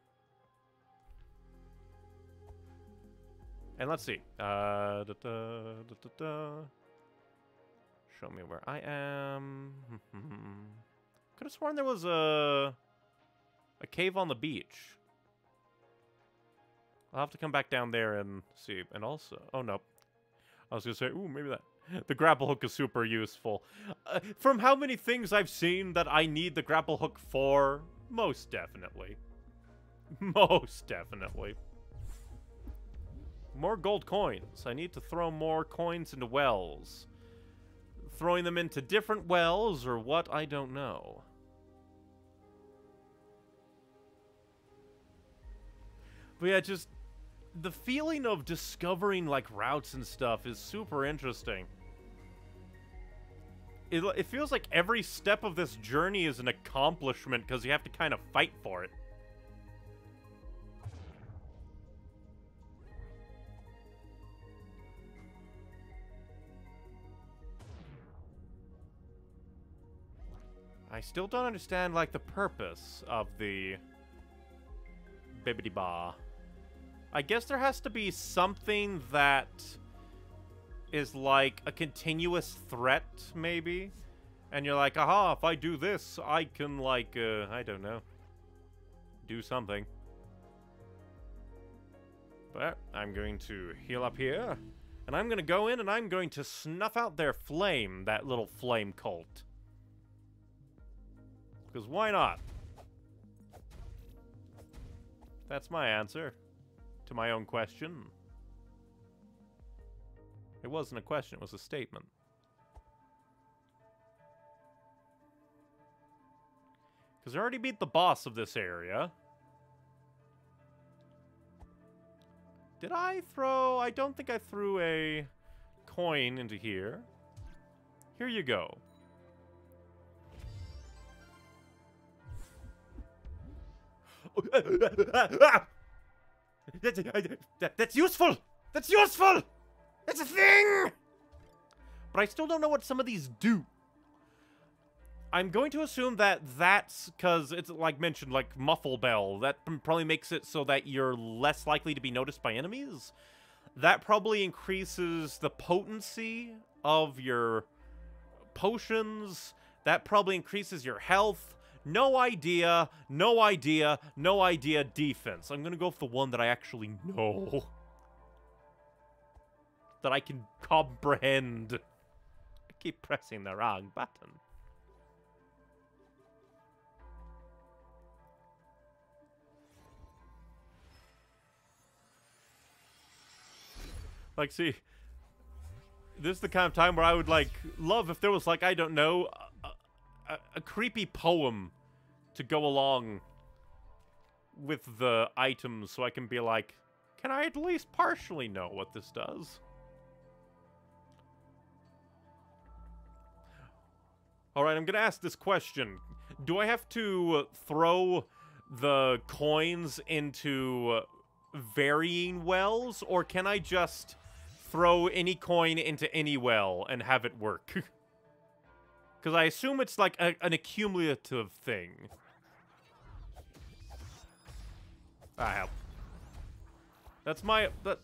And let's see. Uh, da, da, da. Show me where I am. Could have sworn there was a a cave on the beach. I'll have to come back down there and see. And also, oh no, I was gonna say, ooh, maybe that the grapple hook is super useful. Uh, from how many things I've seen that I need the grapple hook for, most definitely, most definitely. More gold coins. I need to throw more coins into wells. Throwing them into different wells or what, I don't know. But yeah, just the feeling of discovering like routes and stuff is super interesting. It, it feels like every step of this journey is an accomplishment because you have to kind of fight for it. I still don't understand, like, the purpose of the Bibbidi Ba. I guess there has to be something that is like a continuous threat, maybe? And you're like, aha, if I do this, I can, like, uh, I don't know, do something. But I'm going to heal up here, and I'm going to go in and I'm going to snuff out their flame, that little flame cult. Because why not? That's my answer to my own question. It wasn't a question, it was a statement. Because I already beat the boss of this area. Did I throw... I don't think I threw a coin into here. Here you go. That, that's useful! That's useful! That's a thing! But I still don't know what some of these do. I'm going to assume that that's because it's like mentioned, like Muffle Bell. That probably makes it so that you're less likely to be noticed by enemies. That probably increases the potency of your potions. That probably increases your health. No idea, no idea, no idea defense. I'm going to go for the one that I actually know. That I can comprehend. I keep pressing the wrong button. Like, see, this is the kind of time where I would, like, love if there was, like, I don't know, a, a creepy poem to go along with the items so I can be like, can I at least partially know what this does? Alright, I'm gonna ask this question. Do I have to uh, throw the coins into uh, varying wells, or can I just throw any coin into any well and have it work? Because I assume it's like a, an accumulative thing. Ah, help. That's my that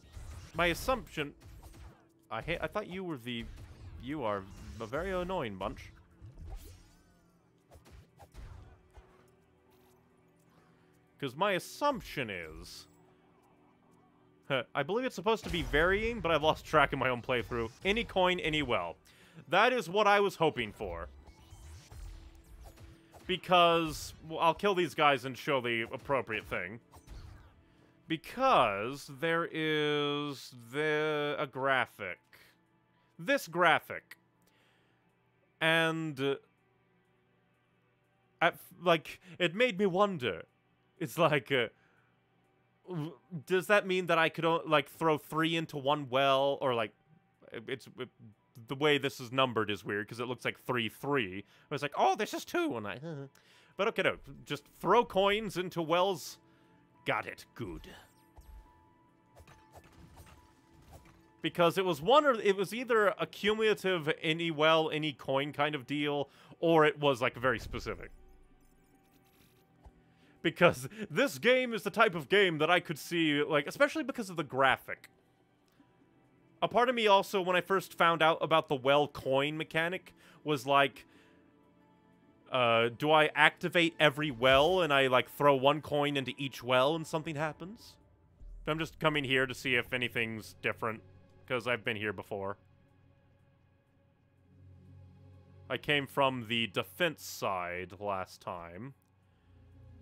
my assumption. I hate. I thought you were the. You are a very annoying bunch. Because my assumption is. I believe it's supposed to be varying, but I've lost track in my own playthrough. Any coin, any well. That is what I was hoping for. because well, I'll kill these guys and show the appropriate thing. Because there is the a graphic, this graphic, and uh, at, like it made me wonder. It's like, uh, does that mean that I could like throw three into one well, or like it's it, the way this is numbered is weird because it looks like three three. It's like, oh, this is two, and I, but okay, no, just throw coins into wells. Got it. Good. Because it was one or it was either a cumulative any well any coin kind of deal, or it was like very specific. Because this game is the type of game that I could see, like, especially because of the graphic a part of me also when i first found out about the well coin mechanic was like uh do i activate every well and i like throw one coin into each well and something happens? I'm just coming here to see if anything's different because i've been here before. I came from the defense side last time.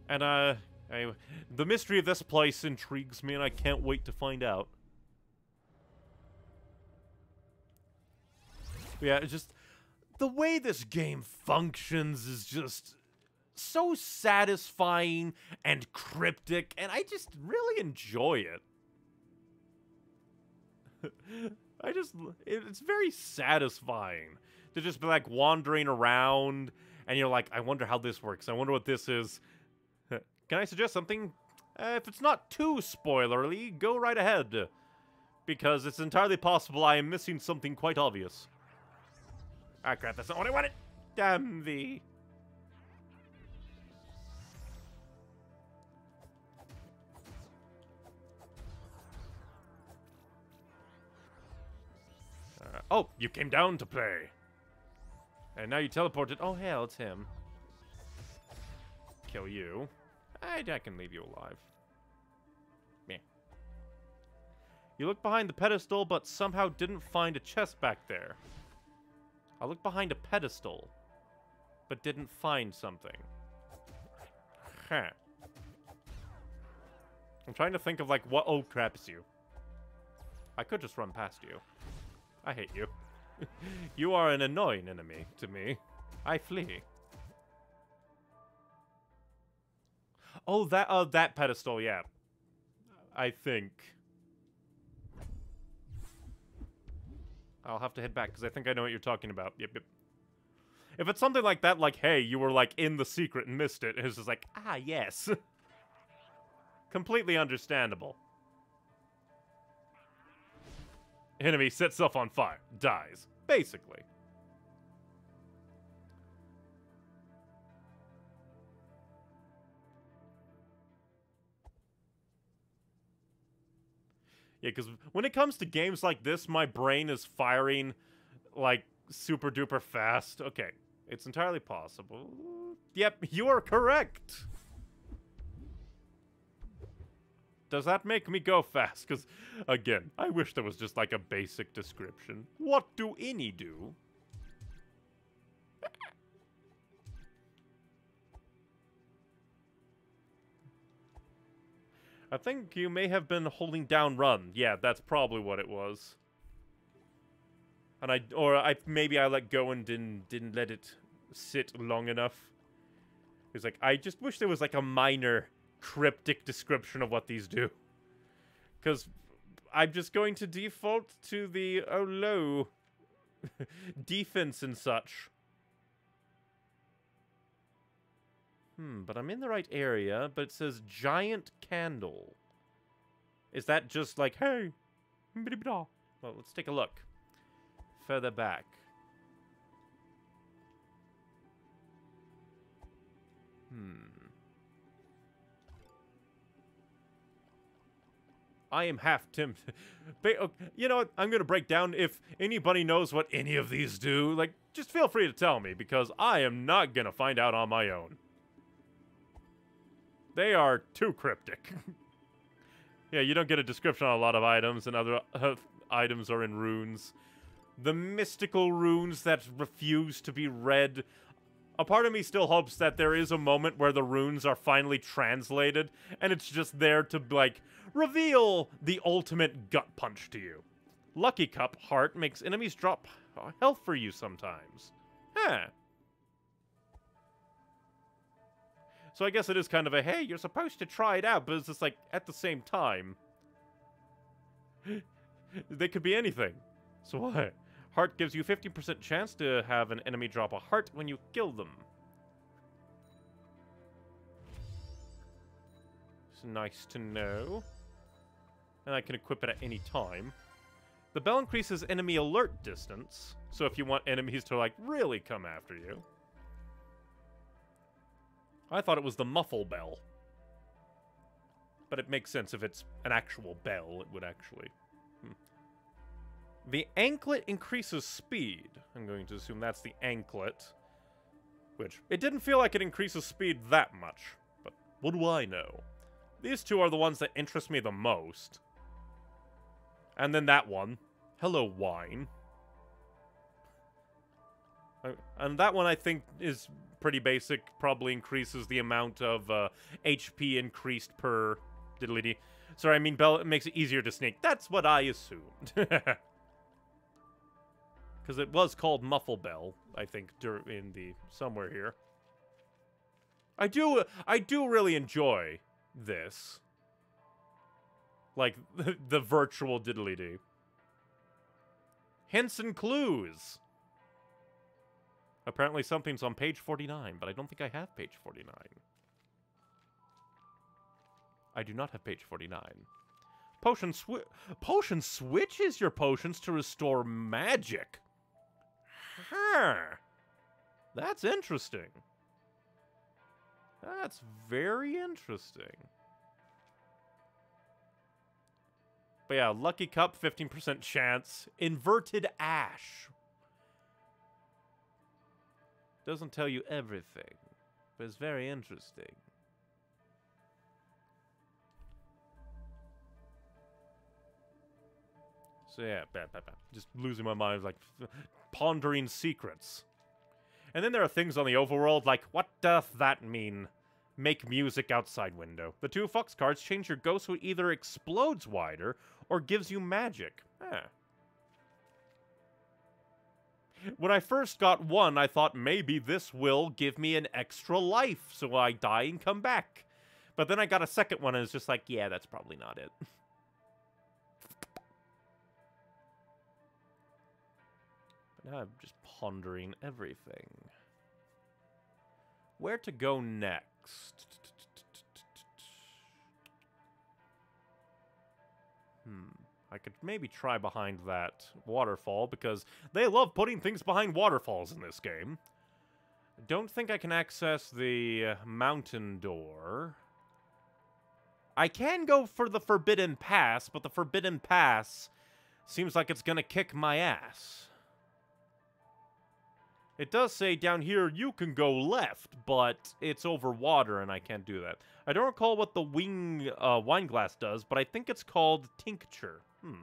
And uh the mystery of this place intrigues me and i can't wait to find out Yeah, it's just the way this game functions is just so satisfying and cryptic, and I just really enjoy it. I just, it's very satisfying to just be like wandering around, and you're like, I wonder how this works. I wonder what this is. Can I suggest something? Uh, if it's not too spoilerly, go right ahead. Because it's entirely possible I am missing something quite obvious. Ah, crap, that's not what I wanted! Damn thee. Uh, oh, you came down to play. And now you teleported. Oh, hell, it's him. Kill you. I, I can leave you alive. Meh. You looked behind the pedestal, but somehow didn't find a chest back there. I looked behind a pedestal, but didn't find something. Huh. I'm trying to think of like what. Oh crap! It's you. I could just run past you. I hate you. you are an annoying enemy to me. I flee. Oh, that uh, that pedestal, yeah. I think. I'll have to head back because I think I know what you're talking about. Yep, yep. If it's something like that, like, hey, you were like in the secret and missed it, it's just like, ah, yes. Completely understandable. Enemy sets self on fire, dies. Basically. Yeah, because when it comes to games like this, my brain is firing like super duper fast. Okay, it's entirely possible. Yep, you are correct. Does that make me go fast? Because, again, I wish there was just like a basic description. What do any do? I think you may have been holding down run. Yeah, that's probably what it was. And I, or I maybe I let go and didn't didn't let it sit long enough. It's like I just wish there was like a minor cryptic description of what these do. Because I'm just going to default to the oh low defense and such. Hmm, but I'm in the right area, but it says giant candle. Is that just like, hey? Well, let's take a look. Further back. Hmm. I am half tempted. You know what? I'm going to break down. If anybody knows what any of these do, like, just feel free to tell me because I am not going to find out on my own. They are too cryptic. yeah, you don't get a description on a lot of items, and other uh, items are in runes. The mystical runes that refuse to be read A part of me still hopes that there is a moment where the runes are finally translated, and it's just there to, like, reveal the ultimate gut punch to you. Lucky Cup Heart makes enemies drop health for you sometimes. Huh. So I guess it is kind of a, hey, you're supposed to try it out, but it's just like, at the same time, they could be anything. So what? Heart gives you 50% chance to have an enemy drop a heart when you kill them. It's nice to know. And I can equip it at any time. The bell increases enemy alert distance, so if you want enemies to, like, really come after you. I thought it was the muffle bell. But it makes sense if it's an actual bell, it would actually... Hmm. The anklet increases speed. I'm going to assume that's the anklet. Which, it didn't feel like it increases speed that much. But what do I know? These two are the ones that interest me the most. And then that one. Hello, wine. And that one I think is pretty basic. Probably increases the amount of uh, HP increased per diddly Sorry, I mean, Bell it makes it easier to sneak. That's what I assumed. Because it was called Muffle Bell, I think, in the somewhere here. I do, I do really enjoy this. Like, the, the virtual diddly-dee. Hints and clues. Apparently something's on page 49, but I don't think I have page 49. I do not have page 49. Potion switch. Potion switches your potions to restore magic. Huh. That's interesting. That's very interesting. But yeah, Lucky Cup, 15% chance. Inverted Ash. Doesn't tell you everything, but it's very interesting. So yeah, bad, bad, bad. Just losing my mind, like pondering secrets. And then there are things on the overworld like, what doth that mean? Make music outside window. The two fox cards change your ghost who either explodes wider or gives you magic. Eh. When I first got one, I thought maybe this will give me an extra life so I die and come back. But then I got a second one and it's just like, yeah, that's probably not it. but now I'm just pondering everything. Where to go next? Hmm. I could maybe try behind that waterfall, because they love putting things behind waterfalls in this game. Don't think I can access the uh, mountain door. I can go for the Forbidden Pass, but the Forbidden Pass seems like it's gonna kick my ass. It does say down here you can go left, but it's over water and I can't do that. I don't recall what the wing uh, wine glass does, but I think it's called tincture. Hmm.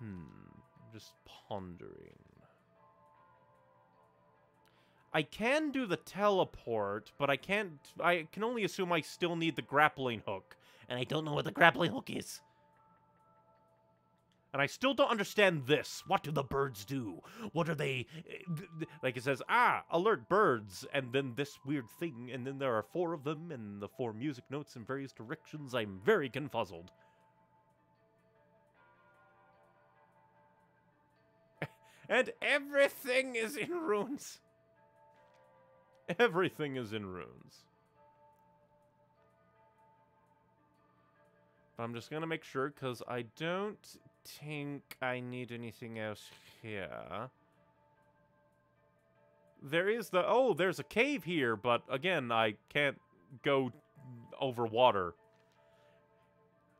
Hmm. Just pondering. I can do the teleport, but I can't... I can only assume I still need the grappling hook. And I don't know what the grappling hook is. And I still don't understand this. What do the birds do? What are they... Eh, like it says, ah, alert birds, and then this weird thing, and then there are four of them, and the four music notes in various directions. I'm very confuzzled. and everything is in runes. Everything is in runes. But I'm just gonna make sure, because I don't think I need anything else here. There is the... Oh, there's a cave here, but again, I can't go over water.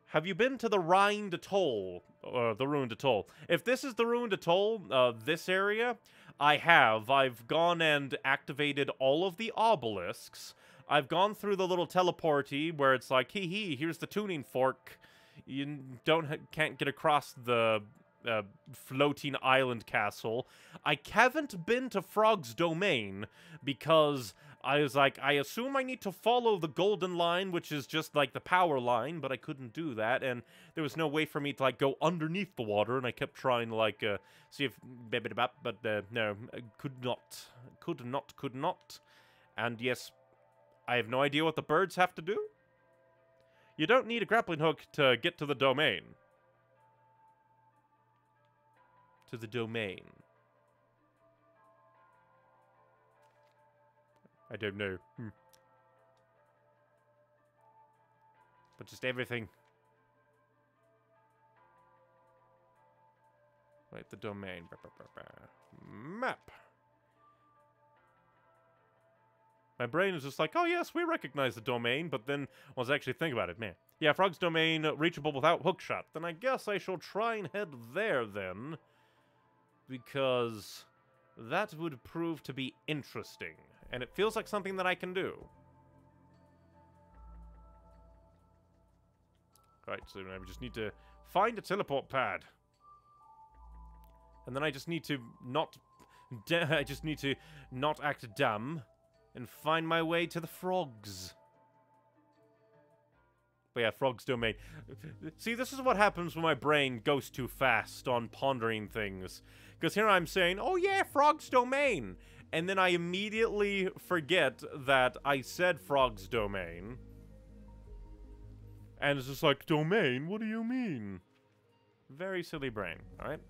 Have you been to the Rind Atoll? Uh, the Ruined Atoll. If this is the Ruined Atoll, uh, this area, I have. I've gone and activated all of the obelisks. I've gone through the little teleporty where it's like, hee hee, here's the tuning fork you don't can't get across the uh, floating island castle. I haven't been to Frog's Domain because I was like, I assume I need to follow the golden line, which is just like the power line, but I couldn't do that, and there was no way for me to like go underneath the water, and I kept trying to like uh, see if but uh, no, could not, could not, could not, and yes, I have no idea what the birds have to do. You don't need a grappling hook to get to the domain. To the domain. I don't know. Hmm. But just everything. Wait, the domain. Map. My brain is just like, oh yes, we recognize the domain, but then once I actually think about it, man. Yeah, Frog's domain reachable without hookshot. Then I guess I shall try and head there then. Because that would prove to be interesting. And it feels like something that I can do. Right, so now we just need to find a teleport pad. And then I just need to not... I just need to not act dumb and find my way to the frogs. But yeah, frogs domain. See, this is what happens when my brain goes too fast on pondering things. Because here I'm saying, oh yeah, frogs domain. And then I immediately forget that I said frogs domain. And it's just like, domain? What do you mean? Very silly brain, alright?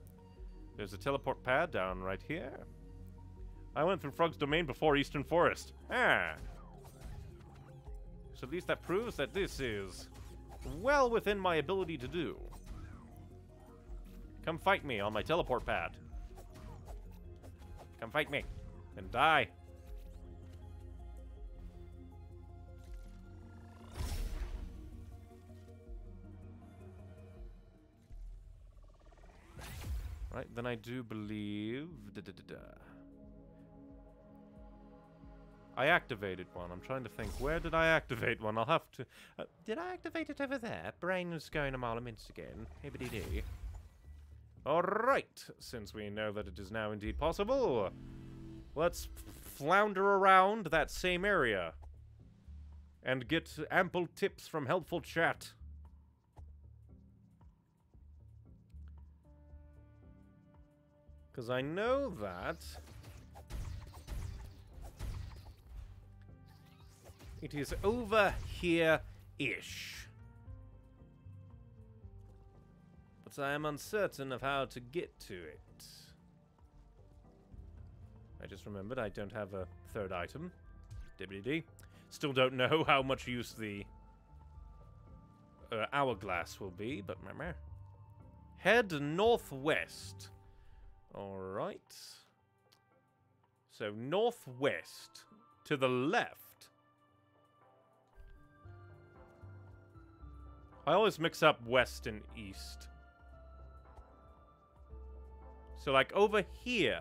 There's a teleport pad down right here. I went through Frog's domain before Eastern Forest. Ah. So at least that proves that this is well within my ability to do. Come fight me on my teleport pad. Come fight me. And die. Right, then I do believe... Da -da -da I activated one. I'm trying to think. Where did I activate one? I'll have to... Uh, did I activate it over there? Brain is going a mile a minute again. Hibbity-dee. Alright, since we know that it is now indeed possible, let's flounder around that same area and get ample tips from helpful chat. Because I know that... It is over here-ish. But I am uncertain of how to get to it. I just remembered I don't have a third item. WD. Still don't know how much use the uh, hourglass will be, but remember. Head northwest. Alright. So northwest to the left. I always mix up west and east. So, like, over here...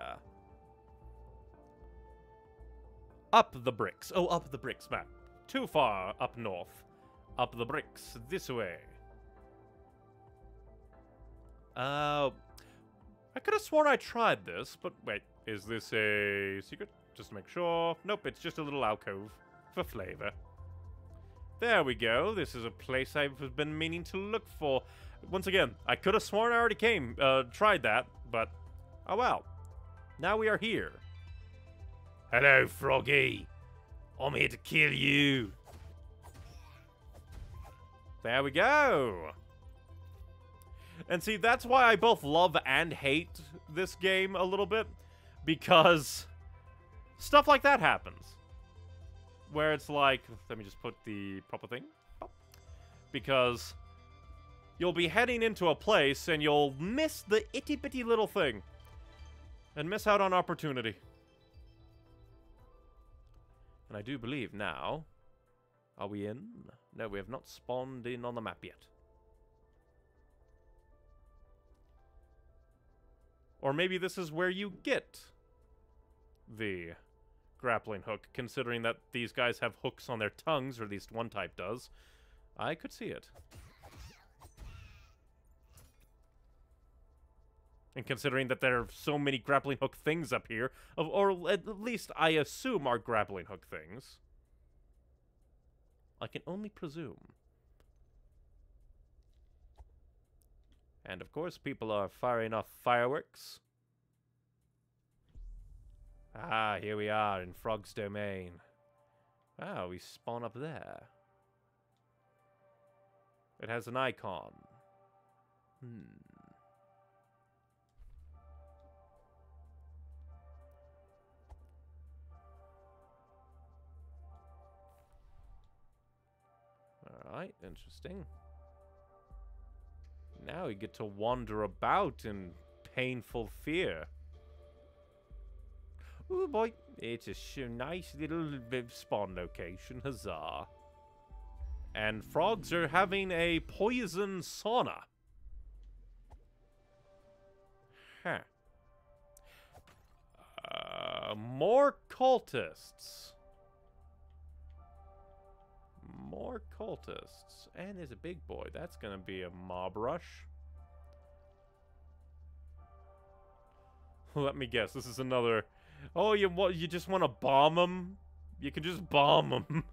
Up the bricks. Oh, up the bricks map. Too far up north. Up the bricks. This way. Uh... I could have sworn I tried this, but wait. Is this a secret? Just to make sure. Nope, it's just a little alcove. For flavor. There we go. This is a place I've been meaning to look for. Once again, I could have sworn I already came, uh, tried that, but oh well. Now we are here. Hello, Froggy. I'm here to kill you. There we go. And see, that's why I both love and hate this game a little bit. Because stuff like that happens where it's like, let me just put the proper thing, because you'll be heading into a place and you'll miss the itty bitty little thing and miss out on opportunity. And I do believe now, are we in? No, we have not spawned in on the map yet. Or maybe this is where you get the grappling hook, considering that these guys have hooks on their tongues, or at least one type does. I could see it. And considering that there are so many grappling hook things up here, or at least I assume are grappling hook things, I can only presume. And of course, people are firing off fireworks. Ah, here we are in Frog's domain. Wow, we spawn up there. It has an icon. Hmm. Alright, interesting. Now we get to wander about in painful fear. Oh boy, it's a nice little spawn location, huzzah. And frogs are having a poison sauna. Huh. Uh, more cultists. More cultists. And there's a big boy. That's gonna be a mob rush. Let me guess. This is another. Oh, you what? You just want to bomb them? You can just bomb them.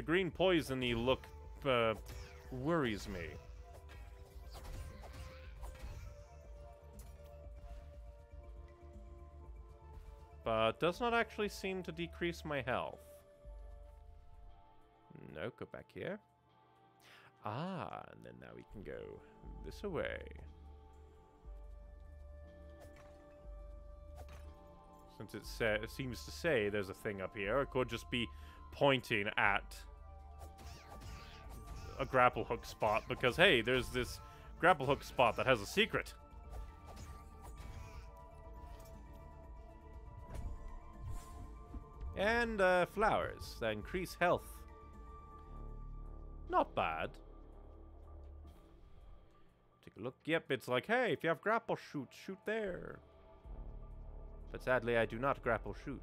the green poisony look uh, worries me. But does not actually seem to decrease my health. No, go back here. Ah, and then now we can go this away. Since it, sa it seems to say there's a thing up here, it could just be pointing at a grapple hook spot because, hey, there's this grapple hook spot that has a secret. And uh, flowers that increase health. Not bad. Take a look. Yep, it's like, hey, if you have grapple shoot, shoot there. But sadly, I do not grapple shoot.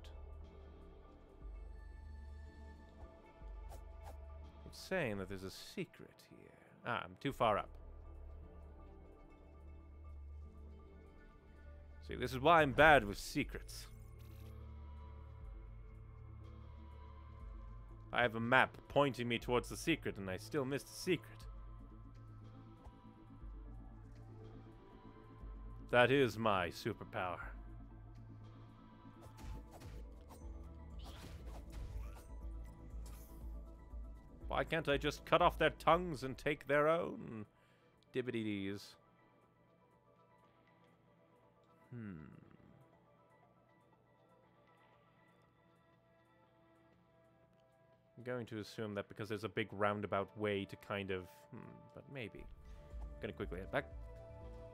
It's saying that there's a secret here. Ah, I'm too far up. See, this is why I'm bad with secrets. I have a map pointing me towards the secret, and I still missed the secret. That is my superpower. Why can't I just cut off their tongues and take their own dibbidies? Hmm. Going to assume that because there's a big roundabout way to kind of... Hmm, but maybe. I'm gonna quickly head back.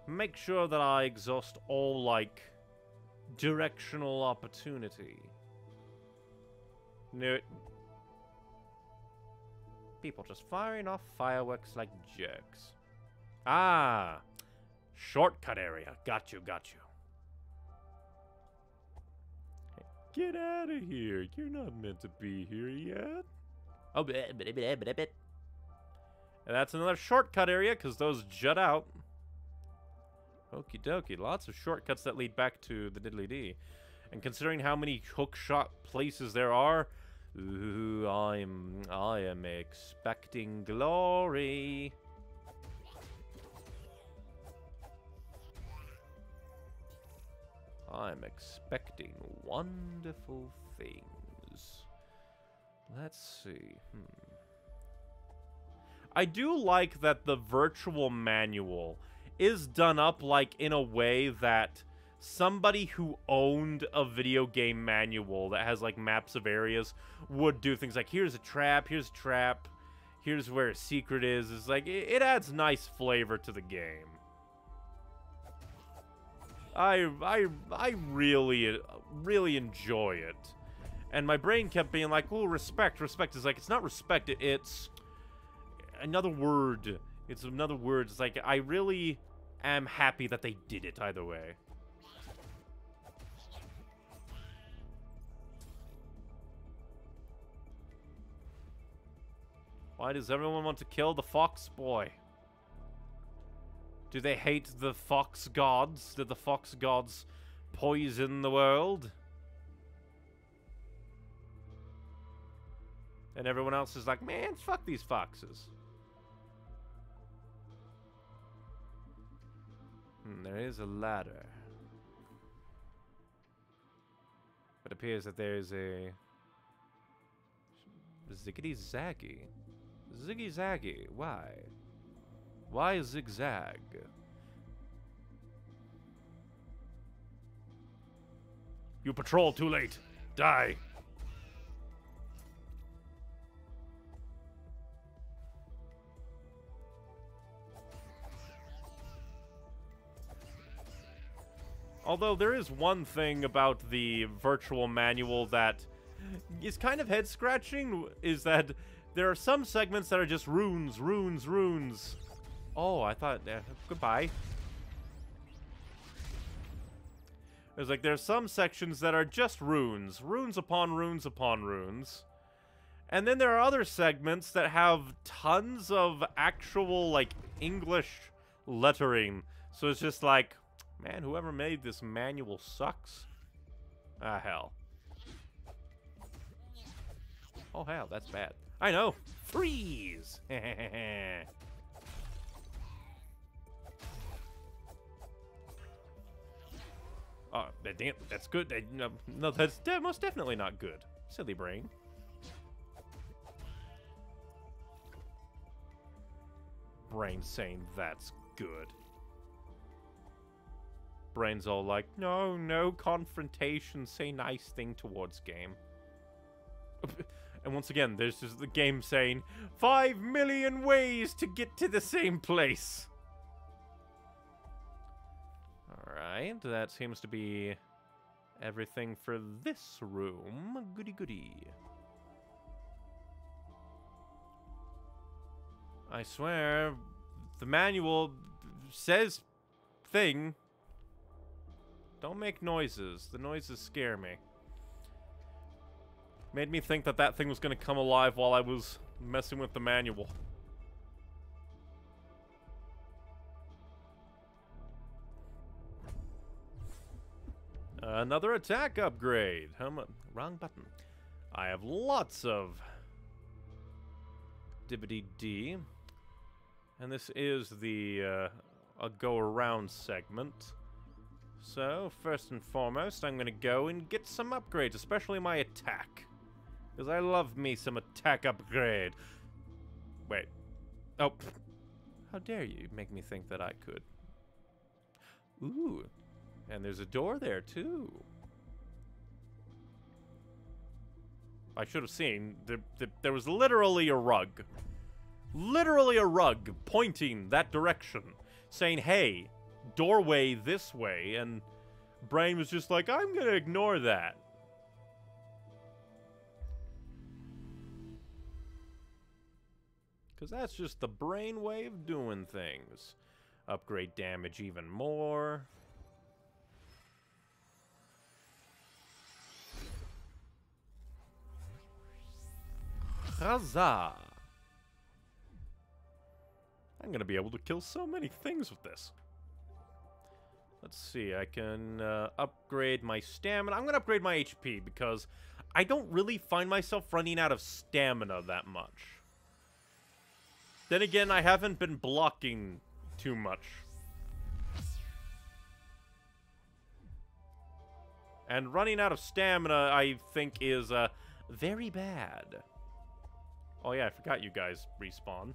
Make sure that I exhaust all, like, directional opportunity. Knew it. People just firing off fireworks like jerks. Ah! Shortcut area. Got you, got you. Get out of here. You're not meant to be here yet. Oh, bleh, bleh, bleh, bleh, bleh. And that's another shortcut area because those jut out. Okie dokie. Lots of shortcuts that lead back to the Diddly D. And considering how many hook shot places there are, ooh, I'm I am expecting glory. I'm expecting wonderful things. Let's see. Hmm. I do like that the virtual manual is done up like in a way that somebody who owned a video game manual that has like maps of areas would do things like here's a trap, here's a trap, here's where a secret is. It's like it, it adds nice flavor to the game. I I I really really enjoy it. And my brain kept being like, well, respect, respect. is like, it's not respect, it's another word. It's another word. It's like, I really am happy that they did it either way. Why does everyone want to kill the fox boy? Do they hate the fox gods? Did the fox gods poison the world? And everyone else is like, man, fuck these foxes. Hmm, there is a ladder. It appears that there is a ziggity zaggy. Ziggy zaggy. Why? Why zigzag? You patrol too late. Die. Although there is one thing about the virtual manual that is kind of head scratching is that there are some segments that are just runes, runes, runes. Oh, I thought uh, goodbye. It's like there's some sections that are just runes, runes upon runes upon runes. And then there are other segments that have tons of actual like English lettering. So it's just like Man, whoever made this manual sucks. Ah, hell. Oh, hell, that's bad. I know. Freeze! oh, that damn, that's good. No, no, that's de most definitely not good. Silly brain. Brain saying that's good. Brain's all like, no, no confrontation, say nice thing towards game. and once again, there's just the game saying, five million ways to get to the same place. Alright, that seems to be everything for this room. Goody goody. I swear, the manual says thing don't make noises. The noises scare me. Made me think that that thing was going to come alive while I was messing with the manual. Another attack upgrade. How much? Wrong button. I have lots of Dibbity D. And this is the uh, a go around segment. So, first and foremost, I'm to go and get some upgrades, especially my attack. Because I love me some attack upgrade. Wait. Oh. How dare you make me think that I could. Ooh. And there's a door there, too. I should have seen. There, there, there was literally a rug. Literally a rug pointing that direction. Saying, hey, doorway this way, and Brain was just like, I'm gonna ignore that. Because that's just the brain way of doing things. Upgrade damage even more. Huzzah! I'm gonna be able to kill so many things with this. Let's see, I can uh, upgrade my stamina. I'm going to upgrade my HP because I don't really find myself running out of stamina that much. Then again, I haven't been blocking too much. And running out of stamina, I think, is uh, very bad. Oh yeah, I forgot you guys respawn.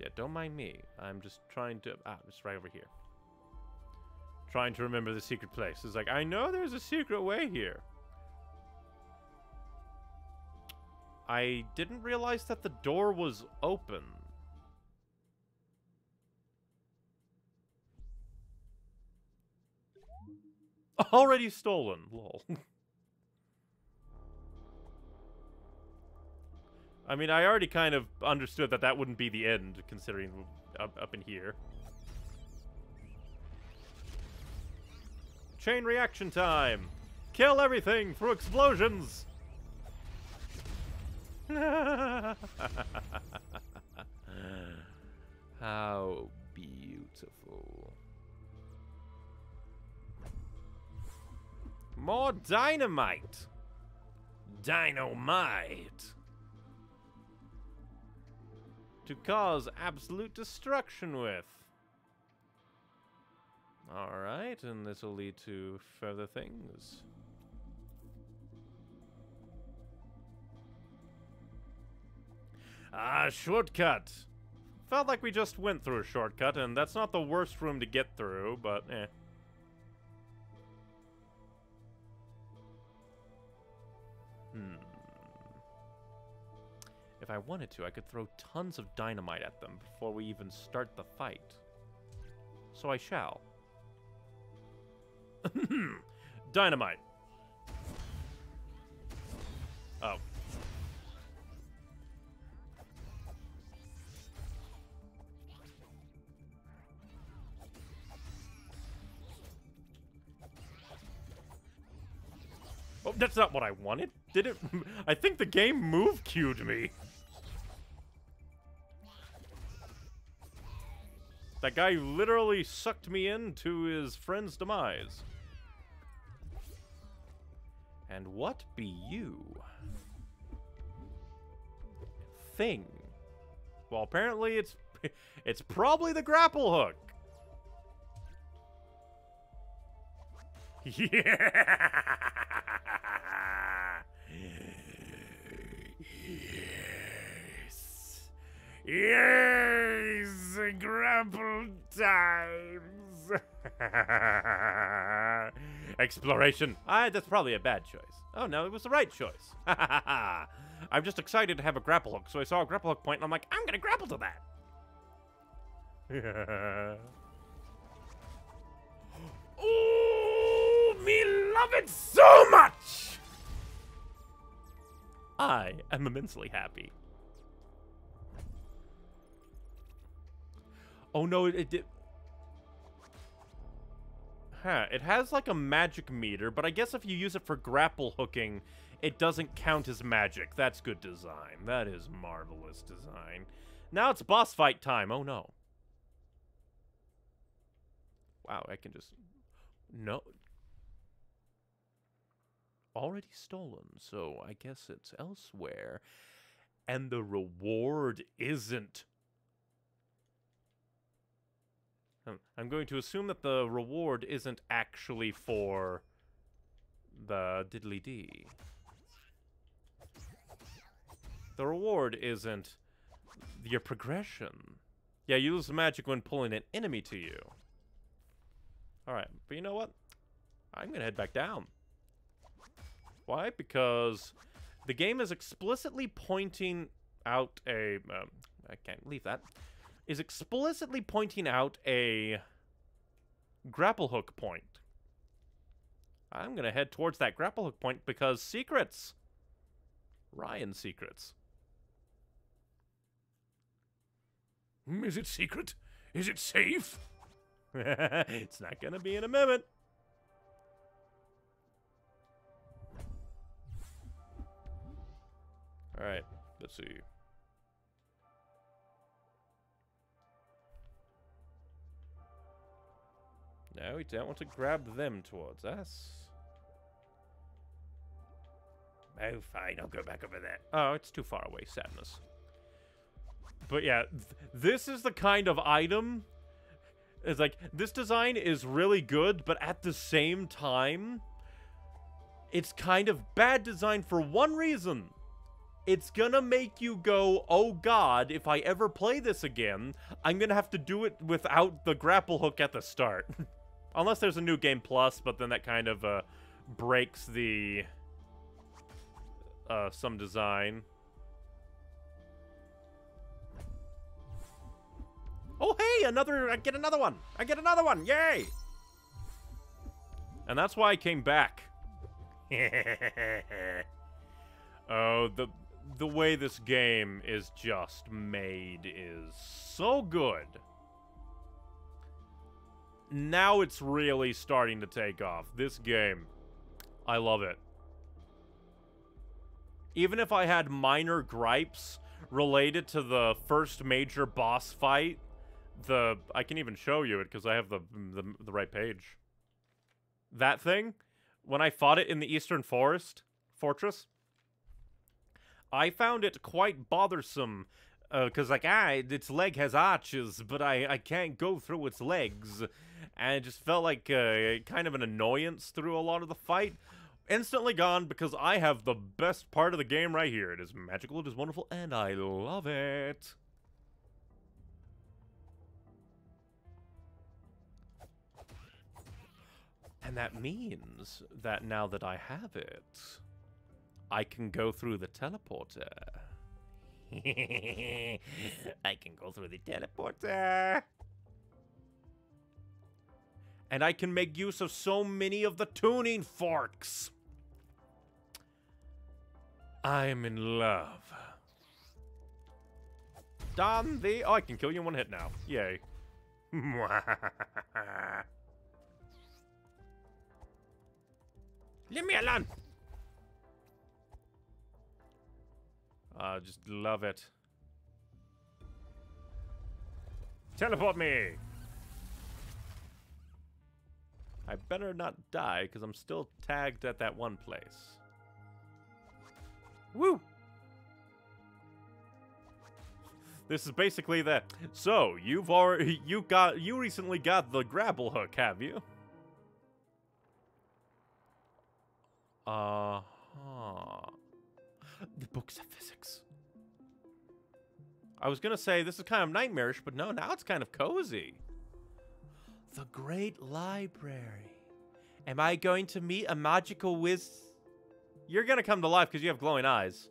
Yeah, don't mind me. I'm just trying to... Ah, it's right over here. Trying to remember the secret place. It's like, I know there's a secret way here. I didn't realize that the door was open. Already stolen. Lol. I mean, I already kind of understood that that wouldn't be the end, considering up, up in here. Chain reaction time. Kill everything through explosions. How beautiful. More dynamite. Dynamite. To cause absolute destruction with. Alright, and this will lead to further things. Ah, shortcut! Felt like we just went through a shortcut, and that's not the worst room to get through, but eh. If I wanted to, I could throw tons of dynamite at them before we even start the fight. So I shall. dynamite. Oh. Oh, that's not what I wanted. Did it? I think the game move cued me. That guy literally sucked me into his friend's demise. And what be you? Thing. Well, apparently it's it's probably the grapple hook. Yeah. Yes. Grapple times. Exploration. Ah, that's probably a bad choice. Oh no, it was the right choice. I'm just excited to have a grapple hook, so I saw a grapple hook point, and I'm like, I'm gonna grapple to that. oh, me love it so much. I am immensely happy. Oh no, it, did. Huh, it has like a magic meter, but I guess if you use it for grapple hooking, it doesn't count as magic. That's good design. That is marvelous design. Now it's boss fight time. Oh no. Wow, I can just... No. Already stolen, so I guess it's elsewhere. And the reward isn't Um, I'm going to assume that the reward isn't actually for the diddly dee. The reward isn't your progression. Yeah, you lose the magic when pulling an enemy to you. Alright, but you know what? I'm gonna head back down. Why? Because the game is explicitly pointing out a... Um, I can't leave that is explicitly pointing out a grapple hook point. I'm going to head towards that grapple hook point because secrets. Ryan secrets. Hmm, is it secret? Is it safe? it's not going to be in a minute. All right, let's see. No, we don't want to grab them towards us. Oh, fine, I'll go back over there. Oh, it's too far away, sadness. But yeah, th this is the kind of item... It's like, this design is really good, but at the same time, it's kind of bad design for one reason. It's gonna make you go, oh god, if I ever play this again, I'm gonna have to do it without the grapple hook at the start. Unless there's a new game plus, but then that kind of uh, breaks the uh, some design. Oh, hey, another, I get another one. I get another one, yay! And that's why I came back. oh, the the way this game is just made is so good. Now it's really starting to take off. This game, I love it. Even if I had minor gripes related to the first major boss fight, the I can even show you it because I have the, the the right page. That thing, when I fought it in the Eastern Forest Fortress, I found it quite bothersome because like ah its leg has arches but i i can't go through its legs. And it just felt like uh, kind of an annoyance through a lot of the fight. Instantly gone because i have the best part of the game right here. It is magical it is wonderful and i love it. And that means that now that i have it i can go through the teleporter I can go through the teleporter. And I can make use of so many of the tuning forks. I'm in love. Done the... Oh, I can kill you in one hit now. Yay. Leave me alone. I just love it. Teleport me! I better not die, because I'm still tagged at that one place. Woo! This is basically that. So, you've already, you got, you recently got the grapple hook, have you? Uh-huh. The books of physics. I was gonna say this is kind of nightmarish, but no, now it's kind of cozy. The Great Library. Am I going to meet a magical whiz? You're gonna come to life because you have glowing eyes.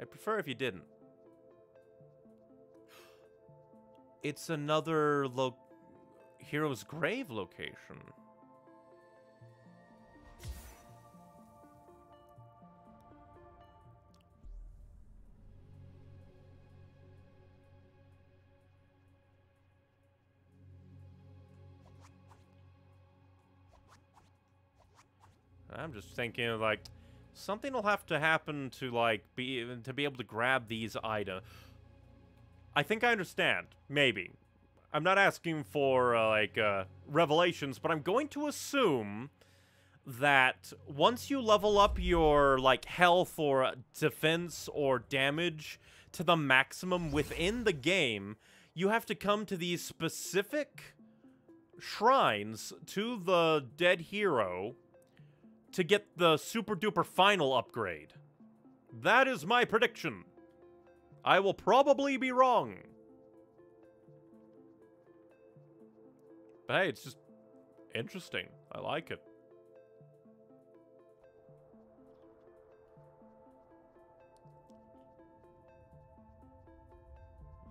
I'd prefer if you didn't. It's another lo hero's grave location. I'm just thinking like something will have to happen to like be to be able to grab these items. I think I understand. Maybe. I'm not asking for uh, like uh, revelations, but I'm going to assume that once you level up your like health or defense or damage to the maximum within the game, you have to come to these specific shrines to the dead hero to get the super duper final upgrade. That is my prediction. I will probably be wrong. But hey, it's just interesting. I like it.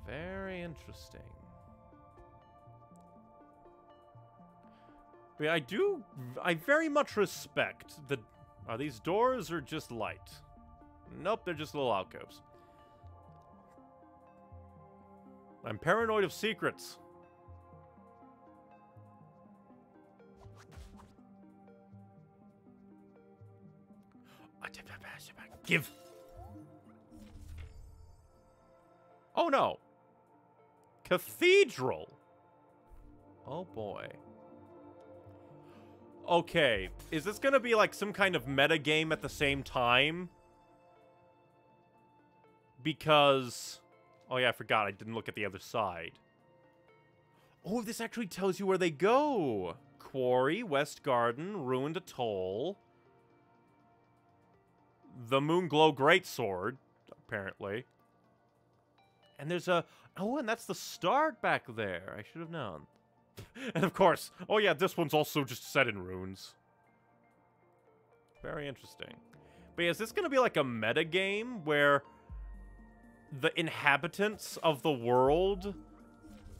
Very interesting. But I do, I very much respect the, are these doors or just light? Nope, they're just little alcoves. I'm paranoid of secrets. Give. Oh no. Cathedral. Oh boy. Okay, is this gonna be like some kind of meta game at the same time? Because... Oh yeah, I forgot, I didn't look at the other side. Oh, this actually tells you where they go! Quarry, West Garden, Ruined Atoll... The Moonglow Greatsword, apparently. And there's a... Oh, and that's the start back there. I should have known. and of course, oh yeah, this one's also just set in runes. Very interesting. But yeah, is this going to be like a meta game where the inhabitants of the world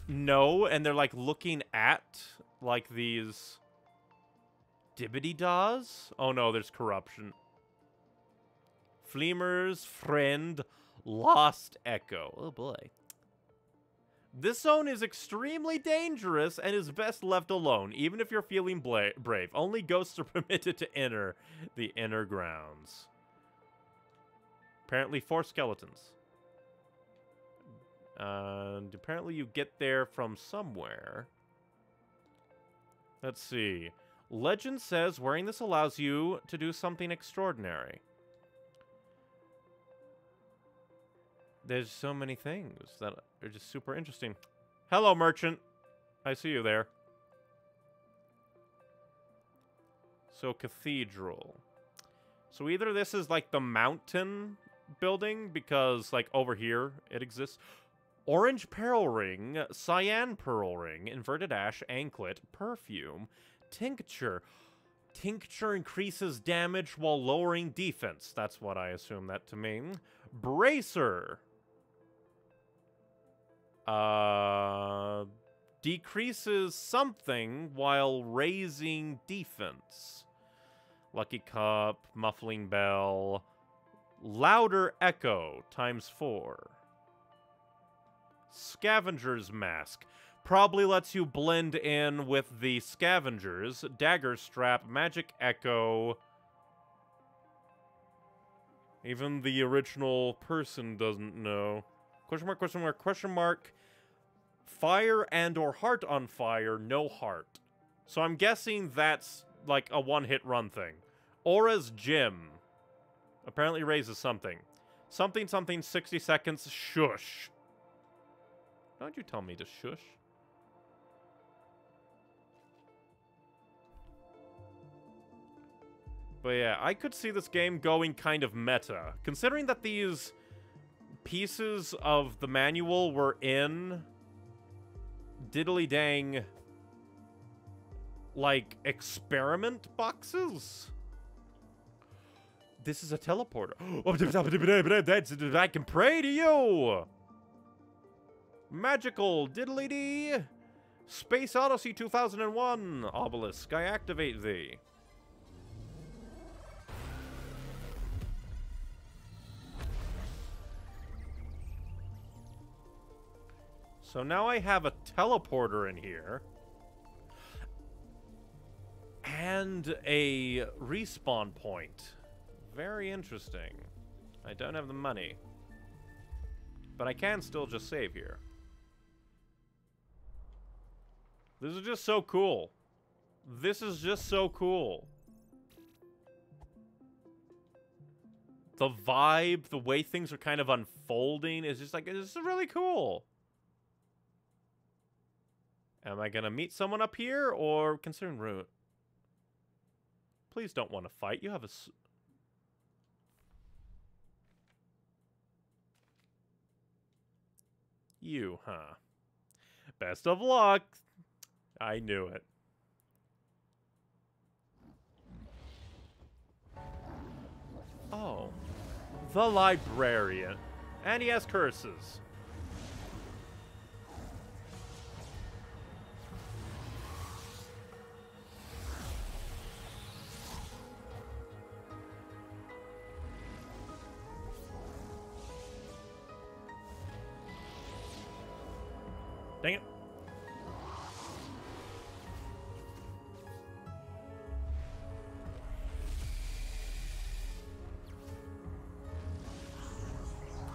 know and they're like looking at like these dibbity daws? Oh no, there's corruption. Fleemer's friend, Lost Echo. Oh boy. This zone is extremely dangerous and is best left alone, even if you're feeling brave. Only ghosts are permitted to enter the inner grounds. Apparently, four skeletons. And apparently, you get there from somewhere. Let's see. Legend says wearing this allows you to do something extraordinary. There's so many things that are just super interesting. Hello, merchant. I see you there. So, cathedral. So, either this is like the mountain building, because, like, over here it exists. Orange Peril Ring, Cyan Peril Ring, inverted ash anklet, perfume, tincture. Tincture increases damage while lowering defense. That's what I assume that to mean. Bracer. Uh, decreases something while raising defense. Lucky Cup, Muffling Bell, Louder Echo times four. Scavenger's Mask. Probably lets you blend in with the scavengers. Dagger Strap, Magic Echo. Even the original person doesn't know. Question mark, question mark, question mark. Fire and or heart on fire, no heart. So I'm guessing that's like a one-hit run thing. Aura's Gem. Apparently raises something. Something, something, 60 seconds, shush. Don't you tell me to shush. But yeah, I could see this game going kind of meta. Considering that these pieces of the manual were in diddly dang like experiment boxes. This is a teleporter. I can pray to you. Magical diddly dee. Space Odyssey 2001. Obelisk, I activate thee. So now I have a teleporter in here. And a respawn point. Very interesting. I don't have the money. But I can still just save here. This is just so cool. This is just so cool. The vibe, the way things are kind of unfolding is just like, this is really cool. Am I gonna meet someone up here or considering route? Please don't want to fight. You have a. You, huh? Best of luck. I knew it. Oh. The librarian. And he has curses. Dang it.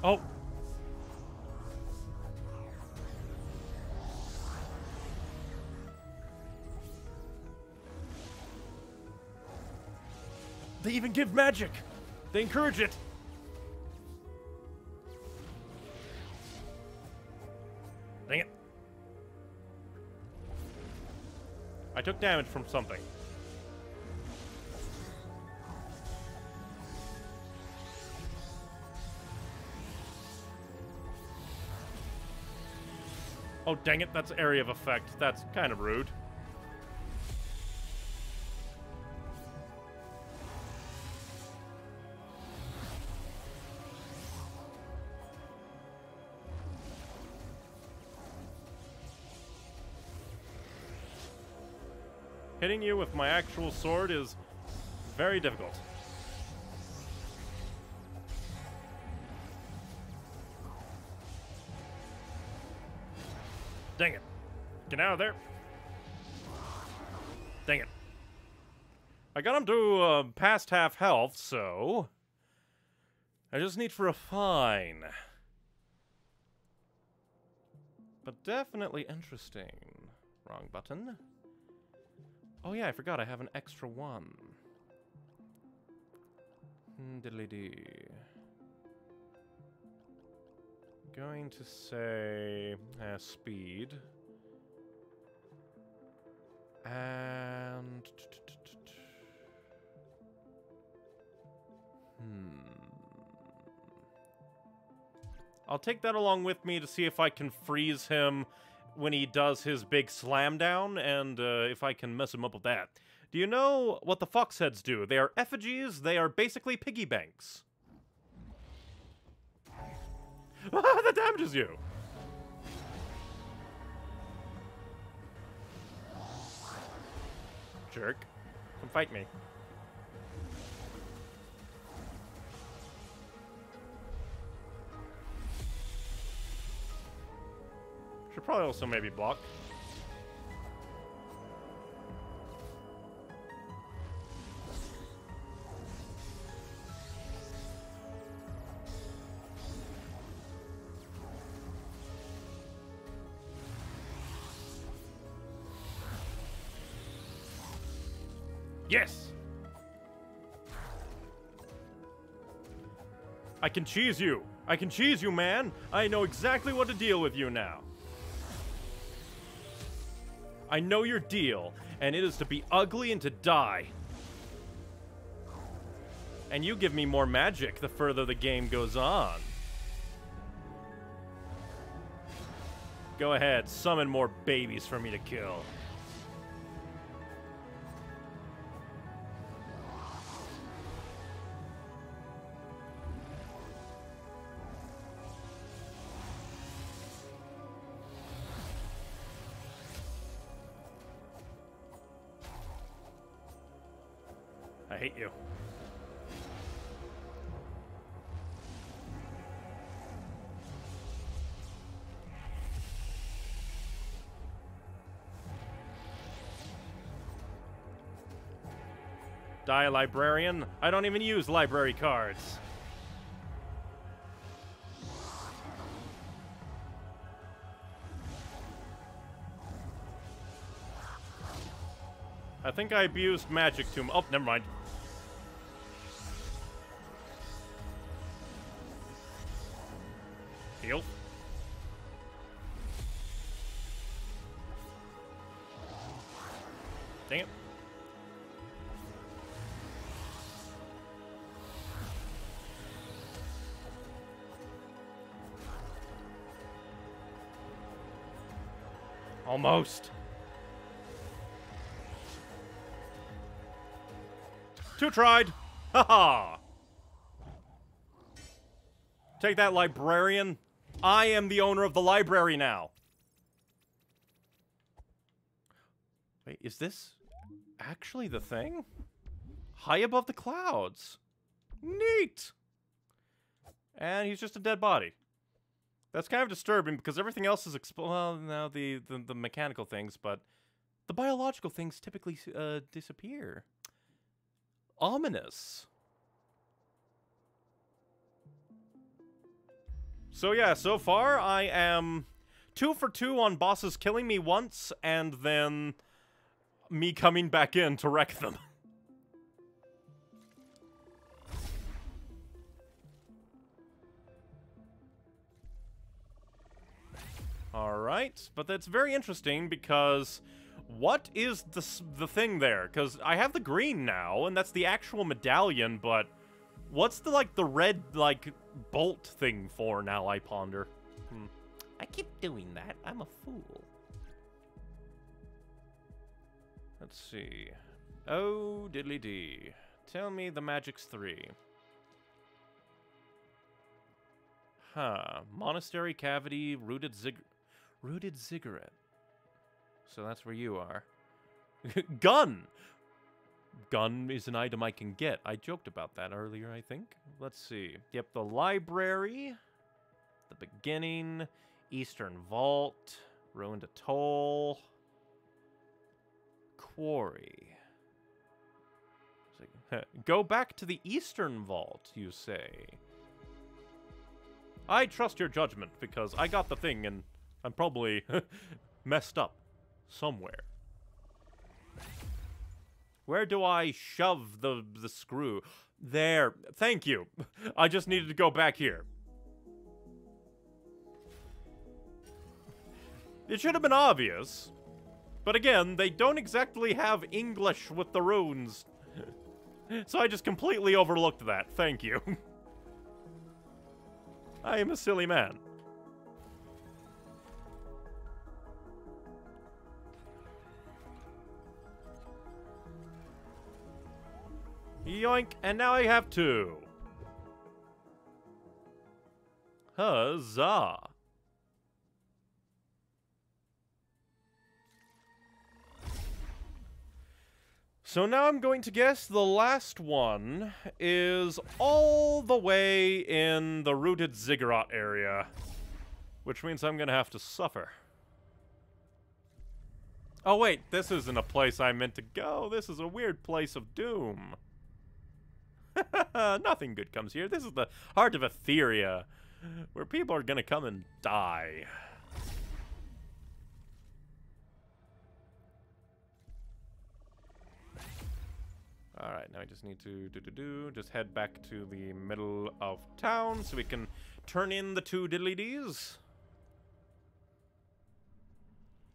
Oh. They even give magic. They encourage it. Took damage from something. Oh, dang it, that's area of effect. That's kind of rude. You with my actual sword is very difficult. Dang it. Get out of there. Dang it. I got him to uh, past half health, so... I just need to refine. But definitely interesting. Wrong button. Oh yeah, I forgot I have an extra one. Hmm, diddly dee. Going to say uh, speed. And hmm. I'll take that along with me to see if I can freeze him when he does his big slam down, and uh, if I can mess him up with that. Do you know what the foxheads do? They are effigies, they are basically piggy banks. that damages you! Jerk. Come fight me. Should probably also maybe block. Yes! I can cheese you! I can cheese you, man! I know exactly what to deal with you now. I know your deal, and it is to be ugly and to die. And you give me more magic the further the game goes on. Go ahead, summon more babies for me to kill. Die, librarian. I don't even use library cards. I think I abused magic too much. Oh, never mind. Almost. Two tried. Haha. Take that, librarian. I am the owner of the library now. Wait, is this actually the thing? High above the clouds. Neat. And he's just a dead body. That's kind of disturbing because everything else is expo- well, now the, the the mechanical things, but the biological things typically uh, disappear. Ominous. So yeah, so far I am two for two on bosses killing me once and then me coming back in to wreck them. Alright, but that's very interesting because what is the, the thing there? Because I have the green now, and that's the actual medallion, but what's the, like, the red, like, bolt thing for now, I ponder? Hmm. I keep doing that. I'm a fool. Let's see. Oh, diddly dee. Tell me the magic's three. Huh. Monastery cavity, rooted zig... Rooted ziggurat. So that's where you are. Gun! Gun is an item I can get. I joked about that earlier, I think. Let's see. Yep, the library. The beginning. Eastern Vault. Ruined atoll. Quarry. Go back to the eastern vault, you say. I trust your judgment because I got the thing and I'm probably messed up somewhere. Where do I shove the the screw? There. Thank you. I just needed to go back here. It should have been obvious. But again, they don't exactly have English with the runes. so I just completely overlooked that. Thank you. I am a silly man. Yoink, and now I have two. Huzzah. So now I'm going to guess the last one is all the way in the rooted ziggurat area. Which means I'm going to have to suffer. Oh wait, this isn't a place I meant to go. This is a weird place of doom. Nothing good comes here. This is the heart of Etheria, where people are gonna come and die. Alright, now I just need to do do do just head back to the middle of town so we can turn in the two diddly dees.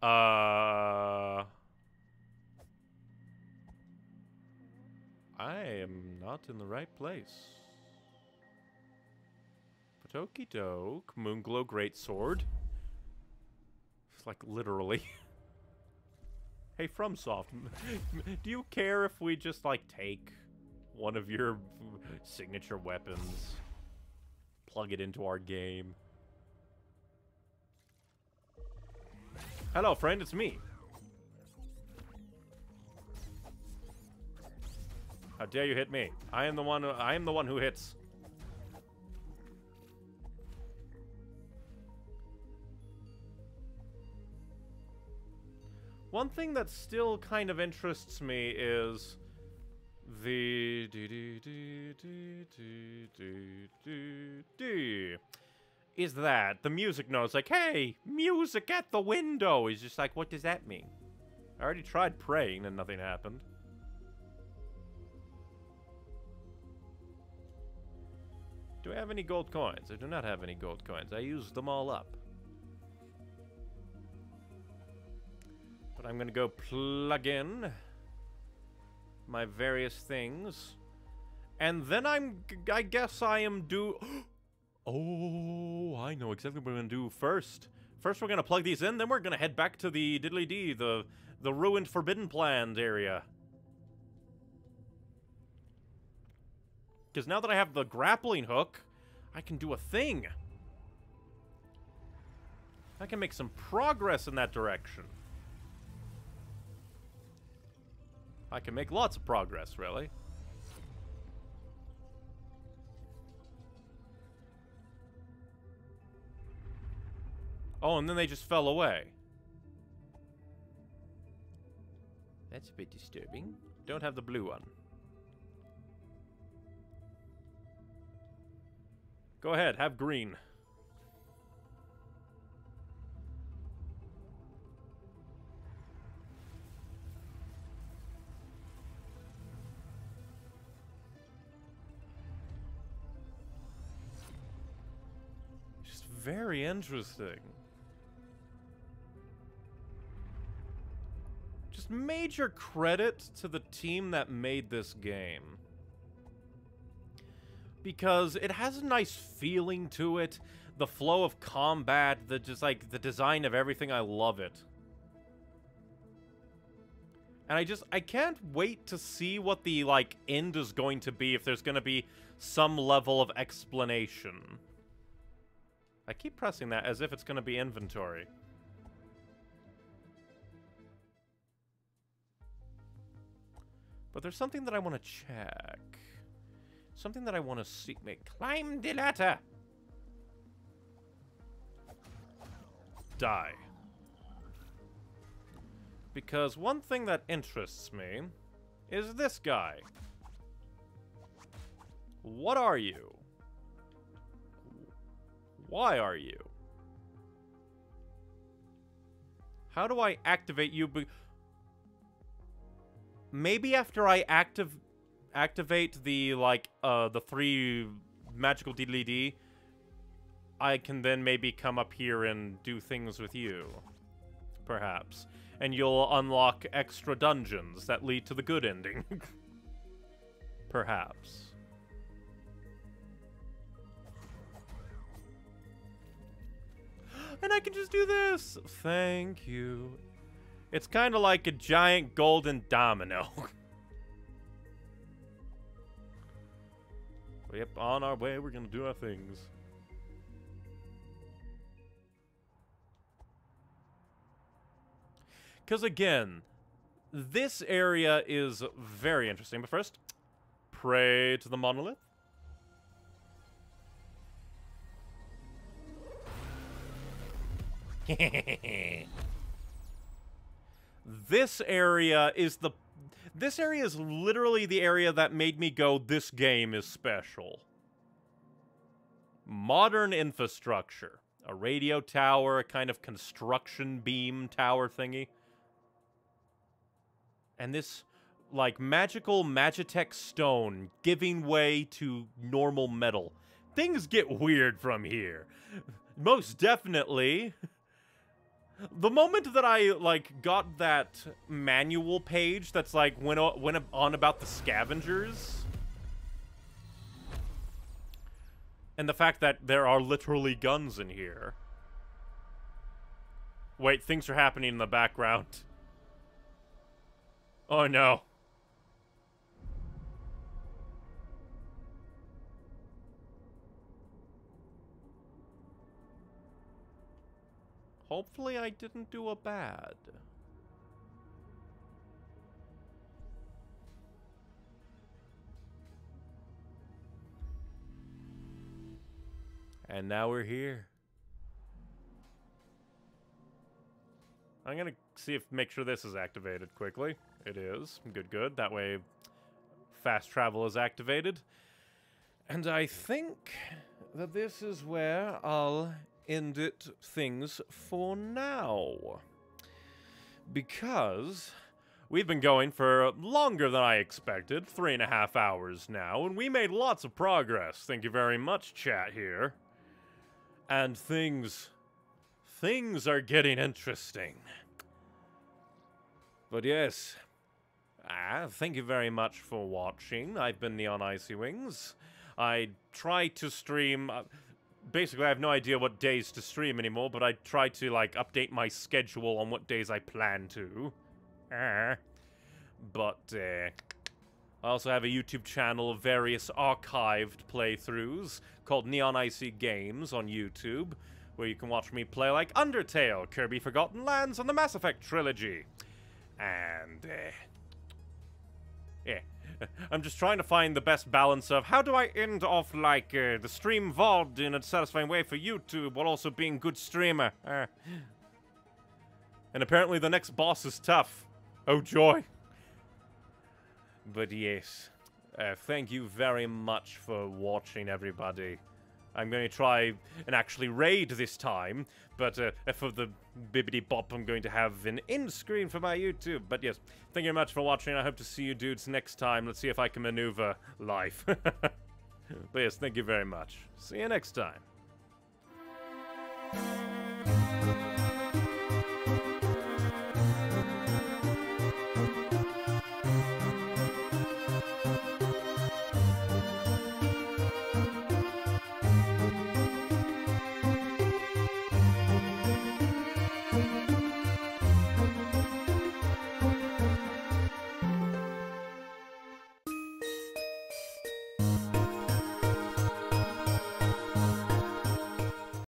Uh I am not in the right place. But okie doke, Moonglow Greatsword. It's like literally. hey, FromSoft, do you care if we just like take one of your signature weapons, plug it into our game? Hello, friend, it's me. How dare you hit me? I am the one. Who, I am the one who hits. One thing that still kind of interests me is the is that the music notes like, hey, music at the window. He's just like, what does that mean? I already tried praying and nothing happened. Do I have any gold coins? I do not have any gold coins. I used them all up. But I'm to go plug in my various things. And then I'm, I guess I am do... oh, I know exactly what we're to do first. First we're to plug these in, then we're to head back to the Diddly Dee, the, the ruined Forbidden Plans area. Because now that I have the grappling hook, I can do a thing. I can make some progress in that direction. I can make lots of progress, really. Oh, and then they just fell away. That's a bit disturbing. Don't have the blue one. Go ahead, have green. Just very interesting. Just major credit to the team that made this game because it has a nice feeling to it. The flow of combat, the just like the design of everything, I love it. And I just I can't wait to see what the like end is going to be if there's going to be some level of explanation. I keep pressing that as if it's going to be inventory. But there's something that I want to check. Something that I want to see. Climb the ladder. Die. because one thing that interests me is this guy. What are you? Why are you? How do I activate you? Be Maybe after I active activate the like uh the three magical dee, I can then maybe come up here and do things with you. Perhaps. And you'll unlock extra dungeons that lead to the good ending. Perhaps. And I can just do this! Thank you. It's kind of like a giant golden domino. yep, on our way, we're gonna do our things. Because again, this area is very interesting. But first, pray to the monolith. this area is the this area is literally the area that made me go this game is special. Modern infrastructure, a radio tower, a kind of construction beam tower thingy. And this like magical Magitech stone giving way to normal metal. Things get weird from here. Most definitely the moment that I like got that manual page that's like went went on about the scavengers and the fact that there are literally guns in here. Wait, things are happening in the background. Oh no. Hopefully I didn't do a bad. And now we're here. I'm gonna see if make sure this is activated quickly. It is. Good, good. That way fast travel is activated. And I think that this is where I'll end it things for now. Because we've been going for longer than I expected, three and a half hours now, and we made lots of progress. Thank you very much, chat here. And things, things are getting interesting. But yes, ah, thank you very much for watching. I've been Neon Icy Wings. I try to stream... Uh, basically, I have no idea what days to stream anymore, but I try to, like, update my schedule on what days I plan to. Uh, but, uh, I also have a YouTube channel of various archived playthroughs called Neon Icy Games on YouTube, where you can watch me play, like, Undertale, Kirby Forgotten Lands, and the Mass Effect trilogy. And, uh, yeah, I'm just trying to find the best balance of how do I end off like uh, the stream VOD in a satisfying way for YouTube while also being good streamer. Uh. And apparently the next boss is tough. Oh joy. But yes, uh, thank you very much for watching everybody. I'm going to try and actually raid this time, but uh, for the bibbity bop, I'm going to have an in-screen for my YouTube. But yes, thank you very much for watching. I hope to see you dudes next time. Let's see if I can maneuver life. but yes, thank you very much. See you next time.